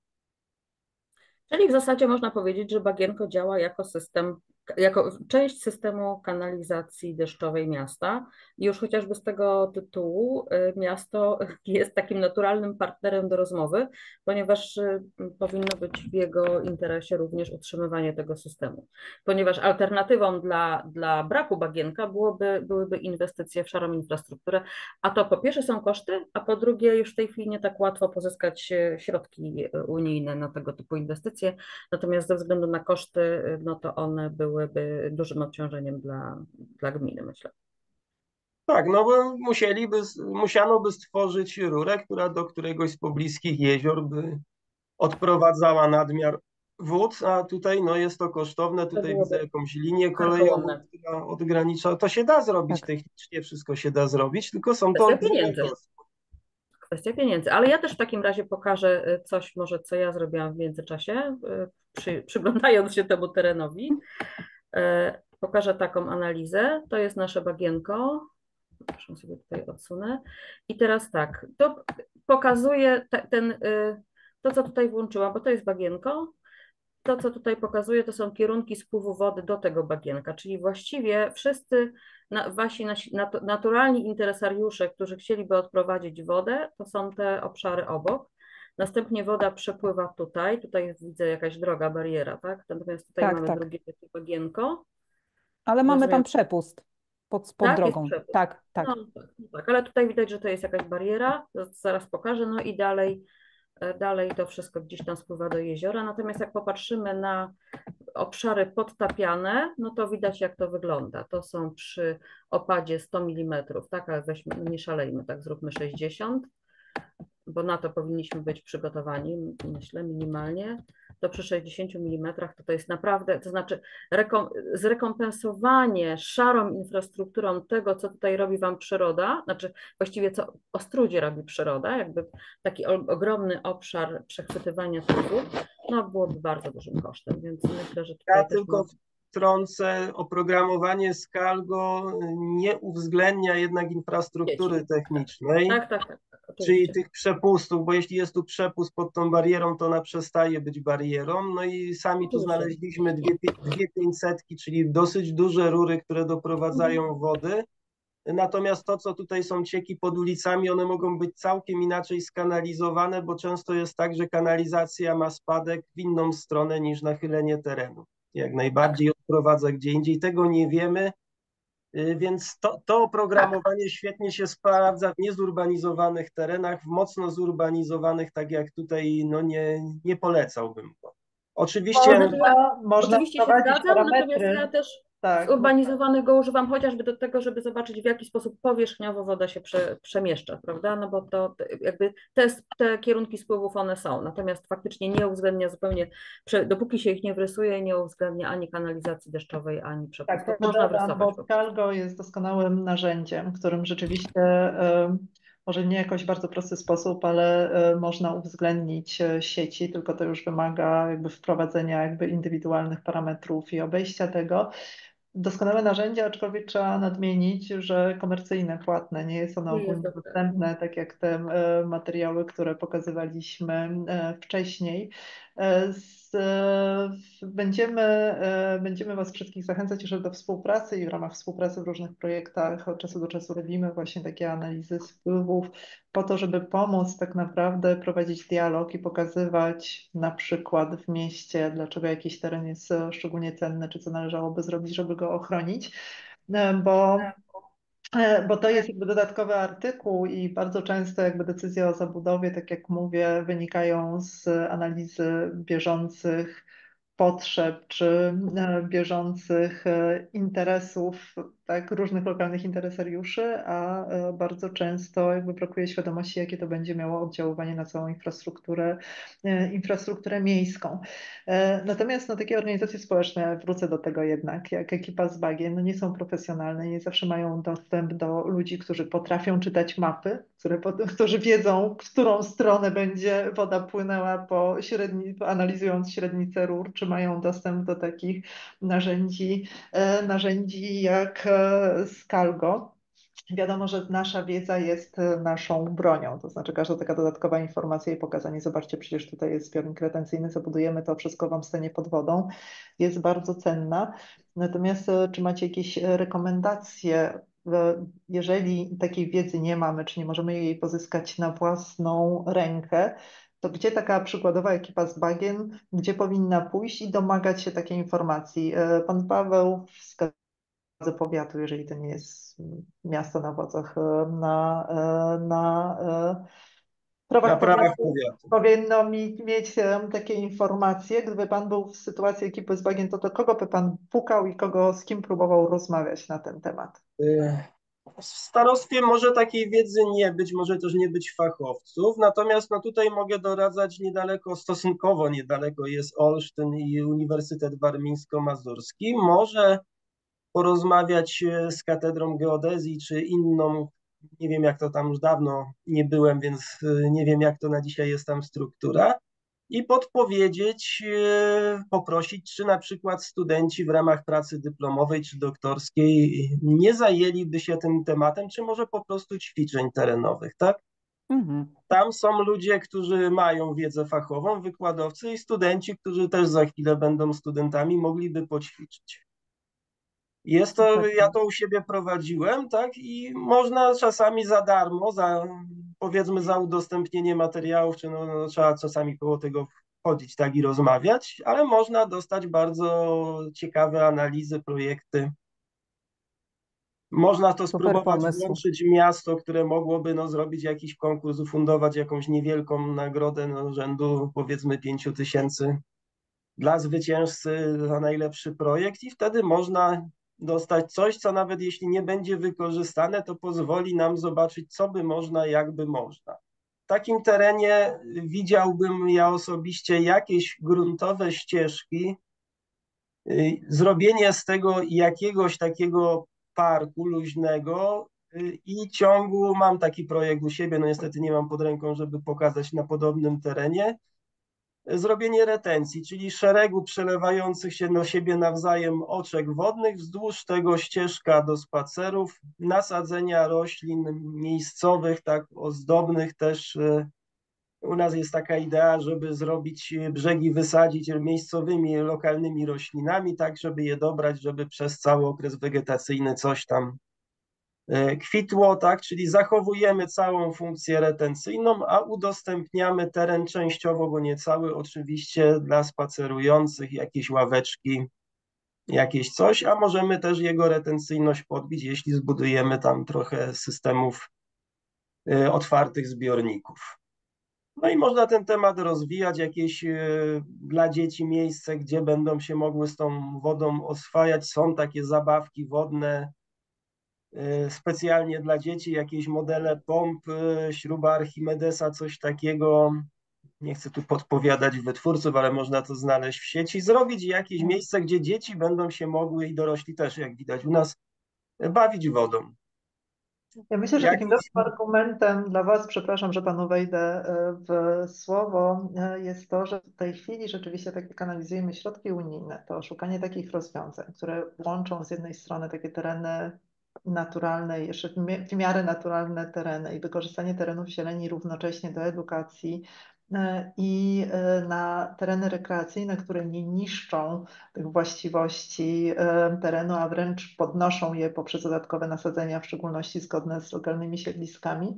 S2: Czyli w zasadzie można powiedzieć, że Bagienko działa jako system, jako część systemu kanalizacji deszczowej miasta. I już chociażby z tego tytułu y, miasto jest takim naturalnym partnerem do rozmowy, ponieważ y, powinno być w jego interesie również utrzymywanie tego systemu. Ponieważ alternatywą dla, dla braku Bagienka byłoby, byłyby inwestycje w szarą infrastrukturę, a to po pierwsze są koszty, a po drugie już w tej chwili nie tak łatwo pozyskać y, środki unijne na tego typu inwestycje natomiast ze względu na koszty, no to one byłyby dużym obciążeniem dla, dla gminy, myślę.
S3: Tak, no bo musieliby, musiano by stworzyć rurę, która do któregoś z pobliskich jezior by odprowadzała nadmiar wód, a tutaj no jest to kosztowne, tutaj to widzę jakąś linię kolejową, która odgranicza, to się da zrobić tak. technicznie, wszystko się da zrobić, tylko są to
S2: pieniędzy kwestia pieniędzy. Ale ja też w takim razie pokażę y, coś może, co ja zrobiłam w międzyczasie, y, przy, przyglądając się temu terenowi. Y, pokażę taką analizę. To jest nasze bagienko. Proszę sobie tutaj odsunę. I teraz tak, to pokazuje ten, to, co tutaj włączyłam, bo to jest bagienko. To, co tutaj pokazuje, to są kierunki spływu wody do tego bagienka, czyli właściwie wszyscy na, wasi nasi naturalni interesariusze, którzy chcieliby odprowadzić wodę, to są te obszary obok. Następnie woda przepływa tutaj, tutaj widzę jakaś droga, bariera, tak? Natomiast tutaj tak, mamy tak. drugie takie bagienko.
S4: Ale mamy Rozumiem. tam przepust pod, pod
S2: tak,
S4: drogą. Tak, tak.
S2: No, tak, no tak, ale tutaj widać, że to jest jakaś bariera, zaraz pokażę, no i dalej, dalej to wszystko gdzieś tam spływa do jeziora. Natomiast jak popatrzymy na obszary podtapiane, no to widać jak to wygląda. To są przy opadzie 100 mm, tak, ale weźmy, no nie szalejmy, tak zróbmy 60, bo na to powinniśmy być przygotowani, myślę, minimalnie. To przy 60 mm to to jest naprawdę, to znaczy rekom, zrekompensowanie szarą infrastrukturą tego, co tutaj robi Wam przyroda, znaczy właściwie co Ostrudzie robi przyroda, jakby taki ogromny obszar przechwytywania wód, no byłoby bardzo dużym kosztem, więc myślę, że tutaj
S3: ja tylko wtrącę, oprogramowanie Scalgo nie uwzględnia jednak infrastruktury technicznej.
S2: Tak, tak, tak.
S3: Czyli tych przepustów, bo jeśli jest tu przepust pod tą barierą, to ona przestaje być barierą. No i sami tu znaleźliśmy dwie, dwie pięćsetki, czyli dosyć duże rury, które doprowadzają mhm. wody. Natomiast to, co tutaj są cieki pod ulicami, one mogą być całkiem inaczej skanalizowane, bo często jest tak, że kanalizacja ma spadek w inną stronę niż nachylenie terenu. Jak najbardziej odprowadza gdzie indziej. Tego nie wiemy, więc to, to oprogramowanie tak. świetnie się sprawdza w niezurbanizowanych terenach, w mocno zurbanizowanych, tak jak tutaj, no nie, nie polecałbym go. Oczywiście
S2: można, można oczywiście się zgadzam, natomiast ja też tak. Zurbanizowanych go używam chociażby do tego, żeby zobaczyć w jaki sposób powierzchniowo woda się prze, przemieszcza, prawda? No bo to jakby te, te kierunki spływów one są, natomiast faktycznie nie uwzględnia zupełnie, dopóki się ich nie wrysuje, nie uwzględnia ani kanalizacji deszczowej, ani przepływu.
S1: Tak, można wrysować. Bo Calgo jest doskonałym narzędziem, którym rzeczywiście może nie jakoś bardzo prosty sposób, ale można uwzględnić e, sieci, tylko to już wymaga jakby wprowadzenia jakby indywidualnych parametrów i obejścia tego doskonałe narzędzie, aczkolwiek trzeba nadmienić, że komercyjne, płatne, nie jest ono ogólnie dostępne, tak jak te e, materiały, które pokazywaliśmy e, wcześniej. E, z, będziemy, będziemy Was wszystkich zachęcać jeszcze do współpracy i w ramach współpracy w różnych projektach od czasu do czasu robimy właśnie takie analizy wpływów po to, żeby pomóc tak naprawdę prowadzić dialog i pokazywać na przykład w mieście, dlaczego jakiś teren jest szczególnie cenny, czy co należałoby zrobić, żeby go ochronić, bo bo to jest jakby dodatkowy artykuł i bardzo często jakby decyzje o zabudowie, tak jak mówię, wynikają z analizy bieżących potrzeb czy bieżących interesów tak, różnych lokalnych interesariuszy, a e, bardzo często jakby brakuje świadomości, jakie to będzie miało oddziaływanie na całą infrastrukturę, e, infrastrukturę miejską. E, natomiast no, takie organizacje społeczne, wrócę do tego jednak, jak ekipa z Bagien, no, nie są profesjonalne, nie zawsze mają dostęp do ludzi, którzy potrafią czytać mapy, które, którzy wiedzą, w którą stronę będzie woda płynęła po średni, analizując średnicę rur, czy mają dostęp do takich narzędzi, narzędzi jak Skalgo. Wiadomo, że nasza wiedza jest e, naszą bronią, to znaczy każda taka dodatkowa informacja i pokazanie, zobaczcie, przecież tutaj jest zbiornik retencyjny, zabudujemy to, wszystko Wam stanie pod wodą, jest bardzo cenna. Natomiast e, czy macie jakieś e, rekomendacje, jeżeli takiej wiedzy nie mamy, czy nie możemy jej pozyskać na własną rękę, to gdzie taka przykładowa ekipa z bagien, gdzie powinna pójść i domagać się takiej informacji? Pan Paweł wskazał powiatu, jeżeli to nie jest miasto na władzach, e, na, e, na e, prawach,
S3: na prawach
S1: powiatu,
S3: powiatu.
S1: powinno mi, mieć takie informacje. Gdyby Pan był w sytuacji ekipy z bagien, to do kogo by Pan pukał i kogo z kim próbował rozmawiać na ten temat?
S3: W starostwie może takiej wiedzy nie być, może też nie być fachowców, natomiast no tutaj mogę doradzać niedaleko, stosunkowo niedaleko jest Olsztyn i Uniwersytet Warmińsko-Mazurski. Może porozmawiać e, z katedrą geodezji czy inną. Nie wiem, jak to tam już dawno nie byłem, więc e, nie wiem, jak to na dzisiaj jest tam struktura. I podpowiedzieć, e, poprosić, czy na przykład studenci w ramach pracy dyplomowej czy doktorskiej nie zajęliby się tym tematem, czy może po prostu ćwiczeń terenowych, tak? Mhm. Tam są ludzie, którzy mają wiedzę fachową, wykładowcy i studenci, którzy też za chwilę będą studentami, mogliby poćwiczyć. Jest to, ja to u siebie prowadziłem, tak, i można czasami za darmo, za powiedzmy za udostępnienie materiałów, czy no, no, trzeba czasami koło tego wchodzić, tak, i rozmawiać, ale można dostać bardzo ciekawe analizy, projekty. Można to Super spróbować pomysł. włączyć miasto, które mogłoby no, zrobić jakiś konkurs, ufundować jakąś niewielką nagrodę no, rzędu powiedzmy pięciu tysięcy dla zwycięzcy za najlepszy projekt i wtedy można dostać coś, co nawet jeśli nie będzie wykorzystane, to pozwoli nam zobaczyć, co by można, jakby można. W takim terenie widziałbym ja osobiście jakieś gruntowe ścieżki, y, zrobienie z tego jakiegoś takiego parku luźnego y, i ciągu, mam taki projekt u siebie, no niestety nie mam pod ręką, żeby pokazać na podobnym terenie, zrobienie retencji, czyli szeregu przelewających się do siebie nawzajem oczek wodnych, wzdłuż tego ścieżka do spacerów, nasadzenia roślin miejscowych, tak ozdobnych też. E, u nas jest taka idea, żeby zrobić brzegi, wysadzić miejscowymi, lokalnymi roślinami, tak żeby je dobrać, żeby przez cały okres wegetacyjny coś tam kwitło, tak, czyli zachowujemy całą funkcję retencyjną, a udostępniamy teren częściowo, bo nie cały oczywiście dla spacerujących, jakieś ławeczki, jakieś coś, a możemy też jego retencyjność podbić, jeśli zbudujemy tam trochę systemów e, otwartych zbiorników. No i można ten temat rozwijać, jakieś e, dla dzieci miejsce, gdzie będą się mogły z tą wodą oswajać. Są takie zabawki wodne, specjalnie dla dzieci jakieś modele pomp, y, śruba Archimedesa, coś takiego. Nie chcę tu podpowiadać wytwórców, ale można to znaleźć w sieci. Zrobić jakieś miejsce, gdzie dzieci będą się mogły i dorośli też, jak widać u nas, bawić wodą.
S1: Ja myślę, że takim dobrym argumentem dla Was, przepraszam, że Panu wejdę y, w słowo, jest to, że w tej chwili rzeczywiście tak jak analizujemy środki unijne, to szukanie takich rozwiązań, które łączą z jednej strony takie tereny naturalne, jeszcze w miarę naturalne tereny i wykorzystanie terenów zieleni równocześnie do edukacji e, i e, na tereny rekreacyjne, które nie niszczą tych właściwości e, terenu, a wręcz podnoszą je poprzez dodatkowe nasadzenia, w szczególności zgodne z lokalnymi siedliskami.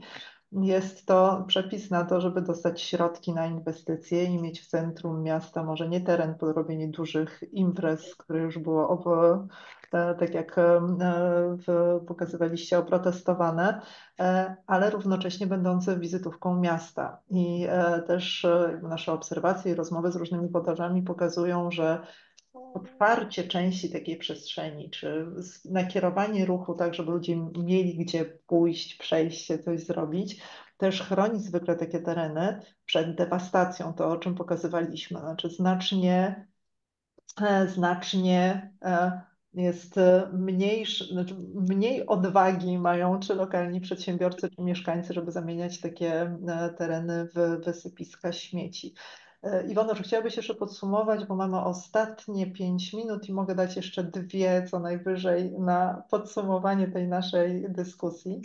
S1: Jest to przepis na to, żeby dostać środki na inwestycje i mieć w centrum miasta może nie teren pod robienie dużych imprez, które już było tak jak e, pokazywaliście, oprotestowane, e, ale równocześnie będące wizytówką miasta. I e, też nasze obserwacje i rozmowy z różnymi podażami pokazują, że otwarcie części takiej przestrzeni, czy nakierowanie ruchu tak, żeby ludzie mieli gdzie pójść, przejść się, coś zrobić, też chroni zwykle takie tereny przed dewastacją, to o czym pokazywaliśmy, znaczy znacznie, znacznie jest mniejszy, znaczy mniej odwagi mają czy lokalni przedsiębiorcy, czy mieszkańcy, żeby zamieniać takie e, tereny w wysypiska śmieci. E, Iwono, czy chciałabyś jeszcze podsumować, bo mamy ostatnie pięć minut i mogę dać jeszcze dwie co najwyżej na podsumowanie tej naszej dyskusji.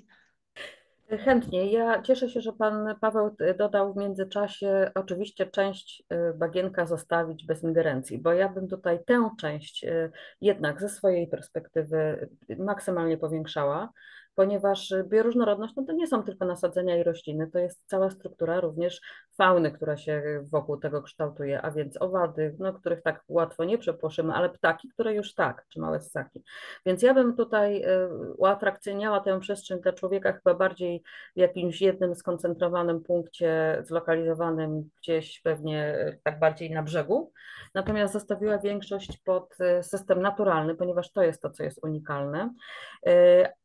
S2: Chętnie. Ja cieszę się, że pan Paweł dodał w międzyczasie oczywiście część y, bagienka zostawić bez ingerencji, bo ja bym tutaj tę część y, jednak ze swojej perspektywy maksymalnie powiększała ponieważ bioróżnorodność no to nie są tylko nasadzenia i rośliny, to jest cała struktura również fauny, która się wokół tego kształtuje, a więc owady, no, których tak łatwo nie przepłoszymy, ale ptaki, które już tak, czy małe ssaki. Więc ja bym tutaj y, uatrakcyjniała tę przestrzeń dla człowieka chyba bardziej w jakimś jednym skoncentrowanym punkcie, zlokalizowanym gdzieś pewnie y, tak bardziej na brzegu, natomiast zostawiła większość pod y, system naturalny, ponieważ to jest to, co jest unikalne.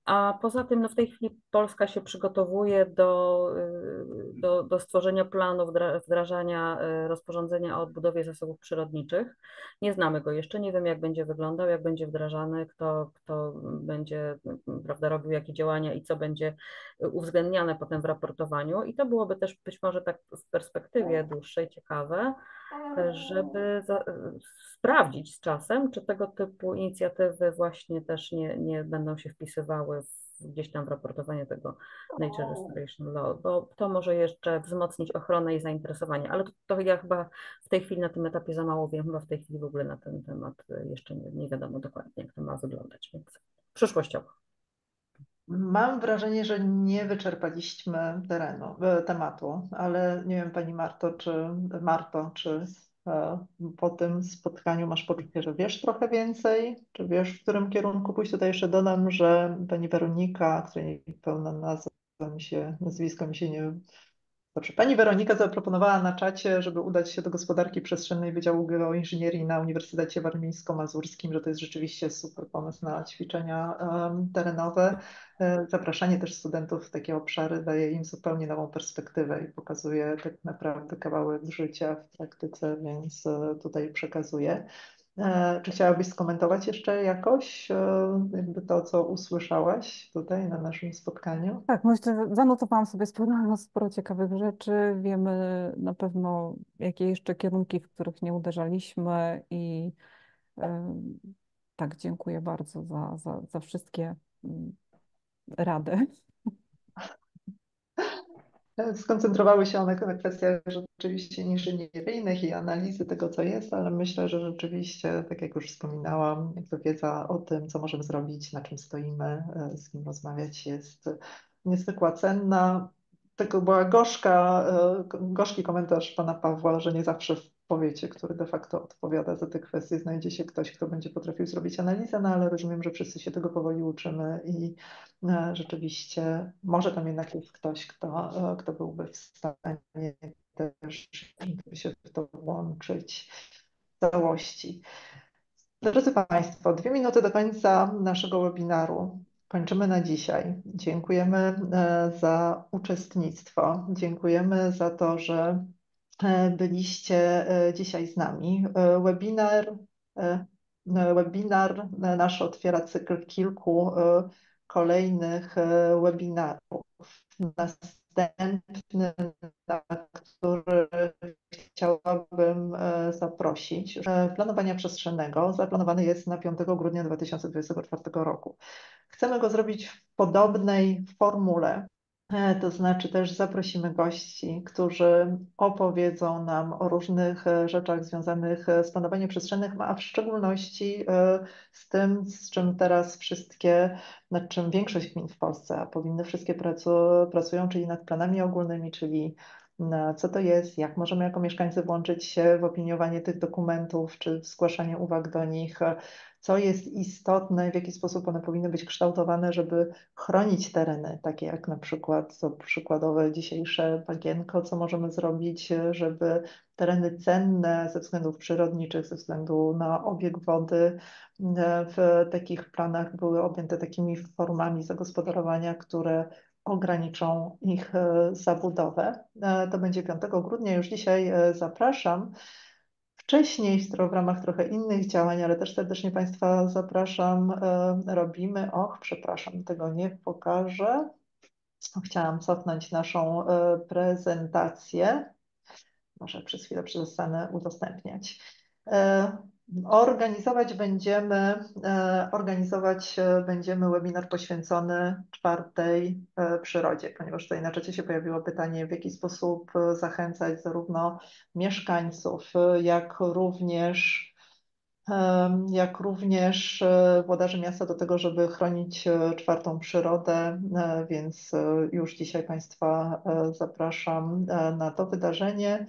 S2: A poza tym no w tej chwili Polska się przygotowuje do, y, do, do stworzenia planu wdrażania y, rozporządzenia o odbudowie zasobów przyrodniczych. Nie znamy go jeszcze, nie wiem jak będzie wyglądał, jak będzie wdrażany, kto, kto będzie prawda, robił jakie działania i co będzie uwzględniane potem w raportowaniu. I to byłoby też być może tak w perspektywie dłuższej ciekawe, żeby za, sprawdzić z czasem, czy tego typu inicjatywy właśnie też nie, nie będą się wpisywały w, gdzieś tam w raportowanie tego Nature Restoration Law, bo to może jeszcze wzmocnić ochronę i zainteresowanie, ale to, to ja chyba w tej chwili na tym etapie za mało wiem, chyba w tej chwili w ogóle na ten temat jeszcze nie, nie wiadomo dokładnie, jak to ma wyglądać, więc przyszłościowo.
S1: Mam wrażenie, że nie wyczerpaliśmy terenu, e, tematu, ale nie wiem, Pani Marto, czy Marto, czy e, po tym spotkaniu masz poczucie, że wiesz trochę więcej, czy wiesz, w którym kierunku pójść? Tutaj jeszcze dodam, że Pani Weronika, której pełna nazwa mi się, nazwisko mi się nie Dobrze, pani Weronika zaproponowała na czacie, żeby udać się do gospodarki przestrzennej Wydziału Geoinżynierii na Uniwersytecie Warmińsko-Mazurskim, że to jest rzeczywiście super pomysł na ćwiczenia terenowe. E, zapraszanie też studentów w takie obszary daje im zupełnie nową perspektywę i pokazuje tak naprawdę kawałek życia w praktyce, więc e, tutaj przekazuję. E, czy chciałabyś skomentować jeszcze jakoś e, jakby to, co usłyszałaś tutaj na naszym spotkaniu?
S4: Tak, myślę, że zanotowałam sobie sporo, sporo ciekawych rzeczy. Wiemy na pewno, jakie jeszcze kierunki, w których nie uderzaliśmy i tak, dziękuję bardzo za, za, za wszystkie mm, rady.
S1: Skoncentrowały się one na kwestiach rzeczywiście inżynieryjnych i analizy tego, co jest, ale myślę, że rzeczywiście, tak jak już wspominałam, jakby wiedza o tym, co możemy zrobić, na czym stoimy, e, z kim rozmawiać, jest niezwykła cenna. Tego była gorzka, e, gorzki komentarz pana Pawła, że nie zawsze powiecie, który de facto odpowiada za te kwestie, znajdzie się ktoś, kto będzie potrafił zrobić analizę, no ale rozumiem, że wszyscy się tego powoli uczymy i e, rzeczywiście może tam jednak jest ktoś, kto, e, kto byłby w stanie też się w to włączyć w całości. Drodzy Państwo, dwie minuty do końca naszego webinaru. Kończymy na dzisiaj. Dziękujemy e, za uczestnictwo. Dziękujemy za to, że byliście e, dzisiaj z nami. E, webinar, webinar nasz otwiera cykl kilku kolejnych webinarów. Następny, na który chciałabym zaprosić, planowania przestrzennego zaplanowany jest na 5 grudnia 2024 roku. Chcemy go zrobić w podobnej formule, E, to znaczy też zaprosimy gości, którzy opowiedzą nam o różnych e, rzeczach związanych e, z planowaniem przestrzennym, a w szczególności z tym, z czym teraz wszystkie, nad czym większość gmin w Polsce, a powinny wszystkie pracu, pracują, czyli nad planami ogólnymi, czyli co to jest, jak możemy jako mieszkańcy włączyć się w opiniowanie tych dokumentów czy w zgłaszanie uwag do nich, co jest istotne, w jaki sposób one powinny być kształtowane, żeby chronić tereny, takie jak na przykład to przykładowe dzisiejsze bagienko, co możemy zrobić, żeby tereny cenne ze względów przyrodniczych, ze względu na obieg wody w takich planach były objęte takimi formami zagospodarowania, które ograniczą ich e, zabudowę. E, to będzie 5 grudnia, już dzisiaj e, zapraszam. Wcześniej w ramach trochę innych działań, ale też serdecznie Państwa zapraszam, robimy, och, przepraszam, tego nie pokażę. Chciałam cofnąć naszą prezentację. Może przez chwilę przestanę udostępniać. Organizować będziemy, e, organizować e, będziemy webinar poświęcony czwartej e, przyrodzie, ponieważ tutaj na czacie się pojawiło pytanie, w jaki sposób zachęcać zarówno mieszkańców, jak również jak również e, włodarzy miasta do tego, żeby chronić e, czwartą przyrodę, e, więc już dzisiaj Państwa zapraszam na to wydarzenie.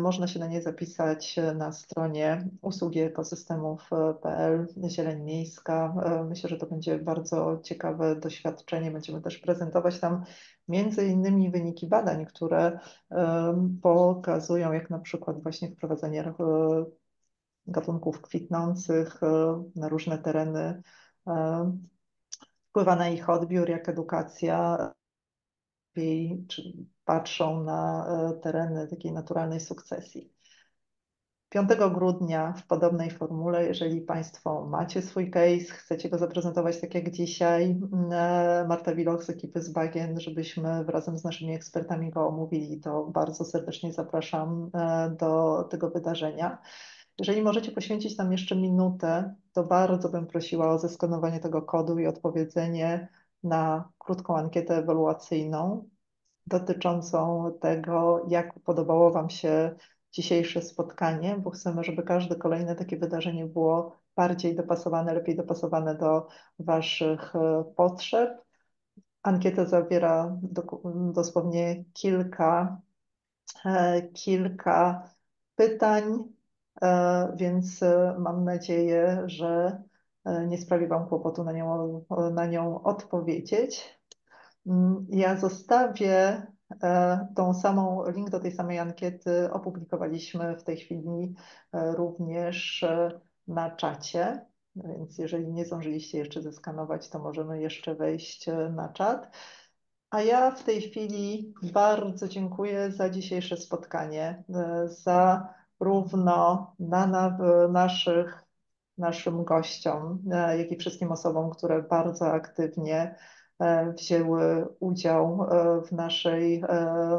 S1: Można się na nie zapisać na stronie usługi ekosystemów.pl, Zieleń Miejska. Myślę, że to będzie bardzo ciekawe doświadczenie. Będziemy też prezentować tam między innymi wyniki badań, które pokazują, jak na przykład właśnie wprowadzenie gatunków kwitnących e, na różne tereny. E, wpływa na ich odbiór, jak edukacja, czy patrzą na e, tereny takiej naturalnej sukcesji. 5 grudnia w podobnej formule, jeżeli Państwo macie swój case, chcecie go zaprezentować tak jak dzisiaj, Marta Wilok z ekipy z Bagien, żebyśmy razem z naszymi ekspertami go omówili, to bardzo serdecznie zapraszam do tego wydarzenia. Jeżeli możecie poświęcić nam jeszcze minutę, to bardzo bym prosiła o zeskanowanie tego kodu i odpowiedzenie na krótką ankietę ewaluacyjną dotyczącą tego, jak podobało Wam się dzisiejsze spotkanie, bo chcemy, żeby każde kolejne takie wydarzenie było bardziej dopasowane, lepiej dopasowane do Waszych e, potrzeb. Ankieta zawiera dosłownie kilka, e, kilka pytań, więc e, mam nadzieję, że e, nie sprawi Wam kłopotu na nią, na nią odpowiedzieć. Mm, ja zostawię tą samą, link do tej samej ankiety opublikowaliśmy w tej chwili również na czacie, więc jeżeli nie zdążyliście jeszcze zeskanować, to możemy jeszcze wejść na czat. A ja w tej chwili bardzo dziękuję za dzisiejsze spotkanie, za równo na, na naszych, naszym gościom, e, jak i wszystkim osobom, które bardzo aktywnie e, wzięły udział e, w naszej,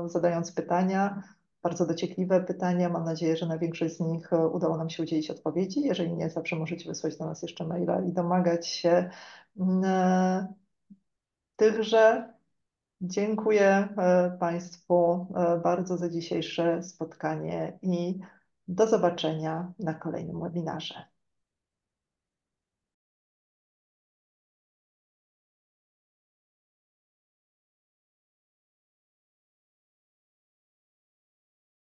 S1: zadając pytania, bardzo dociekliwe pytania. Mam nadzieję, że na większość z nich udało nam się udzielić odpowiedzi. Jeżeli nie, zawsze możecie wysłać do nas jeszcze maila i domagać się tychże Dziękuję Państwu bardzo za dzisiejsze spotkanie i do zobaczenia na kolejnym webinarze.